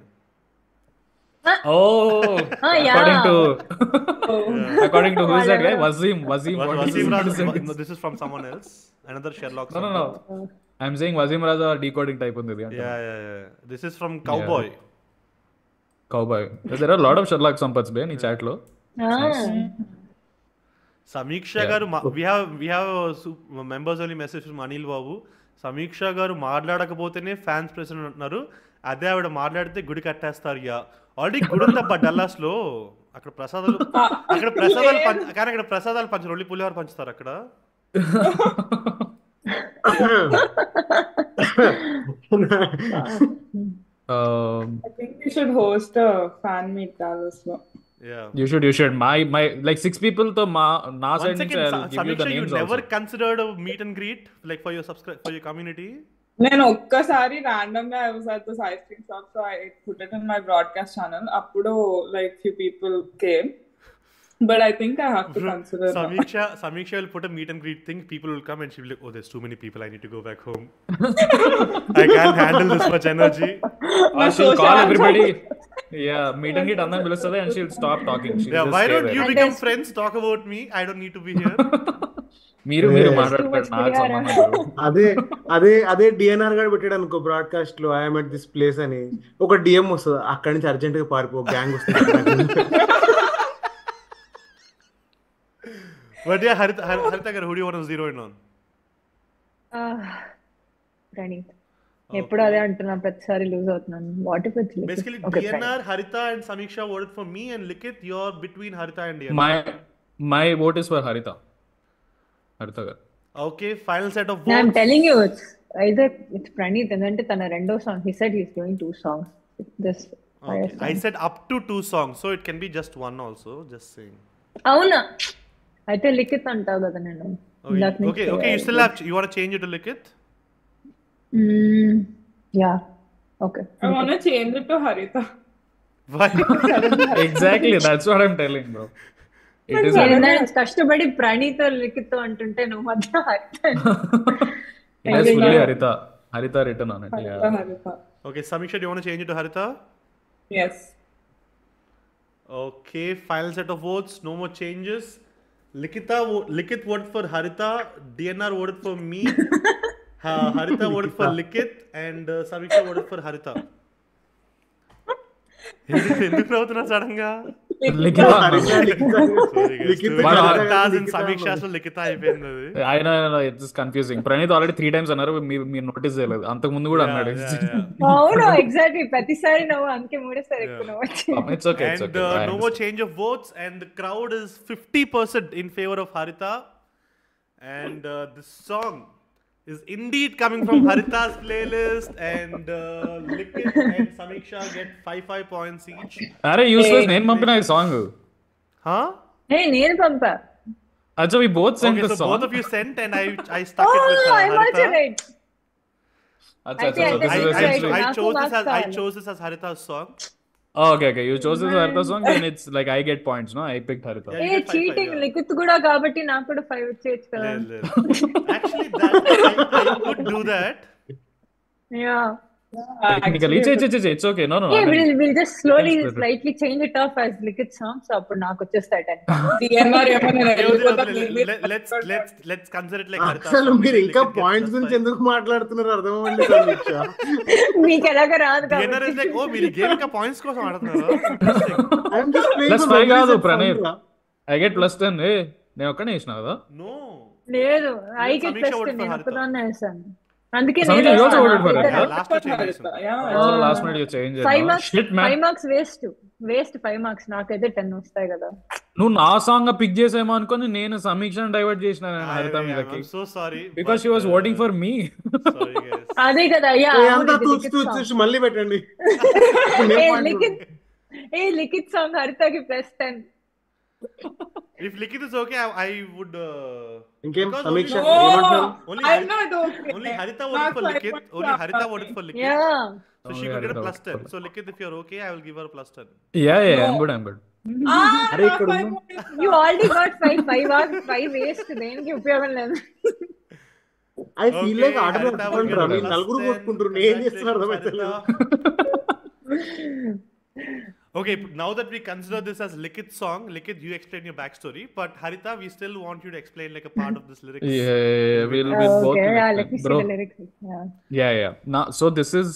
Oh, Ah, yeah. according to Oh. according to who is that guy? Wasim. Wasim. Was- what Wasim is Raza- no, this is from someone else. Another Sherlock. No, no, no. I'm saying Wasim Raza decoding type ఉంది ఇది Yeah, yeah, yeah. This is from Cowboy. Cowboy. There are a lot of Sherlock Sampats బే నీ chat లో. సమీక్ష Yeah. గారు we have we have members only message from Anil Babu Samiksha గారు మాట్లాడకపోతేనే ఫ్యాన్స్ ప్రెసిడెంట్ అంటున్నారు అదే ఆవిడ మాట్లాడితే గుడి కట్టేస్తారు యా ఆల్రెడీ గుడుందబ్బా డల్లాస్లో అక్కడ ప్రసాదాలు అక్కడ ప్రసాదాలు కానీ అక్కడ ప్రసాదాలు పంచారు ఒళ్ళి పులిహోర పంచుతారు అక్కడ. Meet and greet like for your subscribe for your community your subscribe for your community? నేను ఒక్కసారి ర్యాండమ్ గా I was at this ice cream shop so I put it in my broadcast channel అప్పుడు like few people came but I think I have to consider that. Samiksha, Samiksha will put a meet and greet thing. People will come and she'll be like, "Oh, there's too many people. I need to go back home. I can't handle this much energy." Or she'll call everybody. Yeah, meet and greet అందరిని పిలుస్తుంది and she'll stop talking. She'll Yeah, just why stay don't there. you become friends? Talk about me. I don't need to be here. మీరు మీరు అదే అదే అదే డిఎన్ఆర్ గారు పెట్టాడు అనుకో బ్రాడ్కాస్ట్లో ఐఎమ్ ఎట్ దిస్ ప్లేస్ అని. ఒక డిఎం వస్తుంది. అక్కడి నుంచి అర్జెంట్గా పారిపో గ్యాంగ్ వస్తుంది. హరిత గారు హుడి వన్ జీరో ఎప్పుడు అదే అంటున్నా ప్రతిసారి లూజ్ అవుతున్నాను. What if it's basically DNR Harita and Samiksha voted for me and Likith you are between Harita and my my vote is for Harita. For Harita. Harita గారు. Okay, final set of I'm votes. Telling you it's either it's Praneeth ఎందుకంటే తన రెండో song he said he's doing two songs this Okay. I said up to two songs, so it can be just one also. Just saying. అవునా అయితే లిఖిత్ అంటావు కదా నేను Okay, ఇందాక నుంచి okay, okay. You still have. You want to change it to Likith? Yeah okay I want to change it to Harita. Why? Exactly, that's what I'm telling, bro. It is. నేను ఇందాక నుంచి కష్టపడి ప్రణీత్ లిఖిత్ అంటుంటే నువ్వు మాత్రం It is fully Harita. Harita written on it. Harita, Yeah. Harita. Okay, Samiksha, do you want to change it to Harita? Yes. Okay, final set of votes. No more changes. Likita, vo- Likith voted for Harita. DNR voted for me. Ha, Harita voted for Likith, and uh, Samiksha voted for Harita. ఎందుకు నవ్వుతున్నా సడన్గా? అండ్ ఆయన it's confusing Praneeth already three times అన్నారు మీరు నోటీస్ చేయలేదు. అంతకు ముందు కూడా అన్నాడు. అవును ఎగ్జాక్ట్లీ ప్రతిసారి నువ్వు అందుకే మూడోసారి it's okay it's okay no more change of votes, and the crowd is 50% in favor of Harita. And uh, this song. is indeed coming from Harita's playlist and uh, Likit and Samiksha get 5 5 points each. Are useless name pumpina song. Huh? Hey, name pumpa. Acha, we both sent okay, the so song. both of you sent and I I stuck oh, uh, it with Harita. Oh, I'm right. Acha, acha, I, is I, I, chose I chose this as Harita's song. Oh, okay, okay. You chose this Haritha song, then it's like I get points, no? I picked Haritha. Yeah, hey, cheating. Likit kuda kabatti na a five ichchu Actually, that, I, I do that. Yeah. Technically చే ఇట్స్ ఓకే నో నో అప్పుడు నాకు వచ్చేస్తాయి వదిలే. మీరు- Let- Let's let's let's consider it like Harita అసలు song. మీరు ఇంకా పాయింట్స్ గురించి. ఎందుకు మాట్లాడుతున్నారు అర్థమవ్వండి సమీక్ష మీకు ఎలాగ రాదు oh, మీరు ఇంకా కోసం ఆడుతున్నారు ప్లస్ కాదు and ప్రణీర్ fun రా. ఐ గెట్ ప్లస్ టెన్ ఏ నేను ఒక్కనే వేసిన కదా No. లేదు I get plus voted for నేను Harita. ఒక్కదాన్నే వేసాను అందుకే five marks shit man five marks waste waste five marks నాకైతే టెన్ వస్తాయి కదా. నువ్వు నా సాంగ్ పిక్ చేసేమో అనుకొని నేను సమీక్షను డైవర్ట్ చేసిన హరిత మీదకి but, she was voting for me. అదే కదా మళ్ళీ పెట్టండి. ఏ Likhith song హరితకి plus ten If Likith is okay, I, I would. Uh, ఇంకేం because సమీక్ష only- ఏమంటారు Only, I Hari- know it okay. only Harita voted Not for five points Only Harita voted for Likith. Yeah So she Only could get a plus voted 10. for So Likith, if you're okay, I will give her a plus 10. Yeah yeah I'm good I'm good Ah, అరే, not ఇక్కడ five ఉన్న- points. You already got five five five waste దేనికి ఉపయోగం లేదు I feel like get a మీరు నలుగురు 10. కొట్టుకుంటారు నేను ఏం చేస్తున్నారు అర్థమైతే. Okay, now that we consider this as Likith's song, Likith, you explain your backstory. But Harita, we still want you to explain like a part of this lyrics. Will will both okay yeah let me see bro the lyrics yeah yeah yeah నా సో దిస్ ఇస్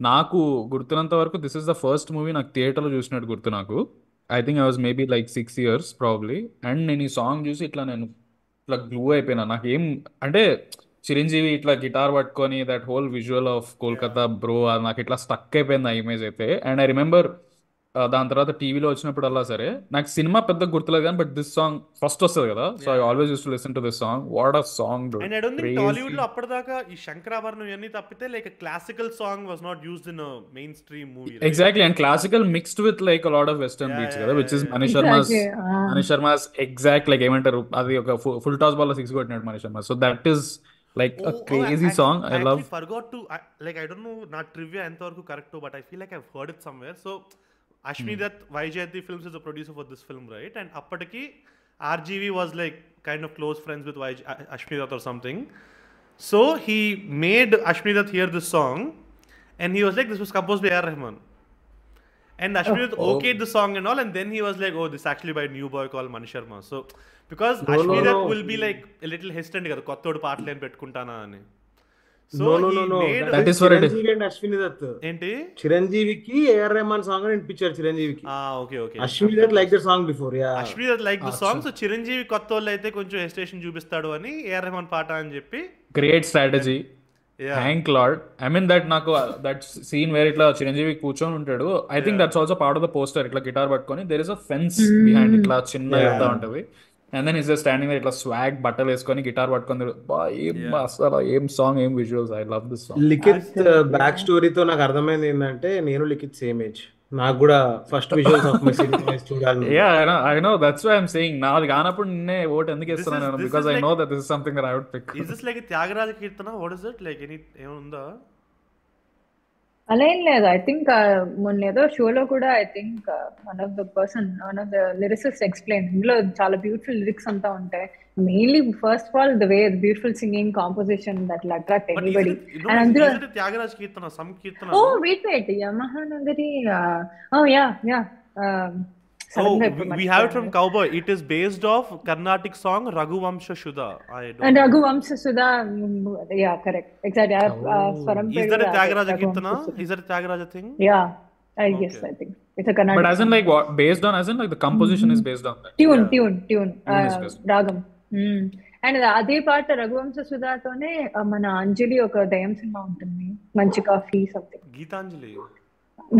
నాకు గుర్తున్నంత వరకు this is the first movie నాకు థియేటర్లో చూసినట్టు గుర్తు నాకు. I think I was maybe like six years probably and నేను ఈ సాంగ్ చూసి ఇట్లా నేను ఇట్లా గ్లూ అయిపోయినా. నాకు ఏం అంటే చిరంజీవి ఇట్లా గిటార్ పట్టుకొని that whole visual of Kolkata bro నాకు ఇట్లా స్టక్ అయిపోయింది ఆ ఇమేజ్ అయితే. అండ్ ఐ రిమెంబర్ దాని తర్వాత టీవీలో వచ్చినప్పుడు అలా సరే నాకు సినిమా పెద్ద గుర్తులేదు కానీ బట్ దిస్ సాంగ్ ఫస్ట్ వస్తుంది కదా. So I always use to listen to this song what a song Tollywood లో అప్పటిదాకా ఈ శంకరాభరణం ఇవన్నీ తప్పితే like classical song was not used in mainstream movie mixed with like a lot of Western Yeah, beats yeah, కదా Mani Sharma's Exactly, ah. Mani Sharma's exact like ఏమంటారు అది ఒక ఫుల్ టాస్ బాల్ సిక్స్ కొట్టినట్టు Mani Sharma. So that is like crazy song I love forgot to like I don't know నా ట్రివియా ఎంతవరకు correct but I feel like I heard it somewhere so Ashwini Dutt Vyjayanthi Films is the producer for this film right and అప్పటికి RGV was like kind of close friends with wise Ashwini Dutt or something so he made Ashwini Dutt hear this song and he was like this was compose by R Rahman And Ashwini Dutt okayed the song and all, and then he was like, "Oh, this is actually by a new boy called Mani Sharma." So, because No, Ashwini no, Dutt no. will be like a little hesitant కదా కొత్తోడు పాటలు ఏం పెట్టుకుంటానా అని ఏంటి? చిరంజీవికి ఏఆర్ రెహమాన్ సాంగ్ వినిపించారు చిరంజీవికి. ఆ okay okay. Ashwini Dutt like the song before yeah Ashwini Dutt like the song so Chiranjeevi కొత్త వాళ్ళు అయితే కొంచెం హెసిటేషన్ చూపిస్తాడు అని ఏఆర్ రెహమాన్ పాట అని చెప్పి. Great strategy. Thank lord I mean that నాకు దట్ సీన్ వేర్ ఇట్లా చిరంజీవి కూర్చొని ఉంటాడు I think that's also part of the poster ఇట్లా గిటార్ పట్టుకొని. There is a fence behind ఇట్లా చిన్న వెళ్తా ఉంటది. అండ్ దెన్ ఇస్ స్టాండింగ్ ఇట్లా స్వాగ్ బట్టలు వేసుకొని గిటార్ పట్టుకొని బా ఏం అసలు ఏం సాంగ్ ఏం visuals I love this song Likith back స్టోరీతో నాకు అర్థమైంది ఏంటంటే నేను లిఖిత్ సేమ్ ఏజ్ నాకు కూడా first visuals of my series చూడాలి yeah I know I know that's why I'm saying నాది కానప్పుడు నిన్నే ఓట్ ఎందుకు ఇస్తున్నాను is I know that this is something that I would pick is this like Tyagaraja Keerthana? What is it like any ఏముందా? అలా ఏం లేదు. ఐ థింక్ మొన్న ఏదో షోలో కూడా I think one of the person one of the lyricist explain ఇందులో చాలా బ్యూటిఫుల్ లిరిక్స్ అంతా ఉంటాయి. Mainly first of all the way beautiful singing composition that attract but anybody and అందులో త్యాగరాజ కీర్తన some Keerthana oh wait wait Yamaha Nagari oh yeah yeah Oh, we, we have it from Cowboy. It is based off Carnatic song Raghuvamsha Shuddha. I don't and Raghuvamsha Sudha yeah correct exact స్వరం Is that a Tyagaraja Kirtana? Is that a Tyagaraja thing? Yeah I guess I think it's but Karnataka as in like based on as in like the composition is based on that tune tune tune Tune is best. రాగం అండ్ అదే పాట రఘువంశ సుధాతోనే ఆ, మన అంజలి ఒక దయం సినిమా ఉంటుంది మంచి కాఫీ సంథింగ్ Geetanjali.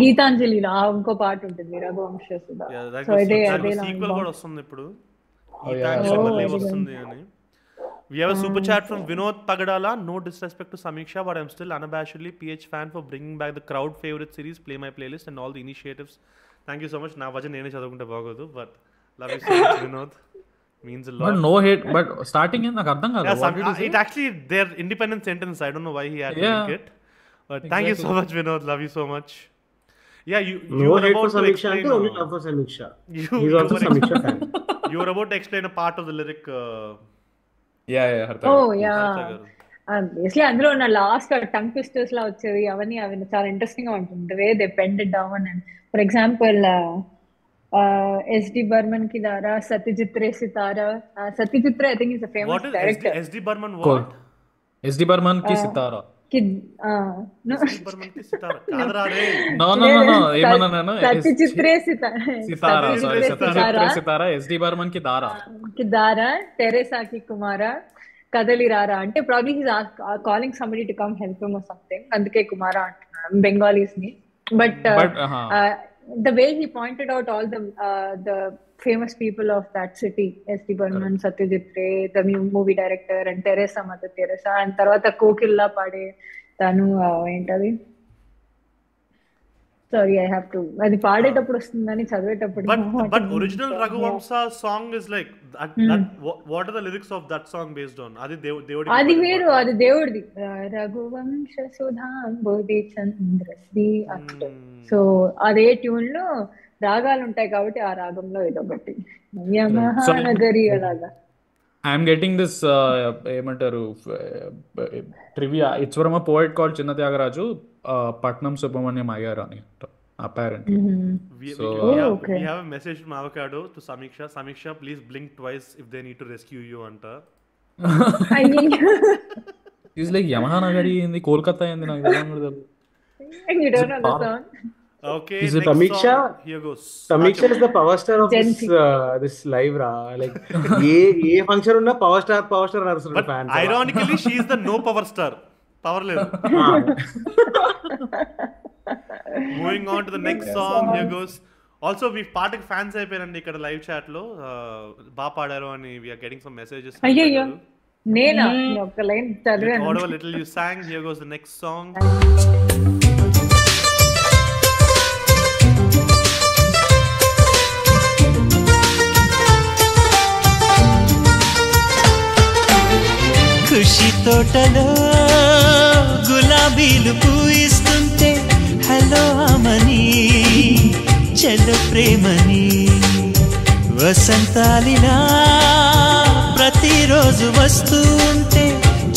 గీతాంజలిలో ఇంకో పాట ఉంటుంది రఘువంశ సుధా సో అదే. కూడా వస్తుంది ఇప్పుడు Oh, Oh. వస్తుంది అని We have a super chat from Vinod Pagadala. No disrespect to Samiksha, but I'm still unabashedly PH fan for bringing back the crowd favorite series, Play My Playlist, and all the initiatives. Thank you so much. నా వజన్ నేనే చదువుకుంటే బాగోదు but love you so much Vinod means a lot. But no hate but starting నాకు అర్థం కాదు Yeah, What some, did you uh, say? it actually their independent sentence. I don't know why he had to Yeah. link Yeah, you you No were hate about for to Samiksha explain. అంటే only uh, love for Samiksha. You, He's you also were Samiksha ex- fan. you were about to explain a part of the lyric. Uh, yeah yeah Haritha oh Harita yeah garu. Basically అందులో ఉన్న లాస్ట్ టంగ్ ట్విస్టర్స్ లా వచ్చేది అవన్నీ అవి చాలా ఇంట్రెస్టింగ్ గా ఉంటుంది way they pen down and for example S D Burman కి దారా సత్యజిత్ రే సితారా Satyajit Ray I think is a What famous is SD, director SD Burman? Cool. What? SD Burman కి సితారా కి no. SD Burman ki sitara. కాదురా రే. నో నో నో నో ఏమన్నా నేను సత్యజిత్ రే సితారా సితారా సత్యజిత్ సారీ రే సత్యజిత్ సితారా రే సితారా ఎస్డి బర్మన్కి దారా కి దారా టెరెసాకి కుమారా కదలి రారా అంటే probably he's calling somebody to come help him or something అందుకే కుమారా అంటున్నాను బెంగాలీస్ని but the way he pointed out all the uh, the famous people of that city, S.D. Burman, Satyajit Ray, the new movie director, and Teresa Mata Teresa, and Tarvata Kokilla Pade, Tanu, uh, sorry I have to అది పాడేటప్పుడు వస్తుందని చదివేటప్పుడు is like that. Hmm. that what, what are the lyrics of that song based on? Adi Dev Devadi. అది వేరు అది దేవుడిది. రఘువంశ సుధాంబోధి చంద్రశ్రీ అక్కడ సో అదే ట్యూన్లో రాగాలు ఉంటాయి కాబట్టి ఆ రాగంలో ఇదొకటి యమహానగరి అలాగా. ఐఎమ్ గెటింగ్ దిస్ ఏమంటారు trivia it's from a poet called చిన్న త్యాగరాజు పట్నం సుబ్రహ్మణ్యం అయ్యారు అని apparently We, So- we, we, have, Oh, okay. we have a message from Avocado to Samiksha. Samiksha, please blink twice if they need to rescue you, anta. Is like Yamaha Nagari ఏంది కోల్కతా ఏంది నాకు తెలియదు కూడా తెలియదు. you don't know the song Okay, Is it song. Here goes. Samiksha is the power star of Gen this uh, this live రా లైక్ ఏ ఏ ఫంక్షన్ ఉన్నా పవర్ స్టార్ పవర్ స్టార్ నడుస్తుంది But fan ironically, she is the no power star. Power లేదు. Moving on to the next song. Here goes. Also, we పాటకి ఫ్యాన్స్ అయిపోయారండి ఇక్కడ లైవ్ చాట్లో బాగా పాడారు అని వీఆర్ గెటింగ్ సమ్ మెసేజెస్ అయ్యయ్యో నేనా నేను ఒక లైన్ చదివాను Whatever little you sang, here goes the next తోటలో గులాబీలు పూయిస్తుంటే హలో అమని చెల్ల ప్రేమని వసంతాలిలా ప్రతిరోజు వస్తూ ఉంటే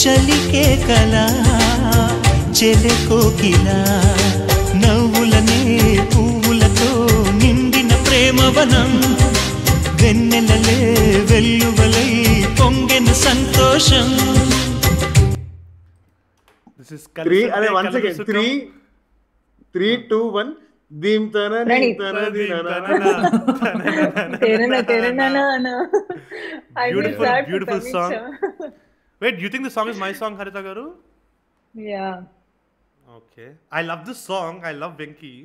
చలికే కల చెలె కోకిలా నవ్వులనే పువ్వులతో నిండిన ప్రేమవనం వెన్నెలలే వెల్లువలై పొంగిన సంతోషం. త్రీ అదే one second. Three three two one I song. Wait, do you think the song is my song, Harita Garu? Yeah Okay. I love this song. I love Venki,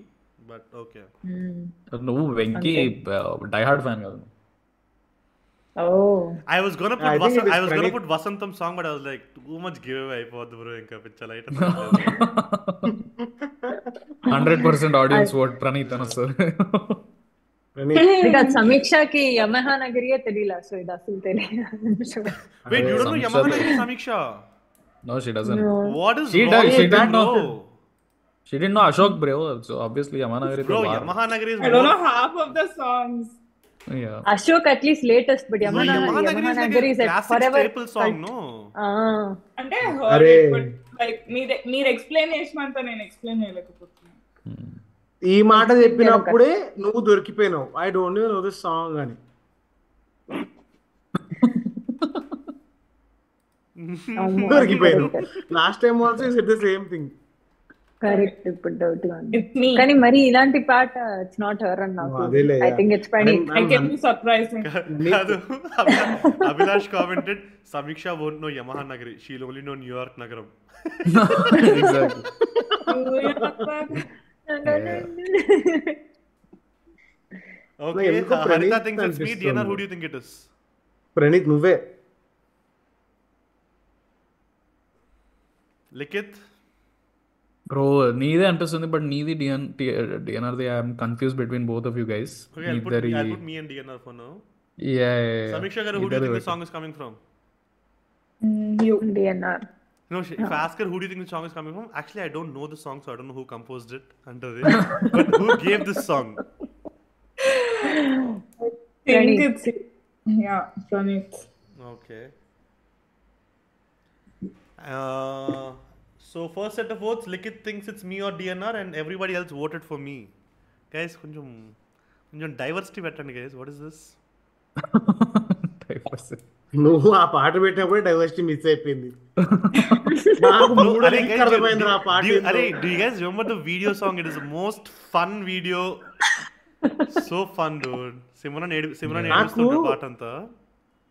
but okay. నువ్వు వెంకీ డైహార్డ్ ఫ్యాన్ కదా Oh. I was gonna put Vasantham song, but I was like too much give. giveaway for the bro inka picture light. Hundred percent audience vote Pranit and sir. because Samiksha ki Yamaha Nagariya Tedila, so it doesn't tell Wait, you don't know Yamana Nagari Samiksha? No, she doesn't. What is she wrong does, she with that, know. She didn't know Ashok Bravo, so obviously Yamana Nagari. Bro, Yamaha Nagari is. I don't know half of the songs. Ashok at least latest but No, Yamaha Yamaha Nagari Yamaha is like Nagari a is classic forever staple song, no? అంటే like మీరు మీరు ఎక్స్ప్లెయిన్ చేసినంత నేను ఎక్స్ప్లెయిన్ చేయలేకపోతున్నాను ఈ మాట చెప్పినప్పుడే నువ్వు దొరికిపోయినావు. I don't know this song అని. దొరికిపోయాను last time also is the same thing correct ఇప్పుడు డౌట్గా ఉంది It's me. కానీ మరి ఇలాంటి పాట ఇట్స్ నాట్ హర్ అని నాకు అదేలే, I think it's Praneeth I can be surprising. కాదు Abhilash- Abhilash commented Samiksha won't know Yamaha Nagari. She'll only know New York Nagaram. Exactly Okay, ఎందుకో uh, Pranit Harita thinks it's me. అనిపిస్తుంది. DNR, who do you think it is? Praneeth నువ్వే Likith? బ్రో నీదే అనిపిస్తుంది బట్ నీది DN DNR the I'm confuse between both of you guys Okay, I'll put, ఇద్దరి I'll put me and DNR for now. Yeah Samiksha Garu, who do you think the song is coming from? DNR No, she- if I ask her who do you think the song is coming from, actually I don't know the song, so I don't know who composed it. Under it, but who gave this song? think Pranit. it's yeah, Pranit. Okay. Uh, so first set of votes, Likit thinks it's me or DNR, and everybody else voted for me. Guys, కొంచెం కొంచెం డైవర్సిటీ పెట్టండి guys. What is this? నువ్వు ఆ పాట పెట్టినప్పుడు డైవర్సిటీ మిస్ అయిపోయింది అరే, guys remember the video song? It is the most fun video. so fun, dude. Simran ఏడు సిమరన్ ఏడుస్తుంటాడు పాట అంతా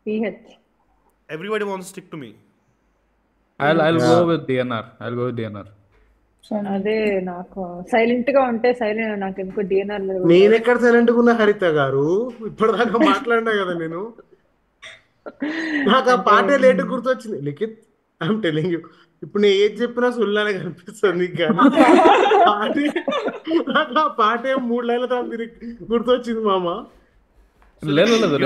Yeah. పిహెచ్ Everybody wants to stick to me. I I go with DNR I go with DNR అదే నాకు సైలెంట్గా ఉంటే సైలెంట్ నాకు ఎందుకో డిఎన్ఆర్ నేను ఎక్కడ సైలెంట్ ఉన్నా హరిత గారు? ఇప్పటిదాకా మాట్లాడినా కదా నేను. నాకు ఆ పాటే లేట్ గుర్తొచ్చింది. లిఖిత్ ఐఎమ్ టెలింగ్ యూ ఇప్పుడు నేను ఏది చెప్పినా సుల్లానే కనిపిస్తుంది కానీ. పాటే నాకు ఆ పాటే మూడు లైన్ల తర్వాత తిరిగి గుర్తొచ్చింది మామ. లేదు లేదు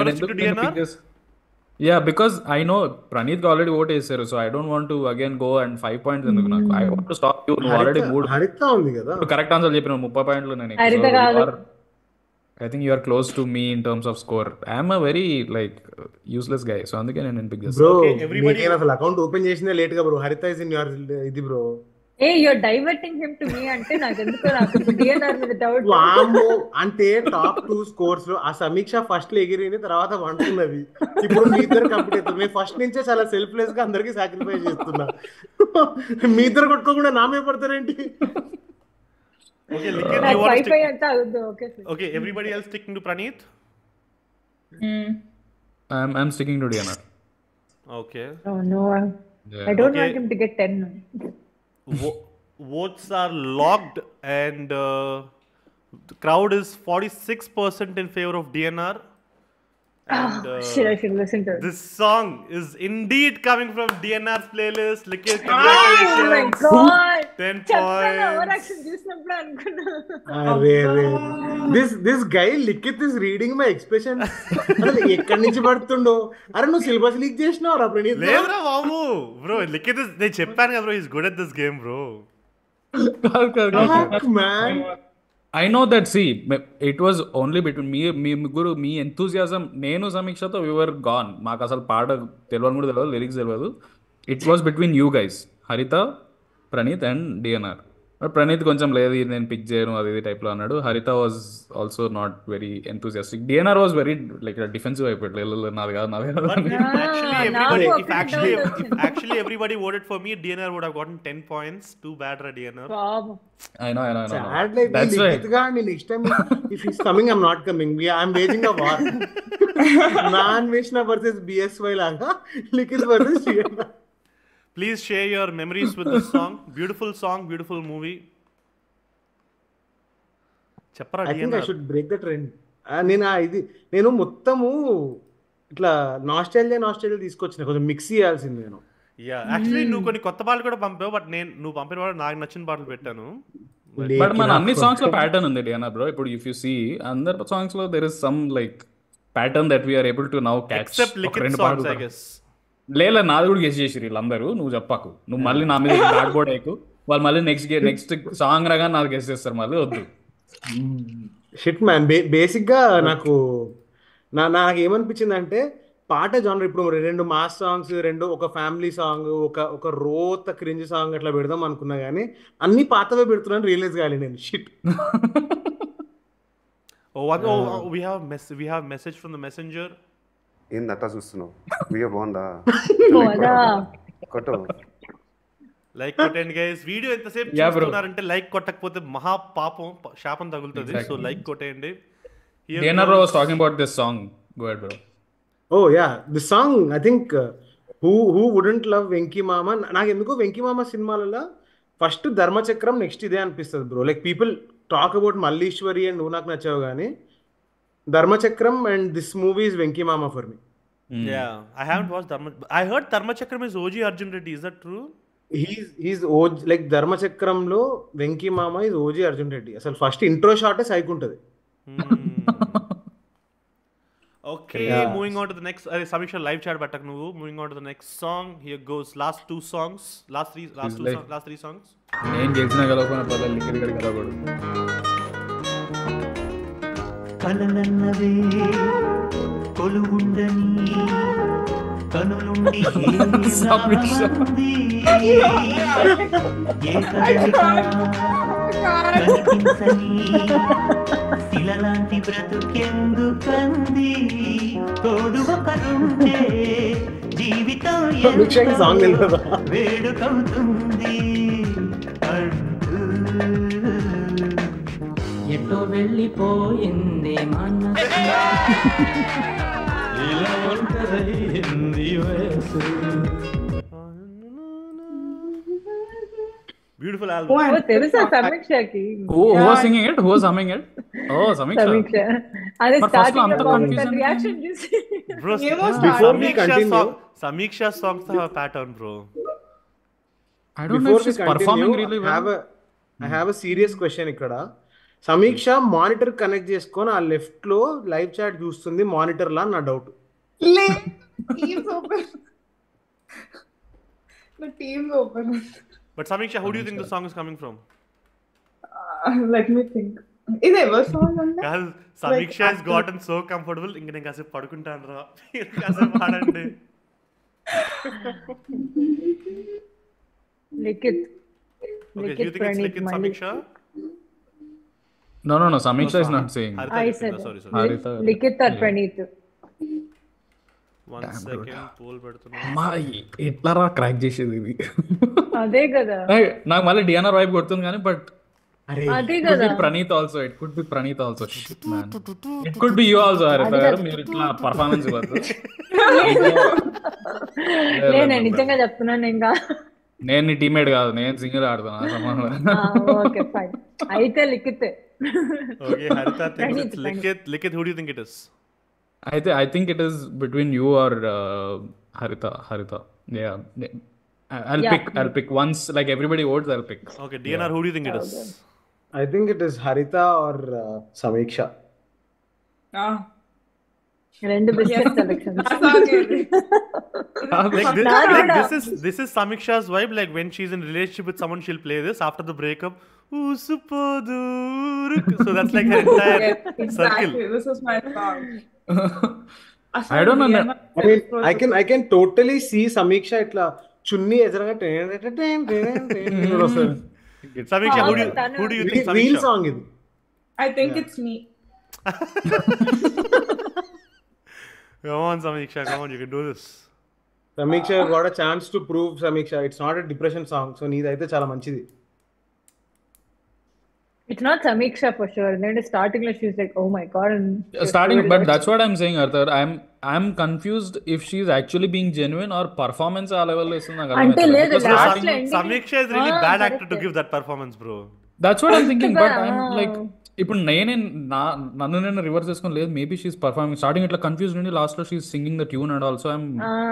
yeah because I know Praneeth already vote వేసారు so I don't want to again go and five points ఎందుకు నాకు? I want to stop you నువ్వు ఆల్రెడీ మూడు హరిత ఉంది కదా. కరెక్ట్ ఆన్సర్ చెప్పిన ముప్పై పాయింట్లు నేను హరిత కాదు. I think you're close to me in terms of score I'm a very like useless guy so అందుకే నేను పిక్ బ్రో Okay, everybody- నేను అసలు అకౌంట్ ఓపెన్ చేసిందే లేట్గా bro Haritha is in your ఇది bro A you're diverting him to me అంటే నాకు ఎందుకో నాకు డిఎన్ఆర్ మీద డౌట్ వామ్మో అంటే టాప్ టూ స్కోర్స్లో ఆ సమీక్ష ఫస్ట్లో ఎగిరింది తర్వాత వండుతున్నది. ఇప్పుడు మీ ఇద్దరు కంప్లీట్ అవుతుంది మేము ఫస్ట్ నుంచే చాలా సెల్ఫ్లెస్గా అందరికి సాక్రిఫైస్ చేస్తున్నా. మీ ఇద్దరు కొట్టుకోకుండా నామే పడతారేంటి? Okay Okay, everybody else sticking to Praneeth? Mm. I'm I'm sticking to DNR Okay. No I don't. Want him to get 10 Vo- votes are logged, and uh, the crowd is 46% in favor of DNR. And uh, shit I should listen to it. this song is indeed coming from DNR's playlist. Likit, Oh my god. 10 చెప్పాను over points. Ray this this guy Likhith is reading my expression ఎక్కడి నుంచి పడుతుండో? అరే నువ్వు సిలబస్ లీక్ చేసినావు రా ప్రణీత్? లేదురా బాబు. బ్రో లిఖిత్ is- నేను చెప్పాను కదా bro is good at this game bro man I know that see it was only between మీ మీ ముగ్గురు మీ ఎంతూజియాజం నేను సమీక్షతో వివర్ గాన్ మాకు అసలు పాట తెలియని కూడా తెలియదు లిరిక్స్ తెలియదు it was between you guys Haritha Praneeth and DNR Praneeth కొంచెం లేదు ఇది నేను పిక్ చేయను అది ఇది టైప్లో అన్నాడు. Haritha was also not very enthusiastic DNR was very like defensive అయిపోయాడు "లేదు, లేదు, నాది కాదు నాది actually everybody voted for me, DNR would have gotten 10 points. Too bad, ra DNR. పాపం I know, I know, I know, I know. Sad like That's right. Likhith గాని next time if is coming I'm not coming I'm waging a war non వేసిన వర్సెస్ బిఎస్వై లాగా Likhith versus Please share your memories with this song. Beautiful song, beautiful movie. చెప్పరా I think I. Should break the trend నేను ఇది నేను మొత్తము ఇట్లా నాస్టైల్జా నాస్టైల్జా తీసుకొచ్చిన కొంచెం మిక్స్ చేయాల్సింది నేను యా యాక్చువల్లీ నువ్వు కొన్ని కొత్త పాటలు కూడా పంపావు బట్ నేను నువ్వు పంపిన వాడు నాకు నచ్చిన పాటలు పెట్టాను బట్ మన అన్ని సాంగ్స్లో ప్యాటర్న్ ఉంది డియానా బ్రో ఇప్పుడు ఇఫ్ యూ సీ అందరి సాంగ్స్లో there is some like pattern that we're able to now catch except Likhith songs I guess లేలే నాది కూడా గెస్ చేసిరు వీళ్ళందరూ. నువ్వు చెప్పకు. నువ్వు మళ్ళీ నా మీద బ్యాక్ బోర్డ్ ఎక్కు వాళ్ళు మళ్ళీ నెక్స్ట్ నెక్స్ట్ సాంగ్ రాగా నాకు గెస్ చేస్తారు మళ్ళీ వద్దు. షిట్ మ్యాన్ బేసిక్గా నాకు నా నాకు ఏమనిపించింది అంటే పాట జానర్ ఇప్పుడు రెండు మాస్ సాంగ్స్ రెండు ఒక ఫ్యామిలీ సాంగ్ ఒక ఒక రోత క్రింజ్ సాంగ్ అట్లా పెడదాం అనుకున్నా కానీ అన్ని పాతవే పెడుతున్నాను రియలైజ్ కాలే నేను. Shit Oh, what, oh, oh, we have mess we have message from the messenger. ఏంది అట్టా చూస్తున్నావు? వీడియో బాగుందా? కొట్టు. లైక్ కొట్టండి గైస్ వీడియో ఎంతసేపు Yeah, bro. చూస్తున్నారంటే లైక్ కొట్టకపోతే మహా పాపం శాపం తగులుతుంది. సో లైక్ కొట్టేయండి. DNR goes- was talking about this song go head bro oh yeah the song I think who who wouldn't love Venky mama నాకు ఎందుకో వెంకీ మామ సినిమాలలో ఫస్ట్ ధర్మచక్రం నెక్స్ట్ ఇదే అనిపిస్తుంది bro like people talk about Malliswari and Nuvvu Naaku Nachavu కానీ Dharmachakram and this movie is Venky mama for me Yeah, I haven't watched Dharma. I heard Dharma Chakram is OG Arjun Reddy. Is that true? He's he's OG like ధర్మచక్రంలో Venky mama is OG Arjun Reddy అసలు ఫస్ట్ ఇంట్రో షాటే సైక్ ఉంటుంది Okay, Yeah. moving on to the next. Uh, Samiksha live chat batak nuvu. Moving on to the next song. Here goes last two songs. Last three. Last It's two. like- song- last three songs. నేను గెలిచిన గెలవకుండా పర్లేదు లిఖిత్ గడి గెలవకూడదు కలలన్నవే కొలువుండని కనులుండి శిలలాంటి బ్రతుకెందుకంది? తోడు ఒకరుంటే జీవితం? వేడుకవుతుంది? ఎటో వెళ్ళిపోయింది మన ఇలా ఒంటరైంది వయసు Beautiful Oh, album. and ఓ తెలుసా సమీక్షకి Who, who was singing it? Who was humming it? Oh, Samiksha. సమీక్ష అదే But first లో స్టార్టింగ్ అంత లో బాగుంది confusion రియాక్షన్ చూసి Bro, Nemo Before we Samiksha continue- song. Samiksha songs have a pattern, bro. I don't know before if she's performing really have well. I have a serious question ఇక్కడ సమీక్ష మానిటర్ కనెక్ట్ చేసుకొని ఆ లెఫ్ట్లో లైవ్ చాట్ చూస్తుంది మానిటర్ లా నా doubt who do you think the song is coming from? Uh, let me think. ఇది ఎవరి సాంగ్ అంటే Samiksha has gotten so comfortable. ఇంక నేను కాసేపు పడుకుంటాను రా మీరు కాసేపు ఆడండి Likhith Likhith think it's Praneeth Likit మళ్ళీ Samiksha? No, no, no. Samiksha No, is not saying. Haritha I said Sorry, sorry. Haritha. Or Praneeth One second, poll పెడుతున్నా. అమ్మా ఎట్లా రా క్రాక్ చేసేది ఇది. అదే కదా. నాకు మళ్ళీ డిఎన్ఆర్ వైపు కొడుతుంది కానీ బట్ అరే అదే కదా. Be Praneeth also it could be Praneeth also it could be you also Haritha garu మీరు ఇట్లా పర్ఫార్మెన్స్ ఇవ్వద్దు నేను నిజంగా చెప్తున్నాను ఇంకా. నేను నీ టీమేట్ కాదు నేను సింగిల్ ఆడుతాను ఆ సమయంలో ఓకే ఫైన్ అయితే లిఖితే Okay, Haritha thinks Pranit, it's Pranit. Likit. Likit, who do you think it is? అయితే I think it is between you or Haritha Haritha yeah I'll Yeah. pick I'll pick once like everybody votes I'll pick Okay, DNR, who do you think it is? I think it is Haritha or Samiksha Ah, రెండు బిస్కెట్ సెలక్షన్స్ ఆ song ఏది? Like this, Nah, like nah. this is this is Samiksha's vibe. Like when she's in relationship with someone, she'll play this after the breakup. "Usupaduruk." So that's like her entire Yes, circle. exactly. This is my song. I don't know. Diana I mean was I can I can totally see Samiksha ఇట్లా చున్నీ ఎదురుగా Samiksha, who do you who do you think reel Samiksha? Song ఇది I think it's me. Samiksha, come on, you can do this. Samiksha కూడా chance to prove Samiksha it's not a depression song so నీదైతే చాలా మంచిది it's not Samiksha for sure ఎందుకంటే స్టార్టింగ్లో she's like oh my god starting but that's what I'm saying Arthur I'm I'm confused if she's actually being genuine or performance ఆ level లో ఇస్తుంది నాకు అంటే. లేదు, Because last starting- లో ending- Samiksha is really Ah, bad correct. actor to give that performance, bro. that's what I'm thinking ఇప్పుడు నేనే నా నన్ను నేను రివర్స్ చేసుకొని లేదు మేబీ షీస్ పర్ఫార్మింగ్ స్టార్టింగ్ ఇట్లా కన్ఫ్యూజ్ నుండి లాస్ట్లో she's singing the tune and also I'm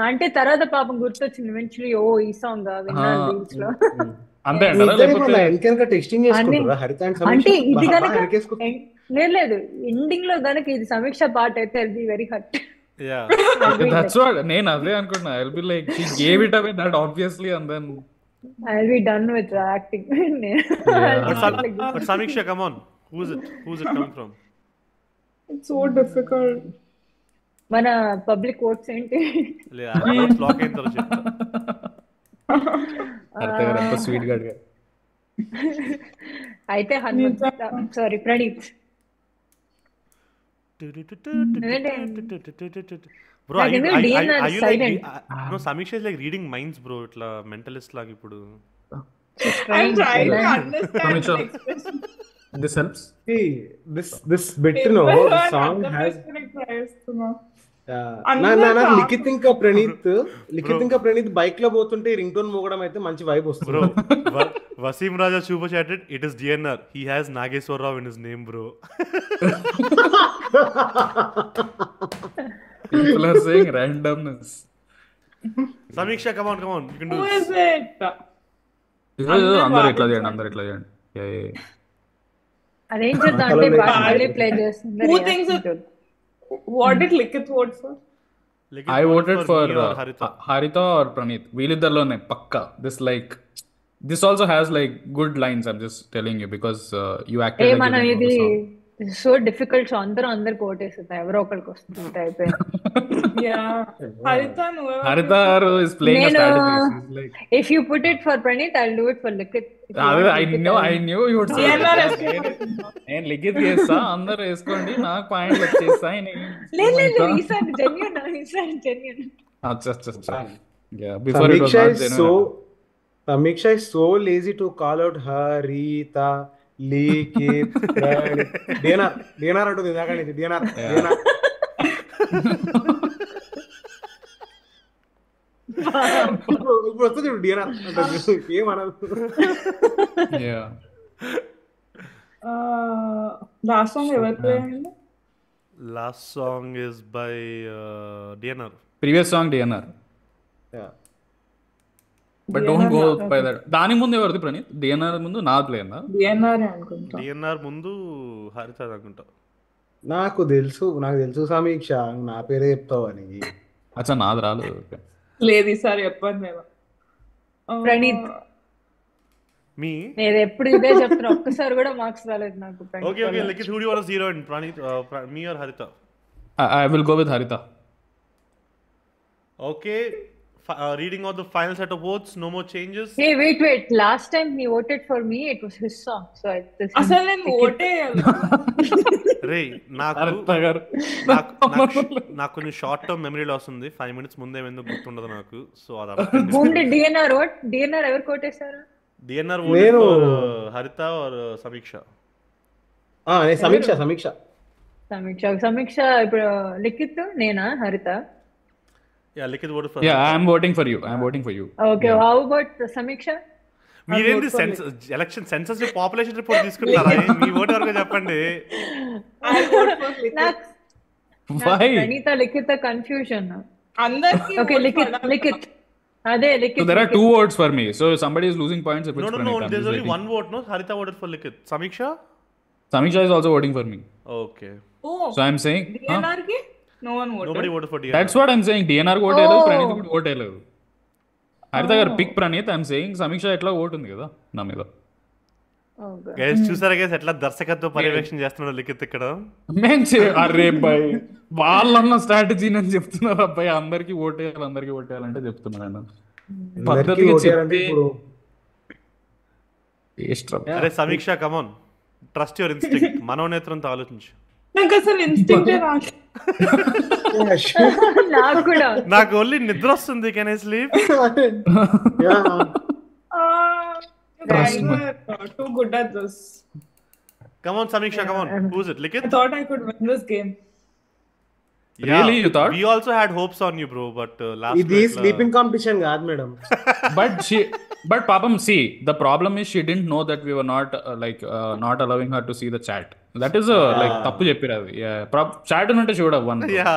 అంటే తర్వాత పాపం గుర్తొచ్చింది ఈవెన్చువలీ ఓ ఈ సాంగ్లో. అంతే సమీక్ష అంటే ఇది కనుక లేదు లేదు. ఎండింగ్లో కనుక ఇది సమీక్ష పాట అయితే be very hurt Yeah. That's what నేను అదే అనుకుంటున్నా. I'll be like she gave it away that obviously and then I be done with acting But, Sam- but On. Who's it? Who's it coming from? It's so difficult. మన పబ్లిక్ ఓట్స్ ఏంటి బ్లాక్ అయిన తర్వాత చెప్తా అర్థం స్వీట్ గాడ్గా అయితే Hanumanth sorry Praneeth uh, no, Samiksha is like reading minds, bro. ఇట్లా మెంటలిస్ట్ లాగా ఇప్పుడు this helps See, this this bit no song has నాకు. లిఖిత్ ఇంకా ప్రణీత్ లిఖిత్ ఇంకా ప్రణీత్ బైక్లో పోతుంటే రింగ్ టోన్ మోగడం అయితే మంచి వైబ్ వస్తుంది Va- Vasim Raja super chatted. It is DNR. He has Nageshwar Rao in his name, bro. People are saying randomness. Samiksha, come on, come on. You can do Who this. is it? ఇదిగో, ఇదిగో, అందరు ఇట్లా చేయండి అందరు ఇట్లా చేయండి చేద్దాం అంటే. మళ్ళీ ప్లే చేస్తుంది for? Like, I it's voted for me or uh, Haritha. Harita or Praneeth. వీళ్ళిద్దరిలోనే పక్కా this like this also has like good lines I'm just telling you because you a acted మనం ఇది సో డిఫికల్ట్ సో అందరూ అందరు కోటేస్తుంది ఎవరో ఒకరికి వస్తుంది అయిపోయింది. If you put it for Praneeth I do it for Likith? నేను లిఖిత్ చేస్తా అందరు వేసుకోండి నాకు పాయింట్లు వచ్చేస్తా లేదు లేదు ఈసారి జెన్యున్ ఈసారి జెన్యున్ అచ్చా అచ్చా అచ్చా. Yeah before it was Samiksha is so lazy to call out Haritha Likith Praneeth DNR DNR అంటుంది ఇందాక నుంచి డిఎన్ఆర్ డిఎన్ఆర్ ఇప్పుడు ఇప్పుడు వస్తుంది చూడు డిఎన్ఆర్ అంటే ఏమనదు yeah Uh, last song ever played? Last song is by uh, DNR. Previous song DNR but don't go by that దాని ముందు ఎవరిది ప్రణీత్? డిఎన్ఆర్ ముందు నా ప్లే ఉందా DNR అనుకుంటా. DNR ముందు హరిత అనుకుంటా. నాకు తెలుసు నాకు తెలుసు సమీక్ష నా పేరే చెప్తావు అని అచ్చా నాది రాలేదు లేదు ఈసారి చెప్పండి నేను. ప్రణీత్. మీ? నేను ఎప్పుడు ఇదే చెప్తున్నా. ఒక్కసారి కూడా మార్క్స్ రాలేదు నాకు Praneeth okay okay who do zero and Praneeth me or Haritha? I will go with Haritha. Okay. Reading of the final set of votes no more changes? Hey, wait, wait. Last time he voted for me, it was his song. So I this అసలు నేను ఓటే రే నాకు నాకు నాకు- కొన్ని షార్ట్ టర్మ్ మెమరీ లాస్ ఉంది. ఫైవ్ మినిట్స్ ముందే ఎందుకు గుర్తుండదు నాకు సో అది whom did DNR vote? DNR ఎవరు కొట్టేశారు? డిఎన్ఆర్ నేను- హరిత ఆర్ సమీక్ష? ఆ, సమీక్ష సమీక్ష. సమీక్ష సమీక్ష ఇప్పుడు లిఖిత్ నేనా Haritha? Yeah Likith vote for yeah I'm voting for you I'm voting for you okay how about Samiksha మీరేంటి sense election census population report తీసుకుంటారా మీ ఓటు వరకు చెప్పండి నాకు వై ప్రణీత లిఖిత కన్ఫ్యూజన్ అందరికి ఓకే లిఖిత్ లిఖిత్ అదే So Likith there are two votes for me. So somebody is losing points if No, it's no, no. Pranita. I'm There's just only waiting. one vote, no? Harita voted for Likit. Samiksha? Samiksha is also voting for me. Okay. ఓ So I'm saying, huh? డిఎన్ఆర్కి no one vote Nobody voted for DNR. that's what I'm saying. DNR vote వేయలేదు Oh. ప్రణీత్ కూడా ఓట్ వేయలేదు హరిత గారు pick Praneeth I'm saying Sameeksha ఎట్లా ఓట్ ఉంది కదా నా మీద. గైస్ చూసారా గైస్ ఎట్లా దర్శకత్వ పర్యవేక్షణ చేస్తున్నాడు లిఖిత్ ఇక్కడ? అరే బాయ్ వాళ్ళన్న స్ట్రాటజీ అని చెప్తున్నారు అబ్బాయి అందరికి ఓటేయాలి అందరికి ఓటేయాలంటే చెప్తున్నాను అందరికీ పద్ధతిగా ఇష్టం అరే Samiksha come on trust your instinct మనోనేత్రంతో ఆలోచించు. నాకు అసలు ఇన్స్టింక్ట్ రాదు నాకు కూడా నాకు ఓన్లీ నిద్ర వస్తుంది can I sleep Trust me. Too good at this come on Samiksha come on who's it I Likith thought I could win this game. Really, you thought? We also had hopes on you, bro, but uh, last ఇది night, uh, స్లీపింగ్ కాంపిటీషన్ కాదు మేడం బట్ షీ బట్ పాపం see the problem is she didn't know that we were not like not allowing her to see the chat that is like తప్పు చెప్పారు అది చాట్ ఉంటే చూడ వన్ Yeah.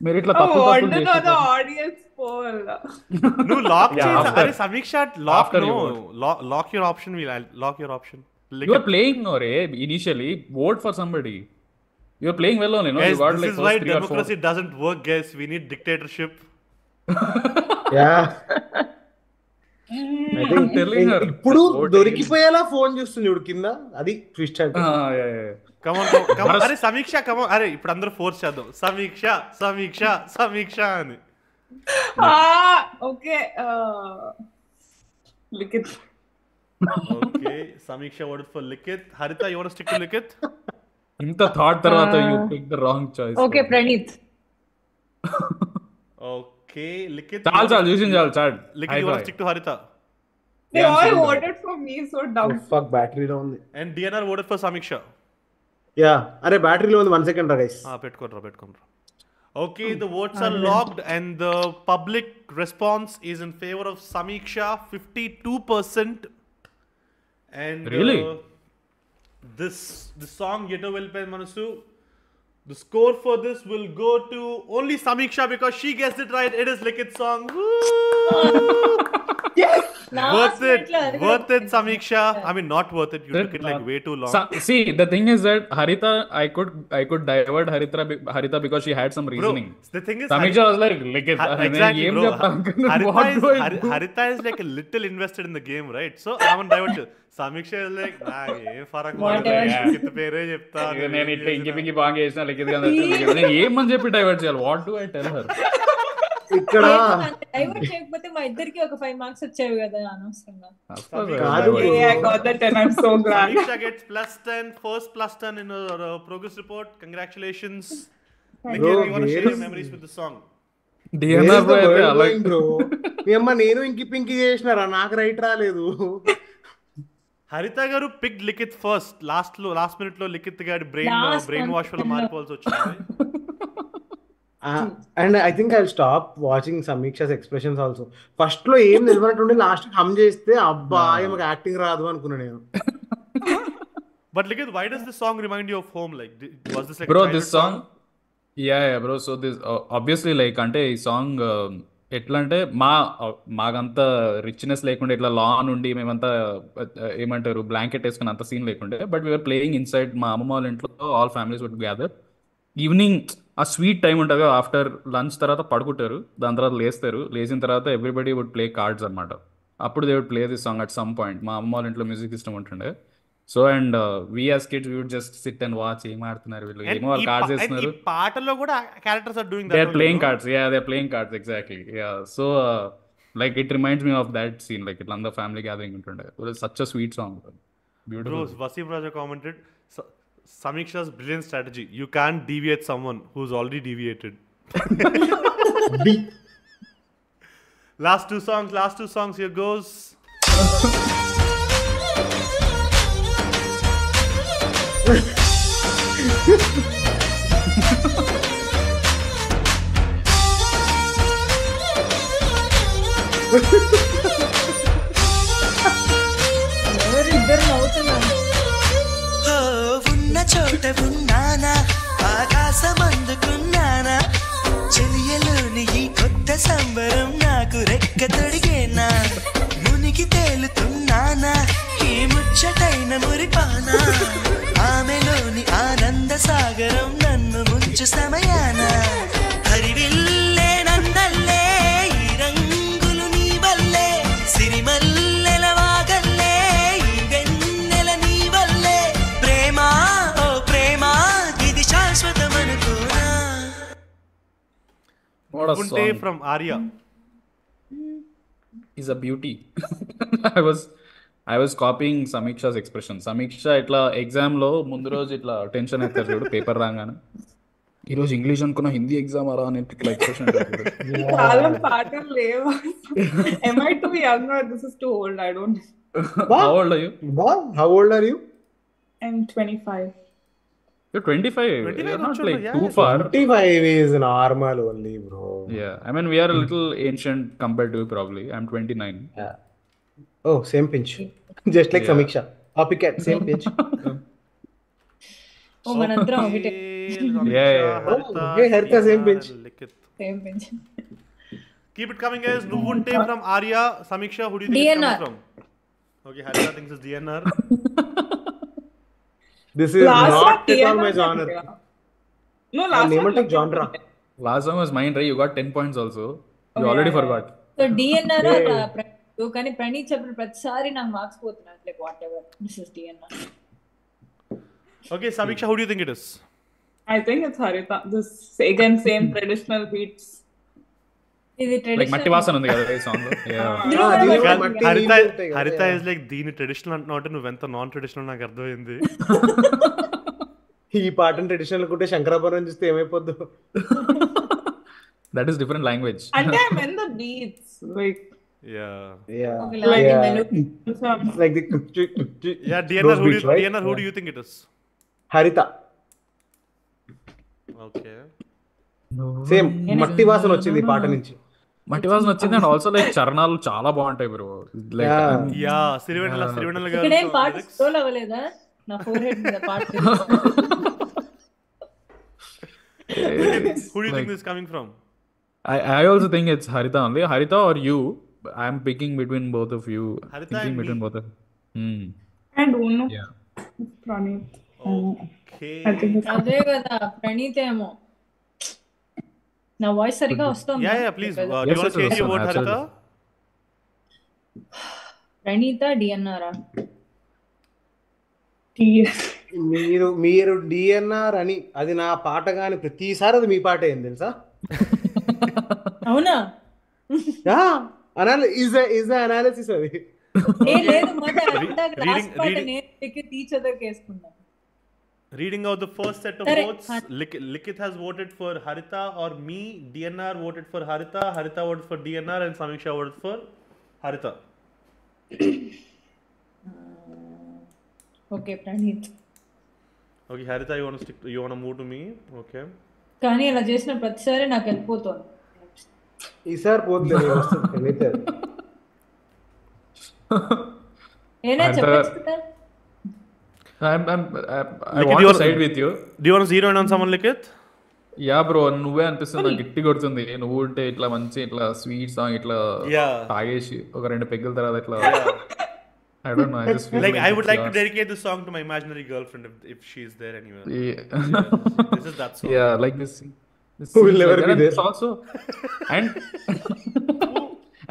మీరు ఇట్లా Oh, తప్పు what తప్పులు did the చేసి audience poll? నువ్వు లాక్ Yeah, చేసి after- అరే Samiksha lock after no you lock your option lock your option you are playing no ray initially vote for somebody You are playing well only no you Guys, got this like is why first 3 or 4 democracy doesn't work, guys. We need dictatorship. her. ఇప్పుడు దొరికిపోయేలా ఫోన్ చూస్తుంది ఇప్పుడు కింద అది ట్విస్ట్ అంటే Come on, come, come on. అరే సమీక్ష come on. అరే ఇప్పుడు అందరూ ఫోర్స్ చేద్దాం సమీక్ష సమీక్ష సమీక్ష అని ah, okay. Uh, Likith. Okay Samiksha voted for Likith Haritha you want stick to Likith ఇంత థాట్ తర్వాత you pick the wrong choice okay Praneeth okay Likith చాలు చాలు చూసింది చాలు చాలు Likith you want stick to Haritha They Yeah, I'm all saying that. voted for me, so dumb. Fuck బ్యాటరీలో ఉంది and DNR voted for Samiksha yeah అరే బ్యాటరీలో ఉంది వన్ సెకండ్ రా గైస్ పెట్టుకోండి పెట్టుకోండి Okay, the votes are logged and the public response is in favor of Samiksha 52%. And Really? uh, this the song Yeto Velpe Manasu, the score for this will go to only Samiksha because she guessed it right. It is Likit song. worth it, worth it, Samiksha. I mean, not worth it. You took it like way too long. Sa- see, the thing is that Harita, I could I could divert Harita be- Harita because she had some reasoning. the thing is, Samiksha Hari- was like, like it, Ha- exactly, ఏం bro. చెప్తాను? Harita, What is, do I Hari- do? Harita is like a little invested in the game, right? So I'm on divert. Samiksha is like, nah, ఏ ఫరక్ Whatever. కింద పేరే చెప్తా ఇక నేను ఇట్లా ఇంకి పింకి బాగా చేసిన లెక్క నేను ఏమని చెప్పి డైవర్ట్ చేయాలి what do I tell her ఇక్కడ మా ఇద్దరికి ఒక ఫైవ్ మార్క్స్ వచ్చేవి కదా అనవసరంగా. నేను ఇంకి పింకి చేసినారా? నాకు రైట్ రాలేదు. హరిత గారు పిక్ లిఖిత్ ఫస్ట్ లాస్ట్లో లాస్ట్ మినిట్లో లిఖిత్ గారి బ్రెయిన్ బ్రెయిన్ వాష్లో మారిపోవాల్సి వచ్చింది. And I think I stop watching Samiksha's expressions also ఫస్ట్లో ఏం నిలబడినట్టుండి లాస్ట్ హమ్ చేస్తే అబ్బా ఏమో యాక్టింగ్ రాదు అనుకున్నా నేను. Why does this song remind you of home? Like, di- was this like a bro this song yeah yeah bro so this obviously like అంటే ఈ సాంగ్ ఎట్లా అంటే మా uh, మాకంత రిచ్నెస్ లేకుండా ఇట్లా లాన్ ఉండి మేమంతా uh, ఏమంటారు బ్లాంకెట్ వేసుకుని అంత సీన్ లేకుండే. బట్ వీఆర్ ప్లేయింగ్ ఇన్సైడ్ మా అమ్మమ్మ వాళ్ళ ఇంట్లో all families would gather evening ఆ స్వీట్ టైం ఉంటుంది ఆఫ్టర్ లంచ్ తర్వాత పడుకుంటారు దాని తర్వాత లేస్తారు. లేచిన తర్వాత ఎవ్రీబడి వుడ్ ప్లే కార్డ్స్ అనమాట అప్పుడు they would play this song at some point మా అమ్మ వాళ్ళ ఇంట్లో మ్యూజిక్ సిస్టమ్ ఉంటుండే. So and we as kids we would just sit and watch ఏం ఆడుతున్నారు వీళ్ళు ఏమో వాళ్ళు కార్డ్స్ పా- and ఈ వేస్తున్నారు పాటలో కూడా characters are doing they are playing cards yeah they playing cards exactly yeah so like it reminds me of that scene like ఇట్లా అందరూ ఫ్యామిలీ గ్యాదరింగ్ ఉంటుండే. Such a sweet song beautiful Raja commented, "Sa- Samiksha's brilliant strategy. You can't deviate someone who's already deviated. last two songs, last two songs. Here goes. వెంట ఉన్నానా ఆకాశం అందుకున్నానా చెలియలోని ఈ కొత్త సంబరం నాకు రెక్క తొడిగేనా మునికి తేలుతున్నానా? ఈ ముచ్చటైన మురిపానా? ఆమెలోని ఆనంద సాగరం నన్ను ముంచు సమయానా? హరివిల్లే What a Kunte song. from Arya. Is a beauty I was I was copying Samiksha's expression Samiksha ఇట్లా ఎగ్జామ్ లో ముందు రోజు ఇట్లా టెన్షన్ అవుతారు చూడు పేపర్ రాగానే ఈ రోజు ఇంగ్లీష్ అనుకున్న హిందీ ఎగ్జామ్ అరా అని ఇట్లా ఎక్స్ప్రెషన్ చాలా పాటలు లేవు am I too young or this is too old? I don't. How old you how old are you I'm 25. 25. 25 You're not like too far. 25 is normal only, bro. Yeah. I mean, we are a little ancient compared to you, probably. I'm 29. Yeah. Oh, same pinch. Just like yeah. Samiksha. Copycat, same pinch. oh, Manantra Hobbit. Yeah, yeah. Oh, hey, Harita, same pinch. Same pinch. Keep it coming, guys. Nuvunte from Arya. Samiksha, who do you think DNR. is coming from? Okay, Harita thinks it's DNR. This is Last one, not at all my TNR genre yeah. No, last one. ఏమంటే జానరా last song was mind right you got ten points also you Oh, already yeah, for yeah. Got so DNR Yeah. కానీ ప్రణీత్ చెప్పిన ప్రతిసారి నాకు మార్క్స్ పోతున్నారు like whatever this is DNR Okay, Samiksha, who do you think it is? I think it's Harita. This again same traditional beats. ఇది లైక్ మట్టి వాసన ఉంది కదా ఈ సాంగ్ హరిత. ఇస్ లైక్ దీని ట్రెడిషనల్ అంటున్నావు అంటే నువ్వెంత నాన్ ట్రెడిషనల్ నాకు అర్థమైంది. ఈ పాటను ట్రెడిషనల్ అనుకుంటే శంకరాపురం చూస్తే ఏమైపోద్దు? That is different language. Like, like Yeah. Like the yeah DNR who DNR who do you think it is Haritha. Okay same మట్టి వాసన వచ్చింది పాట నుంచి. మట్టి వాసన వచ్చింది అండ్ ఆల్సో లైక్ చరణాలు చాలా బాగుంటాయి bro like yeah Sirivennela Sirivennela ఇక్కడ ఏం గారు పాట స్క్రోల్ అవ్వలేదా నా ఫోర్ హెడ్ మీద పాట Who do you think this is coming from? I, I also think it's Harita only. Harita or you. I'm picking between both of you. Harita thinking and between me. both of Hmm. And Uno. Yeah. Pranit. Okay. I think it's అదే కదా ప్రణీత్ ఏమో నా వాయిస్ సరిగా వస్తుంది. Uh, do you want to change your vote, Harita? Praneetha DNR మీరు మీరు డిఎన్ఆర్ అని అది నా పాట కానీ ప్రతిసారి అది మీ పాట ఏంది తెలుసా? అవునా? అనాలి ఇస్ ఇస్ అనాలిసిస్ అది. ఏ లేదు నేను టికెట్ ఈచ్ అదర్ వేసుకున్నాను. Reading out the first set of Correct. votes, Lik- Likith has voted for Harita or me. DNR voted for Harita. Harita voted for DNR, and Samiksha voted for Harita. Okay Praneeth Okay, Harita, you want to stick? To, you want to move to me? Okay. కానీ ఇలా చేసిన ప్రతిసారి నాకు వెళ్ళిపోతుంది ఈసారి పోతుంది వస్తుంది తెలియదు ఏనా అంత- చెప్పచ్చు కదా I'm, I'm, I, I Likith, want you to side with you. Do you want to zero in on someone, Likith? Yeah bro నువ్వే అనిపిస్తుంది నాకు గట్టి కొడుతుంది నువ్వు ఉంటే ఇట్లా మంచి ఇట్లా స్వీట్ సాంగ్ ఇట్లా Yeah. తాగేసి ఒక రెండు పెగ్గుల తర్వాత ఇట్లా I don't know I just feel Like, I would like to dedicate this song to my imaginary girlfriend if, if she's there anywhere. Yeah. this is that song. Yeah, like this. this Who will never like be there. also and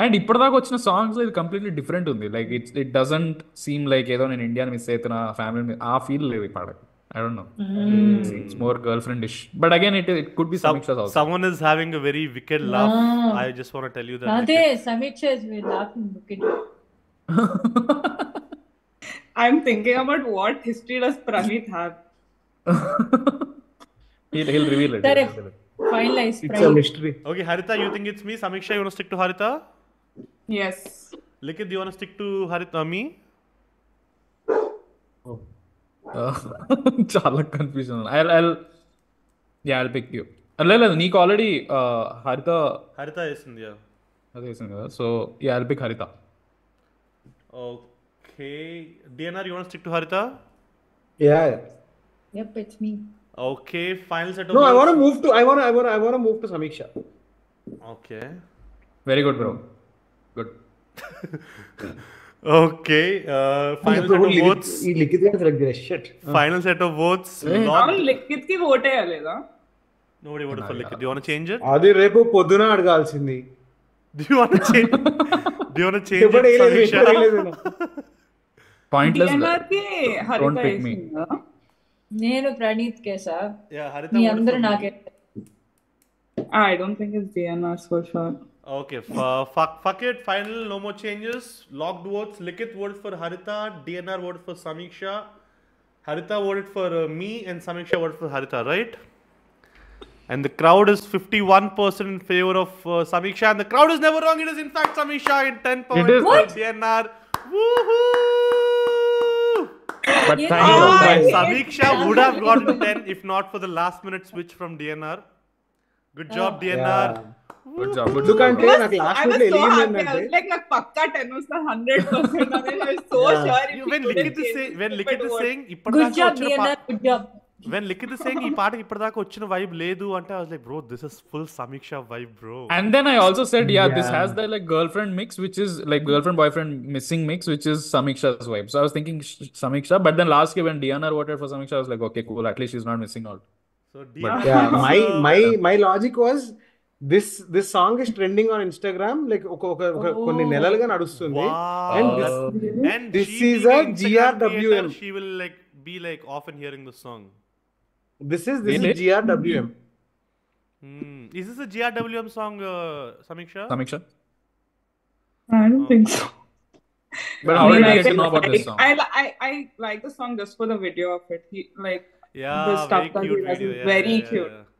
and ఇప్పటిదాకా వచ్చిన సాంగ్స్ ఇది కంప్లీట్లీ డిఫరెంట్ ఉంది like it's it doesn't seem like ఏదో నేను ఇండియాని మిస్ అవుతున్నా ఫ్యామిలీ ఆ ఫీల్ లేదు ఈ I don't know it's more girlfriend ish but again it it could be Some, Samiksha also someone is having a very wicked laugh. Ah. I just want to tell you that. అదే Likith. Samiksha is laughing look it I'm thinking about what history does Pranit have? he'll, he'll reveal it సరే he'll reveal it. Finalize it's mystery Okay, Harita, you think it's me? Samiksha, you want to stick to Harita? Yes. Likith, do you want to stick to Harita, me? Uh, చాలా confusion I I yeah I'll pick you లేదు లేదు నీకు ఆల్రెడీ హరిత Harita is in there. అదే వేసింది కదా so yeah I'll pick Haritha Okay. DNR, you want to stick to Harita? Yeah yup it's me Okay, final set of no I votes. Want move to I want I want I want move to Samiksha Okay. Very good bro good Okay. Uh, final set of votes. ఈ లిఖిత్ గారు select shut Final set of votes. అవును Locked. లిఖిత్కి ఓట్ వేయలేదా for Likith. Do you want to change it? అది రేపు పొద్దున అడగాల్సింది want to change ఎప్పుడు it, వేయలేదు, ఎప్పుడు Samiksha? వేయలేదు నేను. పాయింట్లెస్ డిఎన్ఆర్కి హరిత pick me. వేసిందా నేను ప్రణీత్ కేసా Yeah, Harita మీ voted అందరూ. నాకే I don't think it's DNR for sure. Okay, fuck, fuck it. Final, no more changes. Locked votes. Likit voted for Harita. DNR voted for Samiksha. Harita voted for uh, me and Samiksha voted for Harita, right? And the crowd is 51% in favor of uh, Samiksha. And the crowd is never wrong. It is, in fact, Samiksha in 10 points. It is. What? DNR. Woohoo! But thank. Samiksha would have gotten 10 if not for the last minute switch from DNR. Good job, oh. DNR. Yeah. Good job good ఎందుకంటే I was, నాకు I last was minute so happy. I ఏంటంటే was like, నాకు పక్కా 10 వస్తా 100% అని I was so Yeah. sure if You- he when couldn't Likith is change saying, it, when but Likith is what- saying, good ఇప్పటిదాకా జాబ్ వచ్చిన పా- DNR good job when Likith is saying ఈ పాటకి ఇప్పటిదాకా వచ్చిన వైబ్ లేదు అంటే I was like, bro, this is full Samiksha vibe, bro. And then I also said, yeah, this Yeah. has the like girlfriend mix, which is like girlfriend boyfriend missing mix, which is Samiksha's vibe. So I was thinking sh- Samiksha, but then last year when Diana voted for Samiksha, I was like, okay, cool. At least she's not missing out. So But- DNR yeah is, my uh, my my logic was this this song is trending on Instagram like ఒక ఒక ఒక కొన్ని నెలలుగా నడుస్తుంది Wow. And that's- and this she is being a an Instagram GRWM. creator, She will like be like often hearing the song. This is this Really? Is GRWM Hmm. Is this a GRWM song, uh, Samiksha? Samiksha? I don't think so. But I how mean, did I you get to can- know about I, this song? I, li- I, I like the song just for the video of it. He like Yeah, the stuff very that he cute does video. is Yeah, very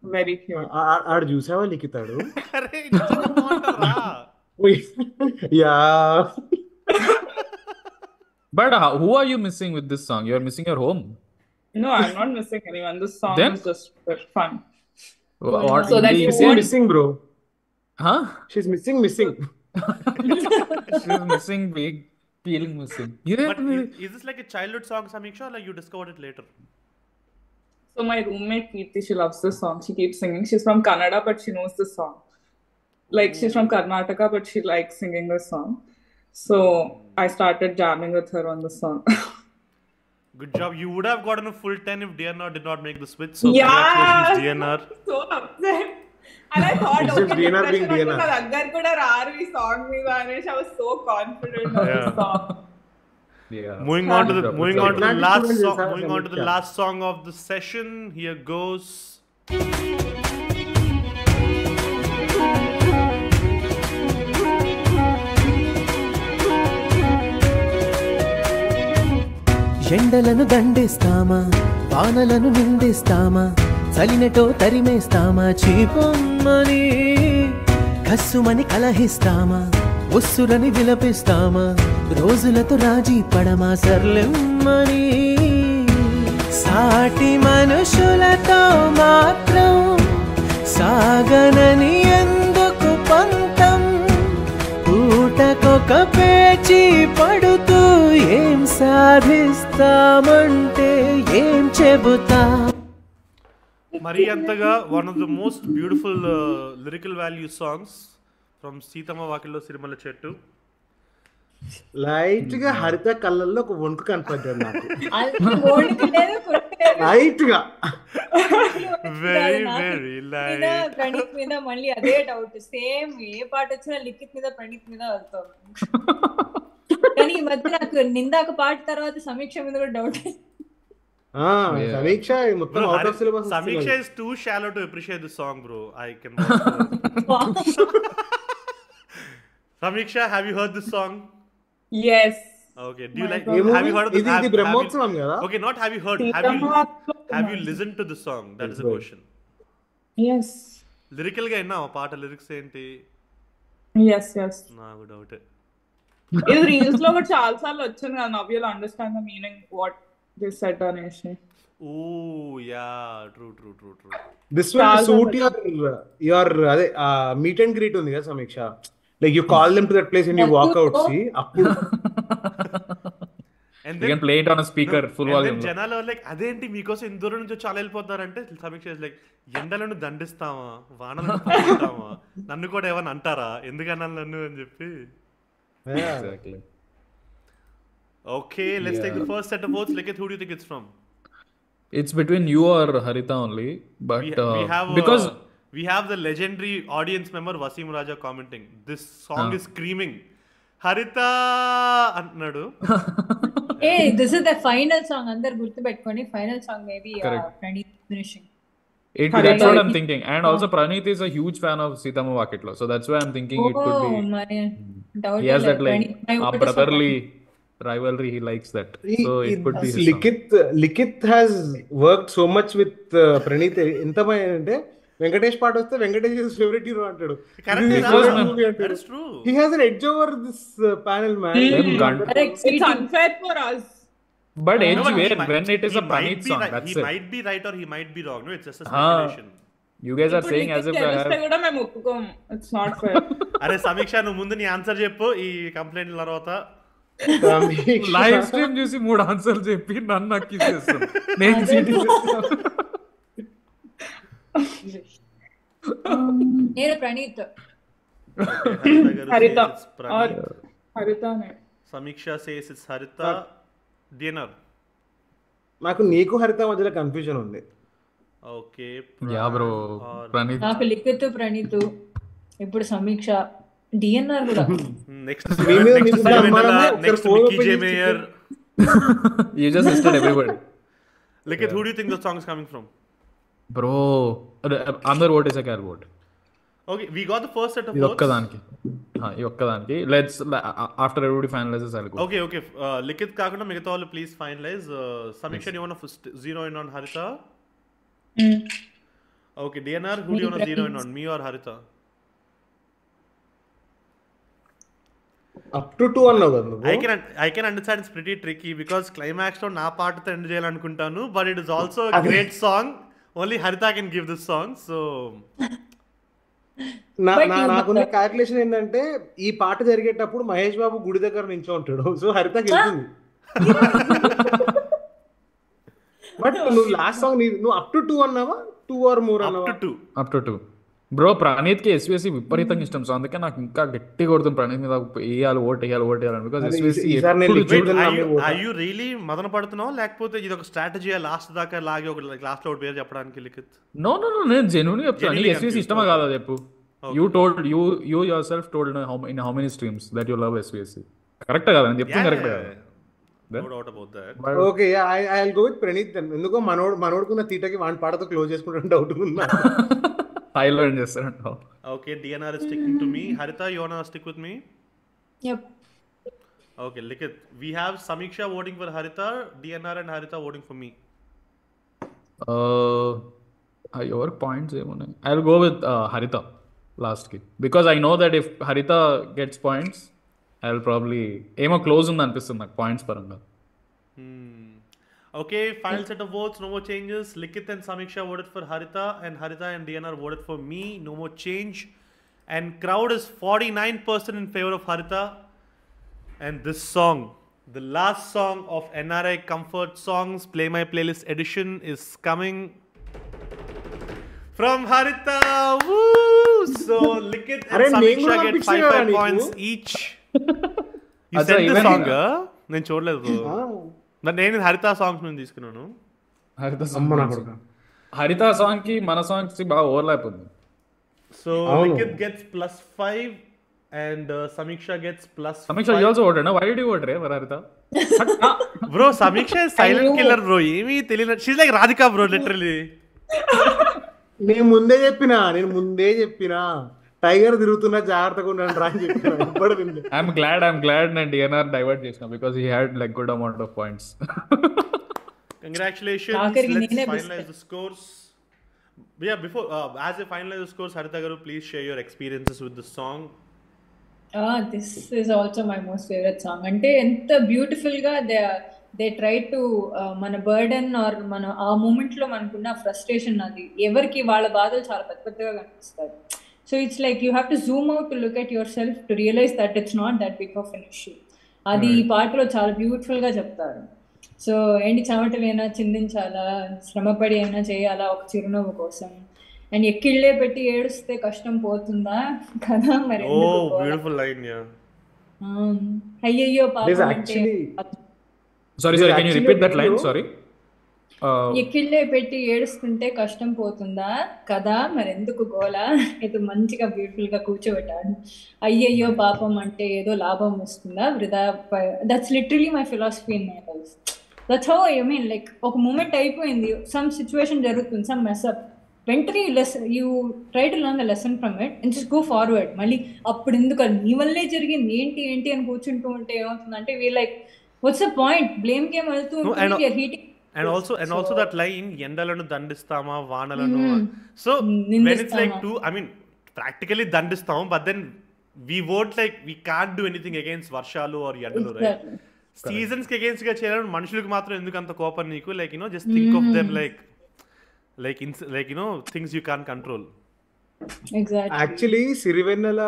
very आठ Are है वाली की तड़ू अरे इतना yeah but how, who are you missing with this song? You are missing your home? No i'm not missing anyone. This song then? is just fun. What, so that you missing, missing bro. Huh? She's missing missing. She's missing big feeling missing. You but is, is this like a childhood song samiksha or like you discovered it later? So my roommate Kirti, she loves this song. She keeps singing. She's from Canada, but she knows the song. Like mm. she's from hmm. Karnataka, but she likes singing this song. So I started jamming with her on the song. Good job. You would have gotten a full 10 if DNR did not make the switch. So yeah, DNR. So upset. And I thought, okay, DNR being DNR. Agar song me, I was so confident on yeah. the song. Yeah. Moving on to the moving on to the last song. Moving on to the last song of the session. Here goes. ఎండలను దండిస్తామా వానలను నిందిస్తామా చలినటో తరిమేస్తామా చీపమ్మని కస్సుమని కలహిస్తామా ఉస్సురని విలపిస్తామా? రోజులతో రాజీ పడమా సర్లెమ్మని? సాటి మనుషులతో మాత్రం సాగనని ఎందుకు పంతం? పూటకొక పేచి పడుతూ ఏం సాధిస్తామంటే ఏం చెబుతా? మరి అంతగా one of the most beautiful lyrical value songs from Seethamma Vakitlo Sirimalle Chettu. లైట్గా హరిత కళ్ళల్లో ఒక వణుకు కనపడ్డాడు నాకు. లైట్గా వెరీ వెరీ మీద లైక్ ప్రణీత్ మీద మళ్ళీ అదే డౌట్ సేమ్ ఏ పాట వచ్చినా లిఖిత్ మీద ప్రణీత్ మీద వెళ్తాం కానీ ఈ మధ్య నాకు నిందాక పాట తర్వాత సమీక్ష మీద కూడా డౌట్ సమీక్ష మొత్తం out of syllabus Samiksha is too shallow to appreciate this song bro I can Samiksha have you heard this song Yes. Okay. Do you My like? God. Have you heard of? ఇది have- have you-? Okay, not have you heard. Have you? Have you listened to the song? That is the question. Yes. లిరికల్గా విన్నావా పాట లిరిక్స్ ఏంటి Yes, yes. నాకు డౌట్ ఇది రీల్స్లో కూడా చాలా సార్లు వచ్చింది కదా now you'll understand the meaning what this set అనేసి ఓ yeah true true true true this చాలా సూట్ యువర్ యువర్ అదే మీట్ అండ్ గ్రీట్ ఉంది కదా Samiksha like you call them to that place and you walk out see అప్పుడు And You can play it on a speaker, full volume. లో. జనాలు లైక్ అదేంటి మీకోసం ఇంత దూరం నుంచి చాలా వెళ్ళిపోతారంటే సమీక్ష లైక్ ఎండలను దండిస్తామా? వానలను పంపిస్తామా నన్ను కూడా ఏమని అంటారా? ఎందుకన్నా నన్ను అని చెప్పి. Exactly. Okay let's take the first set of votes like who do you think it's from It's between you or Harita only, but we, uh, we have uh, the legendary audience member Wasim Raja commenting. This song Ah. is screaming. Haritha అంటున్నాడు ఏ this is the final song అందరు గుర్తు పెట్టుకోండి final song maybe Correct. Praneeth finishing it, that's what is- I'm thinking. And also Praneeth is a huge fan of Sitama Vakitlo, so that's why I'm thinking it could be. మరి doubt He has that like a brotherly rivalry. He likes that, so it could be his song. Likhith Likhith has work so much with Venkatesh పాట వస్తే వెంకటేష్ ఫేవరెట్ హీరో అంటాడు edge over this uh, panel, man. Them gun- It's unfair for us. But No, but he might- when it is he a be song, right- that's he it. might be right or he might be wrong. No, it's just a Ah. speculation. You guys are ఇప్పుడు saying as నీకు if I తెలిస్తే have. కూడా మేము ఒప్పుకోము ఇట్స్ నాట్ ఫేర్ అరే సమీక్ష నువ్వు ముందు నీ ఆన్సర్ చెప్పు ఈ కంప్లైంట్ తర్వాత లైవ్ స్ట్రీమ్ చూసి మూడు ఆన్సర్లు చెప్పి నన్ను నక్కి చేస్తాను నేను నేను ప్రణీత్ హరిత హరితనే సమీక్ష సేస్ ఇట్స్ హరిత డిఎన్ఆర్ నాకు నీకు హరిత మధ్యలో కన్ఫ్యూజన్ ఉంది. ఓకే యా బ్రో ప్రణీత్ నాకు లిఖిత్ ప్రణీత్ ఇప్పుడు సమీక్ష డిఎన్ఆర్ కూడా. Next Mickey J Meyer you just listed everybody Like, who do you think the song is coming from? Bro అందరు ఓటేసాక vote. Okay, we got the first set of ఈ votes. ఒక్కదానికి. ఈ ఒక్కదానికి. Let's after everybody finalises I'll Okay, okay. Uh, Likhith కాకుండా మిగతా వాళ్ళు please finalise Sameeksha you want first zero in on Haritha okay DNR who you want zero in on me or Haritha up to two అన్నావు కదా I can I can understand it's pretty tricky because క్లైమాక్స్లో నా పాటతో end చేయాలనుకుంటాను but it is also great song only Harita can give this song. So. నా But నా you- నాకున్న క్యాల్కులేషన్ ఏంటంటే ఈ పాట జరిగేటప్పుడు మహేష్ బాబు గుడి దగ్గర నించో ఉంటాడు సో హరిత గెలుతుంది బట్ నువ్వు లాస్ట్ సాంగ్ నువ్వు అప్ టు టూ అన్నావా? టూ ఆర్ మోర్ అన్నావా up to two. Up to two bro ప్రణీత్కి SVSC విపరీతంగా ఇష్టం. సో అందుకే నాకు ఇంకా గట్టి కొడుతుంది ప్రణీత్ మీద వేయాలి ఓట్ వేయాలి ఓట్ వేయాలి బికాస్ are you really మదన పడుతున్నావు? లేకపోతే ఇది ఒక స్ట్రాటజీ లాస్ట్ దాకా లాగి ఒక లాస్ట్ ఒక పేరు చెప్పడానికి లిఖిత్? నో నో నో నేను జెన్యున్ చెప్తాను నీకు ఎస్విఎస్సి confused. ఇష్టమా కాదా చెప్పు. You told you you yourself told in how many streams that you love SVSC correct కదా? నేను చెప్తుంది కరెక్ట్ కదా? Okay I I go with Praneeth. ఎందుకో మనోడు మనోడుకున్న తీటకి వాడి పాటతో క్లోజ్ చేసుకుంటాను doubt I learned this. I don't know. Okay, DNR is sticking to me. Harita, you wanna stick with me? Yep. Okay, look at we have Samiksha voting for Harita, DNR and Harita voting for me. Uh, your points. I'll go with uh, Harita last kid because I know that if Harita gets points, I'll probably aim a close in the points. Hmm. Okay, final set of votes, no more changes. Likit and Samiksha voted for Harita, and Harita and DNR voted for me, no more change. And crowd is 49% in favor of Harita. And this song, the last song of NRI Comfort Songs Play My Playlist edition, is coming from Harita. Woo! So Likit and అరే, నేను Samiksha కూడా get పంపించిన 5 కదా 5 నీకు. points each. You అచ్చా, sent the even- song, ah? నేను చూడలేదు మరి నేను హరిత సాంగ్స్ నుంచి తీసుకున్నాను. హరిత సాంగ్. హరిత సాంగ్కి మన సాంగ్స్ బాగా ఓవర్లాప్ ఉంది. So. Likhith gets plus five and Sameeksha gets plus Sameeksha you also voted why the vote రే మరి Haritha bro Sameeksha silent killer bro ఏమీ తెలియదు. She's like Radhika bro literally నేను ముందే చెప్పిన నేను ముందే చెప్పిన. టైగర్ తిరుగుతున్నా జాగ్రత్తగా ఉండండి రా అని చెప్పిన. ఐఎమ్ గ్లాడ్ ఐఎమ్ గ్లాడ్ నేను డిఎన్ఆర్ డైవర్ట్ చేసిన because he had like good amount of points congratulations let's finalise the scores yeah before as a finalise the scores Haritha garu please share your experiences with the song this is also my most favourite song అంటే ఎంత బ్యూటిఫుల్గా దే దే ట్రై టు మన బర్డెన్ ఆర్ మన ఆ మూమెంట్లో మనకున్న ఫ్రస్ట్రేషన్ అది. ఎవరికి వాళ్ళ బాధలు చాలా పెద్ద పెద్దగా కనిపిస్తాయి. So it's like you have to zoom out to look at yourself to realise that it's not that big of an issue అది ఈ పాటలో చాలా బ్యూటిఫుల్గా చెప్తారు. సో ఏంటి చెమటలైనా చిందించాలా? శ్రమపడి అయినా చేయాలా? ఒక చిరునవ్వు కోసం. అండ్ ఎక్కిళ్ళే పెట్టి ఏడుస్తే కష్టం పోతుందా? కదా మరి? బ్యూటిఫుల్ లైన్ యా అయ్యయ్యో పాపం sorry sorry can you actually repeat that line sorry ఎక్కిళ్ళే పెట్టి ఏడుస్తుంటే కష్టం పోతుందా? కదా మరి ఎందుకు గోలా? ఇది మంచిగా బ్యూటిఫుల్గా కూర్చోబెట్టాడు. అయ్యయ్యో పాపం అంటే ఏదో లాభం వస్తుందా? వృధా that's literally my philosophy in my life that's how I mean like ఒక మూమెంట్ అయిపోయింది. సమ్ సిచ్యువేషన్ జరుగుతుంది సమ్ మెస్అప్ వెంటనే less you try to learn the lesson from it and just go forward మళ్ళీ అప్పుడు ఎందుకు నీ వల్లే జరిగింది? ఏంటి ఏంటి అని కూర్చుంటూ ఉంటే ఏమవుతుంది అంటే we like what's the point blame game వెళ్తూ heating and also and also that line ఎండలను దండిస్తామా? వానలను. So when it's like. To I mean practically దండిస్తాం but then we vote like we can't do anything against వర్షాలు ఆర్ ఎండలు రైట్. సీజన్స్కి అగేన్స్ట్గా చేయాలని మనుషులకు మాత్రం ఎందుకు అంత కోపం నీకు? Like you know just think of them like like in like you know things you can control exactly actually Sirivennela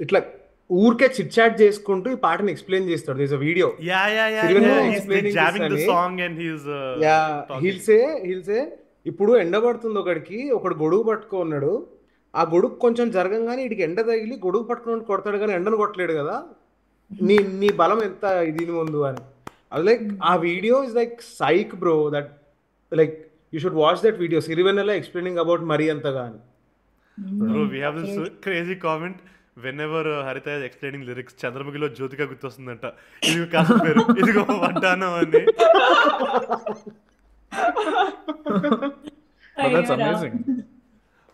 ఇట్లా ఊరికే చిట్ చాట్ చేసుకుంటూ ఈ పాటని ఎక్స్ప్లెయిన్ చేస్తాడు. This video yeah yeah jamming the. Song and yeah హిల్సే హిల్సే ఇప్పుడు ఎండ పడుతుంది ఒకడికి ఒకడు గొడుగు పట్టుకో ఉన్నాడు ఆ గొడుగు కొంచెం జరగంగానే ఇడికి ఎండ తగిలి గొడుగు పట్టుకుని కొడతాడు కానీ ఎండను కొట్టలేడు కదా. నీ నీ బలం ఎంత దీని ముందు అని. అది లైక్ ఆ video is like psych bro that like you should watch that video Sirivennela explaining about మరీ అంతగా అని bro we have this crazy comment whenever Haritha explaining lyrics చంద్రముఖిలో జ్యోతిగా గుర్తొస్తుందంట. ఇది కాసేపు ఇది ఒక వడ్డానం అని.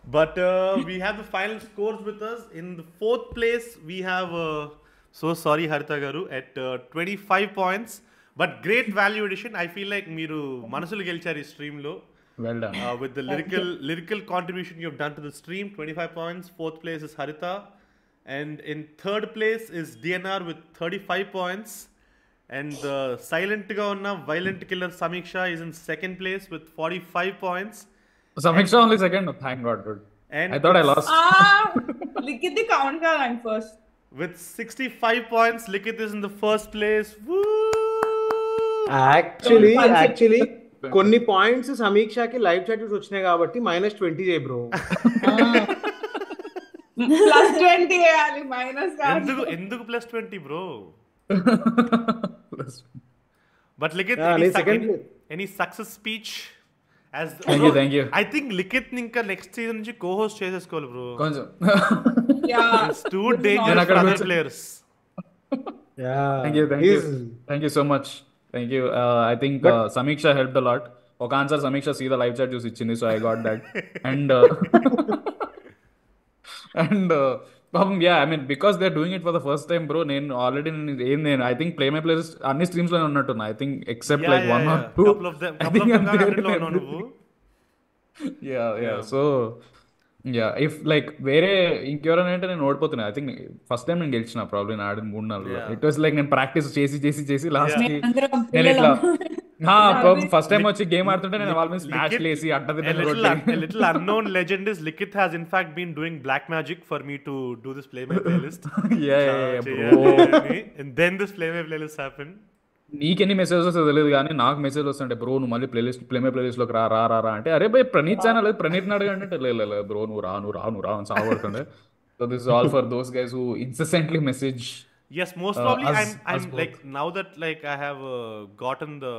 But we have the final scores with in the fourth place we have so sorry Haritha garu at twenty five points but great value edition I feel like మీరు మనసులు గెలిచారు ఈ స్ట్రీమ్లో well done with the lyrical lyrical contribution you hun to the stream twenty five points fourth place is Haritha. And in third place is DNR with 35 points. And the silent ga unna violent killer Samiksha is in second place with 45 points. Samiksha only second. Thank God, dude. And I thought I it's- lost. Ah, Likit the count karan first. With 65 points, Likith is in the first place. Woo! Actually Don't actually కొన్ని పాయింట్స్ సమీక్షకి లైవ్ చాట్ వచ్చినాయి కాబట్టి మైనస్ ట్వంటీ చేయి బ్రో Plus 20 వేయాలి మైనస్ కాదు. ఎందుకు ఎందుకు plus twenty bro but Likhith any success speech. I think Likhith ఇంకా నెక్స్ట్ సీజన్ నుంచి కో హోస్ట్ చేసేసుకోవాలి బ్రో కొంచెం. Two dangerous players thank you thank you thank you so much thank you I think Sameeksha help the lot ఒక ఆన్సర్ సమీక్ష సీదా లైవ్ చాట్ చూసి ఇచ్చింది so I got that and and పాపం yeah I mean because they doing it for the first time bro నేను ఆల్రెడీ ఏం నేను I think play my place అన్ని స్ట్రీమ్స్లో ఉన్నట్టున్నా I think except like one or two couple of them couple of them గా hundred లో ఉన్నావు నువ్వు yeah yeah so yeah if like వేరే ఇంకెవరైనా అంటే నేను ఓడిపోతున్నా ఐ థింక్ ఫస్ట్ టైం నేను గెలిచిన ప్రాబ్లమ్ నేను ఆడిన మూడు నాలుగు Yeah. ఇట్ వాస్ లైక్ నేను ప్రాక్టీస్ చేసి చేసి చేసి లాస్ట్ నేను ఇట్లా. ఫస్ట్ టైం వచ్చి గేమ్ ఆడుతుంటే నేను వాళ్ళ మీద స్మాష్ లేసి అడ్డ been doing black magic for me to do this play my playlist. Yeah, yeah, yeah, Uh, bro. చేయాలి. and then this play my playlist happened. నీకెన్ని మెసేజెస్ వస్తే తెలియదు కానీ నాకు మెసేజ్ వస్తుంటే బ్రో నువ్వు మళ్ళీ ప్లేలిస్ట్ ప్లే మై ప్లేలిస్ట్లోకి రా రా రా అంటే అరే భయ్ ప్రణీత్ ఛానల్ ప్రణీత్ అడగండి అంటే లేదు బ్రో నువ్వు రా నువ్వు రా నువ్వు రా అని సాగబడుతుండే so this all for those guys who incessantly message Yes, most Uh, probably us- I'm I'm both. like now that like I have uh, gotten the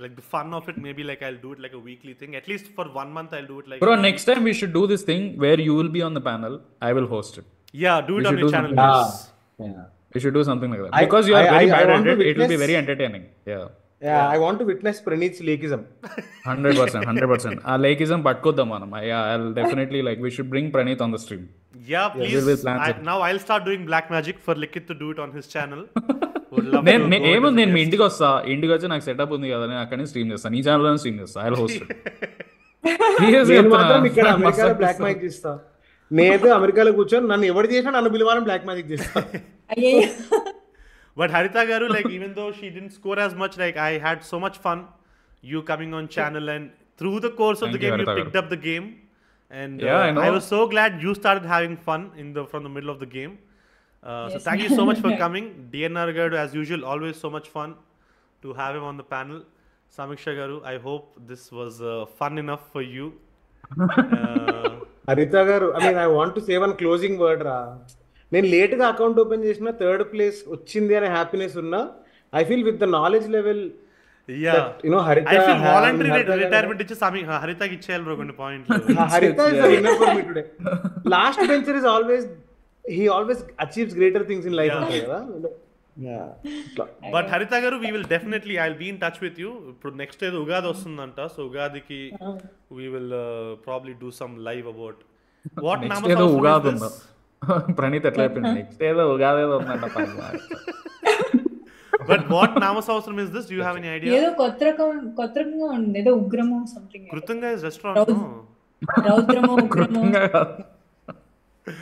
like the fun of it. Maybe like I'll do it like a weekly thing. At least for one month, I'll do it like. Bro next time we should do this thing where you will be on the panel I will host it Yeah, do it We on should your do channel. something. please. We should do something like that. I- Because you are I- very I- I bad want at to it, it will be very entertaining. Yeah. I want witness Praneeth లేకిజం hundred percent hundred percent ఆ లేకిజం పట్టుకోద్దాం మనం I definitely like we should bring Praneeth on the stream Yeah, Yeah, please. we'll plan I, it. now I'll start doing black magic for Likith to do it on his channel. Would love నేను నే- ఏముంది నేను మీ. ఇంటికి వస్తా ఇంటికి వచ్చి నాకు సెటప్ ఉంది కదా నేను అక్కడి స్ట్రీమ్ చేస్తాను ఈ ఛానల్ స్ట్రీమ్ చేస్తా ఐ హోస్ట్ బ్లాక్ మ్యాజిక్ చేస్తా నేనైతే అమెరికాలో కూర్చొని నన్ను ఎవరు చేసినా నన్ను పిలవాలని బ్లాక్ మ్యాజిక్ చేస్తా అయ్యయ్యో But Harita Garu, like even though she didn't score as much, like I had so much fun. You coming on channel and through the course of Thank the you, game, you Harita and Yeah, uh, I know. was so glad you started having fun in the from the middle of the game. Uh, So Yes. thank you so much for coming, DNR Garu. As usual, always so much fun to have him on the panel. Samiksha Garu, I hope this was uh, fun enough for you. Uh, garu I mean I want to save an closing word రా నేను లేట్గా అకౌంట్ ఓపెన్ చేసిన థర్డ్ ప్లేస్ వచ్చింది అనే హ్యాపీనెస్ ఉన్నా I feel with the knowledge level ఇచ్చి ఇచ్చేయాలి కొన్ని పాయింట్లు Haritha is winner for me today last bencher is always he always achieves greater things in life. అంటారు కదా. But Haritha garu we will definitely I be in touch with you ఇప్పుడు నెక్స్ట్ ఏదో ఉగాది వస్తుందంట. సో ఉగాదికి we will probably do some live about what next ఏదో ఉగాది ఉందా? ప్రణీత్ ఎట్లా అయిపోయింది నెక్స్ట్ ఏదో ఉగాది ఏదో ఉందంట బట్ వాట్ నామ సంవత్సరం is this you have any idea ఏదో కొత్త రకం కొత్త రకంగా ఉంది. ఏదో ఉగ్రమో సంథింగ్ కృతంగా ఇస్ రెస్టారెంట్ రౌద్రమో ఉగ్రమో.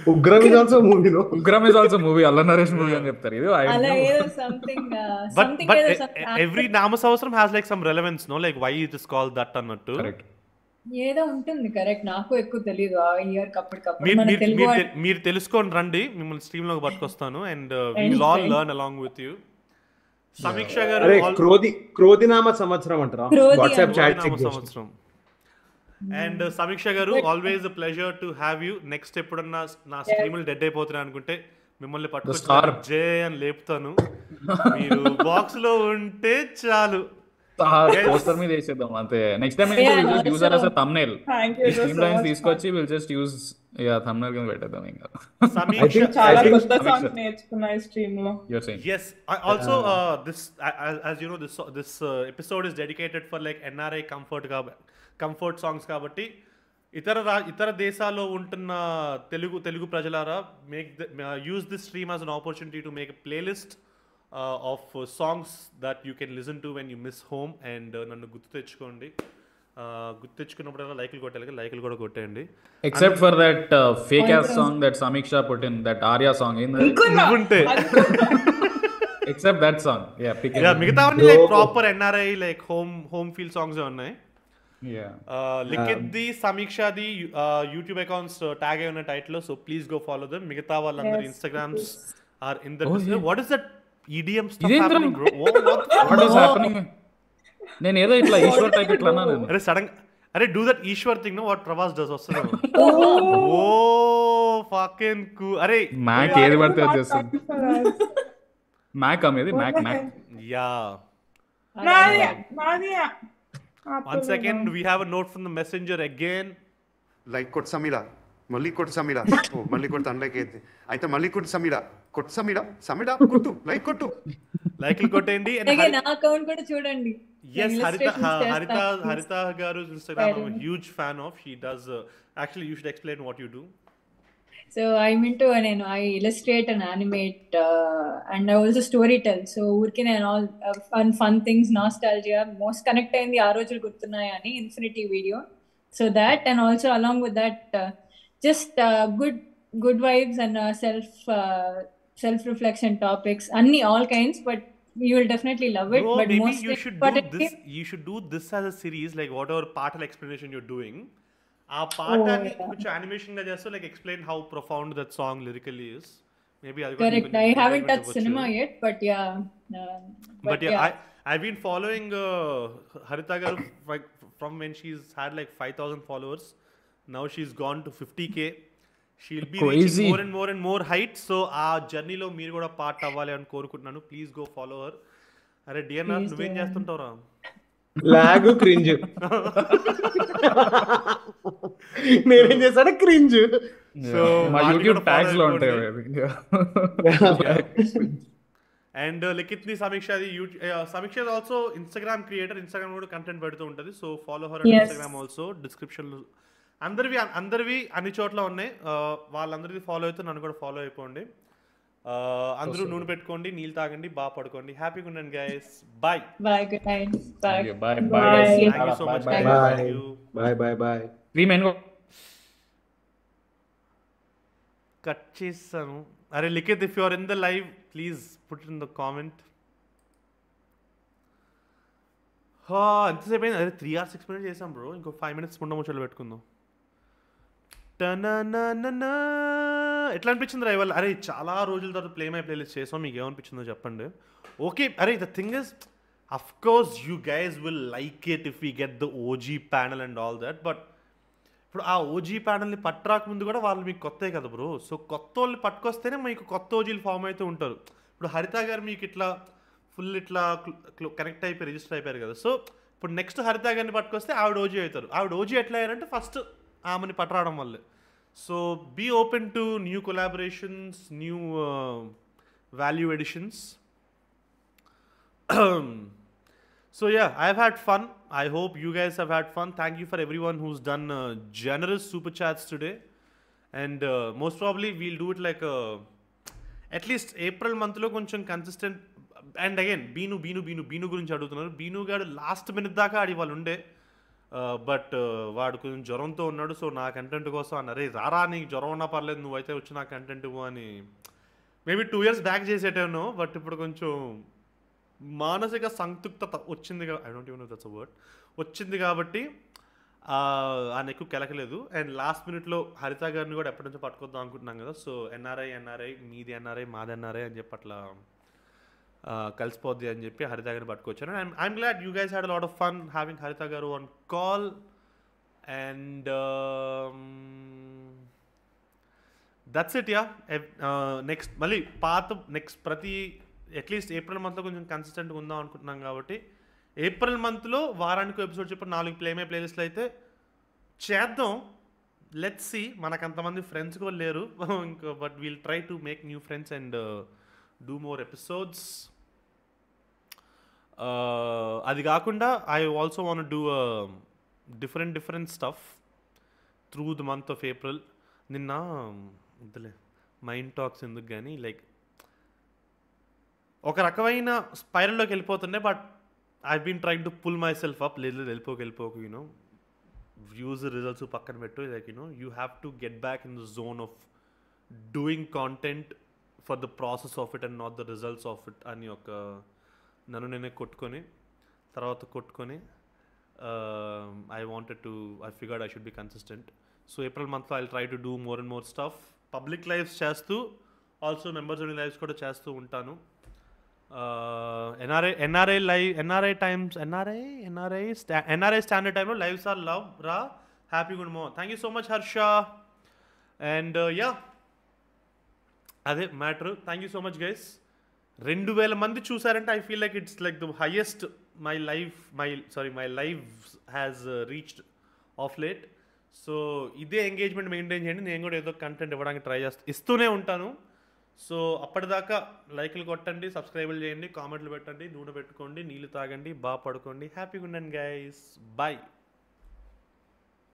Ugramm is also movie no Ugramm is also movie అల్ల నరేష్ మూవీ అని చెప్తారు. ఇది అలా. ఏదో సంథింగ్ బట్ సంథింగ్ ఎవ్రీ నామ సంవత్సరం has like some relevance no like why it is call that అన్నట్టు? Correct. ఏదో ఉంటుంది కరెక్ట్ నాకు ఎక్కువ తెలియదు ఆ ఇయర్ అప్పటికప్పుడు మీరు మన మీరు- తెలుగు మీరు వాళ్ళు- తె- మీరు తెలుసుకొని రండి. మిమ్మల్ని స్ట్రీమ్లోకి పట్టుకొస్తాను. And we all. Learn along with you Sameeksha garu క్రోధి క్రోధినామ సంవత్సరం అంటారా? వాట్సాప్ చాట్ సంవత్సరం. And Sameeksha garu always pleasure to have you next ఎప్పుడన్నా నా స్ట్రీములు డెడ్ అయిపోతున్నా అనుకుంటే మిమ్మల్ని. పట్టుకొచ్చి జే అని లేపుతాను. మీరు బాక్స్లో ఉంటే చాలు. పోస్టర్ మీద వేసేద్దాం అంతే. Next time use also- as thumbnail stream lines. తీసుకొచ్చి will just use yeah thumbnail కింద పెట్టేద్దాం ఇంకా. చాలా కొత్త సాంగ్స్ నేర్చుకున్నా ఈ స్ట్రీమ్లో. You're saying Yes. I also, uh, this a- as, as you know, this this uh, episode is dedicated for like NRI comfort kab- comfort songs కాబట్టి ఇతర రా ఇతర దేశాల్లో ఉంటున్న తెలుగు తెలుగు ప్రజలారా make use this stream as an opportunity to make playlist of songs that you can listen to when you miss home and నన్ను గుర్తు తెచ్చుకోండి. Uh, గుర్తు తెచ్చుకున్నప్పుడల్లా లైకులు కొట్టాలి లైకులు కూడా కొట్టేయండి. Except for that fake ass song that Sameeksha put in that Arya song నువ్వుంటే. Except that song yeah pick Yeah, మిగతా like proper NRI like home home feel songs ఉన్నాయి. Yeah. Likhith the Sameeksha the YouTube accounts tag అయి ఉన్న title so please go follow them మిగతా వాళ్ళందరి Instagrams or in the yeah. What is that EDM is happening నేను ఏదో ఇట్లా ఈశ్వర్ టైప్ ఇట్లా అరే సడన్ అరే do that Eeshwar thing what Prabhas does వస్తుంది? ఓ ఫకింగ్కు అరే మ్యాక్ ఏది పడితే అది చేస్తుంది మ్యాక్ అమ్మేది Mac Mac yeah. One second we have a note from the messenger again like కొట్టు సమీరా. మళ్ళీ కొట్టు సమీరా ఓ మళ్ళీ కొట్టు అన్లైక్ అయితే అయితే మళ్ళీ కొట్టు సమీరా కొట్టు సమీరా సమీరా కొట్టు లైక్ కొట్టు లైక్లు కొట్టేయండి నా అకౌంట్ కూడా చూడండి. Harita Garu's Instagram, I'm a Very huge fan of. She does. Uh, actually, you should explain what you do. So I'm into నేను I illustrate and animate uh, and I also story tell. So ఊరికే నేను all uh, fun fun things nostalgia most connect అయింది ఆ రోజులు గుర్తున్నాయి అని infinity video so that and also along with that Just good good vibes and self self reflection topics అన్ని all kinds but you will definitely love it Bro, but maybe most you should do importantly this. You should do this as a series, like whatever part explanation you're doing. ఆ పాటని yeah. కొంచెం animation గా చేస్తూ like explain how profound that song lyrically is. Maybe అది కూడా correct కొంచెం I haven't enjoyment touched ఇవ్వచ్చు. cinema yet but yeah uh, But, yeah, I, I've been following uh, Harita Garu like, from when she's had like 5,000 followers. Now she's gone to 50k. She'll be Crazy. reaching more and more and more heights. So ఆ జర్నీలో మీరు కూడా పార్ట్ అవ్వాలి అని కోరుకుంటున్నాను ప్లీజ్ గో ఫాలో హర్ అరే డిఎన్ఆర్ Please నువ్వేం do. చేస్తుంటావురా లాగ్ క్రింజ్ నేనేం చేశాను క్రింజ్ సో మా యూట్యూబ్ ట్యాగ్స్లో ఉంటాయి. అండ్ లిఖిత్ని సమీక్ష అది Sameeksha also Instagram creator Instagram కూడా కంటెంట్ పెడుతూ ఉంటుంది so follow her. Instagram also description అందరివి అందరివి అన్ని చోట్ల ఉన్నాయి. వాళ్ళందరిది ఫాలో అయితే నన్ను కూడా ఫాలో అయిపోండి. అందరూ నూనె పెట్టుకోండి నీళ్ళు తాగండి బాగా పడుకోండి. హ్యాపీగా ఉండండి guys bye bye. Good night. Bye. Okay, bye, bye, bye. Thank you so much bye bye bye bye cut చేస్తాను. అరే Likhith if you are in the live please put in the comment ఎంతసేపు అయింది? అదే త్రీ అవర్స్ సిక్స్ మినిట్స్ చేసాం బ్రో ఇంకో ఫైవ్ మినిట్స్ ముండ ముచ్చట్లు పెట్టుకుందాం. టననననా. ఎట్లా అనిపించింది రా ఇవాళ? అరే చాలా రోజుల తర్వాత ప్లే మై ప్లేలిస్ట్ చేసాం. మీకు ఏమనిపించిందో చెప్పండి. ఓకే అరే the thing is of course you guys will like it if you get the OG panel and all that but ఇప్పుడు ఆ ఓజీ ప్యానల్ని పట్టరాక ముందు కూడా వాళ్ళు మీకు కొత్తే కదా బ్రో సో కొత్త వాళ్ళని పట్టుకొస్తేనే మీకు కొత్త ఓజీలు ఫామ్ అయితే ఉంటారు. ఇప్పుడు హరిత గారు మీకు ఇట్లా ఫుల్ ఇట్లా కనెక్ట్ అయిపోయి రిజిస్టర్ అయిపోయారు కదా. సో ఇప్పుడు నెక్స్ట్ హరిత గారిని పట్టుకొస్తే ఆవిడ ఓజీ అవుతారు. ఆవిడ ఓజీ ఎట్లా అయ్యారంటే ఫస్ట్ ఆమెని పట్టరావడం వల్ల so be open to new collaborations new value editions so yeah I have had fun I hope you guys have had fun thank you for everyone who's done generous super chats today and most probably we'll do it like at least April మంత్లో కొంచెం consistent and again Beenu Beenu Beenu Beenu గురించి అడుగుతున్నారు బీను గారు లాస్ట్ మినిట్ దాకా ఆడి వాళ్ళు ఉండే బట్ వాడు కొంచెం జ్వరంతో ఉన్నాడు సో నా కంటెంట్ కోసం అన్నారే రారా నీకు జ్వరం ఉన్నా పర్లేదు నువ్వైతే వచ్చి నా కంటెంట్ ఇవ్వు అని. మేబీ టూ ఇయర్స్ బ్యాక్ చేసేటాను బట్ ఇప్పుడు కొంచెం మానసిక సంతృప్తత వచ్చింది I don't even that's word వచ్చింది కాబట్టి ఆ, ఆయన ఎక్కువ కెలకలేదు. అండ్ లాస్ట్ మినిట్లో హరిత గారిని కూడా ఎప్పటి నుంచో పట్టుకొద్దాం అనుకుంటున్నాం కదా సో ఎన్ఆర్ఐ ఎన్ఆర్ఐ మీది ఎన్ఆర్ఐ మాది ఎన్ఆర్ఐ అని చెప్పి అట్లా కలిసిపోద్ది అని చెప్పి హరిత గారిని పట్టుకొచ్చాను and I'm glad you guys had lot of fun having Haritha garu on call and that's it yeah next మళ్ళీ పాత నెక్స్ట్ ప్రతి అట్లీస్ట్ ఏప్రిల్ మంత్లో కొంచెం కన్సిస్టెంట్గా ఉందాం అనుకుంటున్నాం కాబట్టి ఏప్రిల్ మంత్లో వారానికి ఎపిసోడ్ చెప్పి నాలుగు ప్లేమే ప్లేలిస్ట్లు అయితే చేద్దాం. లెట్స్ సి మనకు అంతమంది ఫ్రెండ్స్ కూడా లేరు. ఇంకా but we'll try to make new friends and do more episodes అది కాకుండా I also want do different different stuff through the month of April నిన్న వద్దులే మైండ్ టాక్స్ ఎందుకు కానీ లైక్ ఒక రకమైన స్పైరల్లోకి వెళ్ళిపోతుండే but I been trying to pull myself up లేదు లేదు వెళ్ళిపోక వెళ్ళిపోక యూనో వ్యూస్ రిజల్ట్స్ పక్కన పెట్టు like you know you have to get back in the zone of doing content for the process of it and not the results of it అని ఒక నన్ను నేనే కొట్టుకొని తర్వాత కొట్టుకొని I wanted to I figured I should be consistent so April మంత్లో I try to do more and more stuff public lives చేస్తూ ఆల్సో మెంబర్స్ ఓన్లీ లైవ్స్ కూడా చేస్తూ ఉంటాను. NRI NRI live NRI times NRI NRI NRI standard టైంలో లైవ్స్ ఆర్ లవ్ రా హ్యాపీ గుడ్ మో thank you so much Harsha and yeah అదే matter. Thank you so much guys రెండు వేల మంది చూసారంటే I feel like it's like the highest my life my sorry my life has reached of late so ఇదే ఎంగేజ్మెంట్ మెయింటైన్ చేయండి. నేను కూడా ఏదో కంటెంట్ ఇవ్వడానికి ట్రై చేస్తా ఇస్తూనే ఉంటాను. సో అప్పటిదాకా లైక్లు కొట్టండి సబ్స్క్రైబులు చేయండి కామెంట్లు పెట్టండి నూనె పెట్టుకోండి నీళ్ళు తాగండి బాగా పడుకోండి. హ్యాపీగా ఉండండి గైస్ బాయ్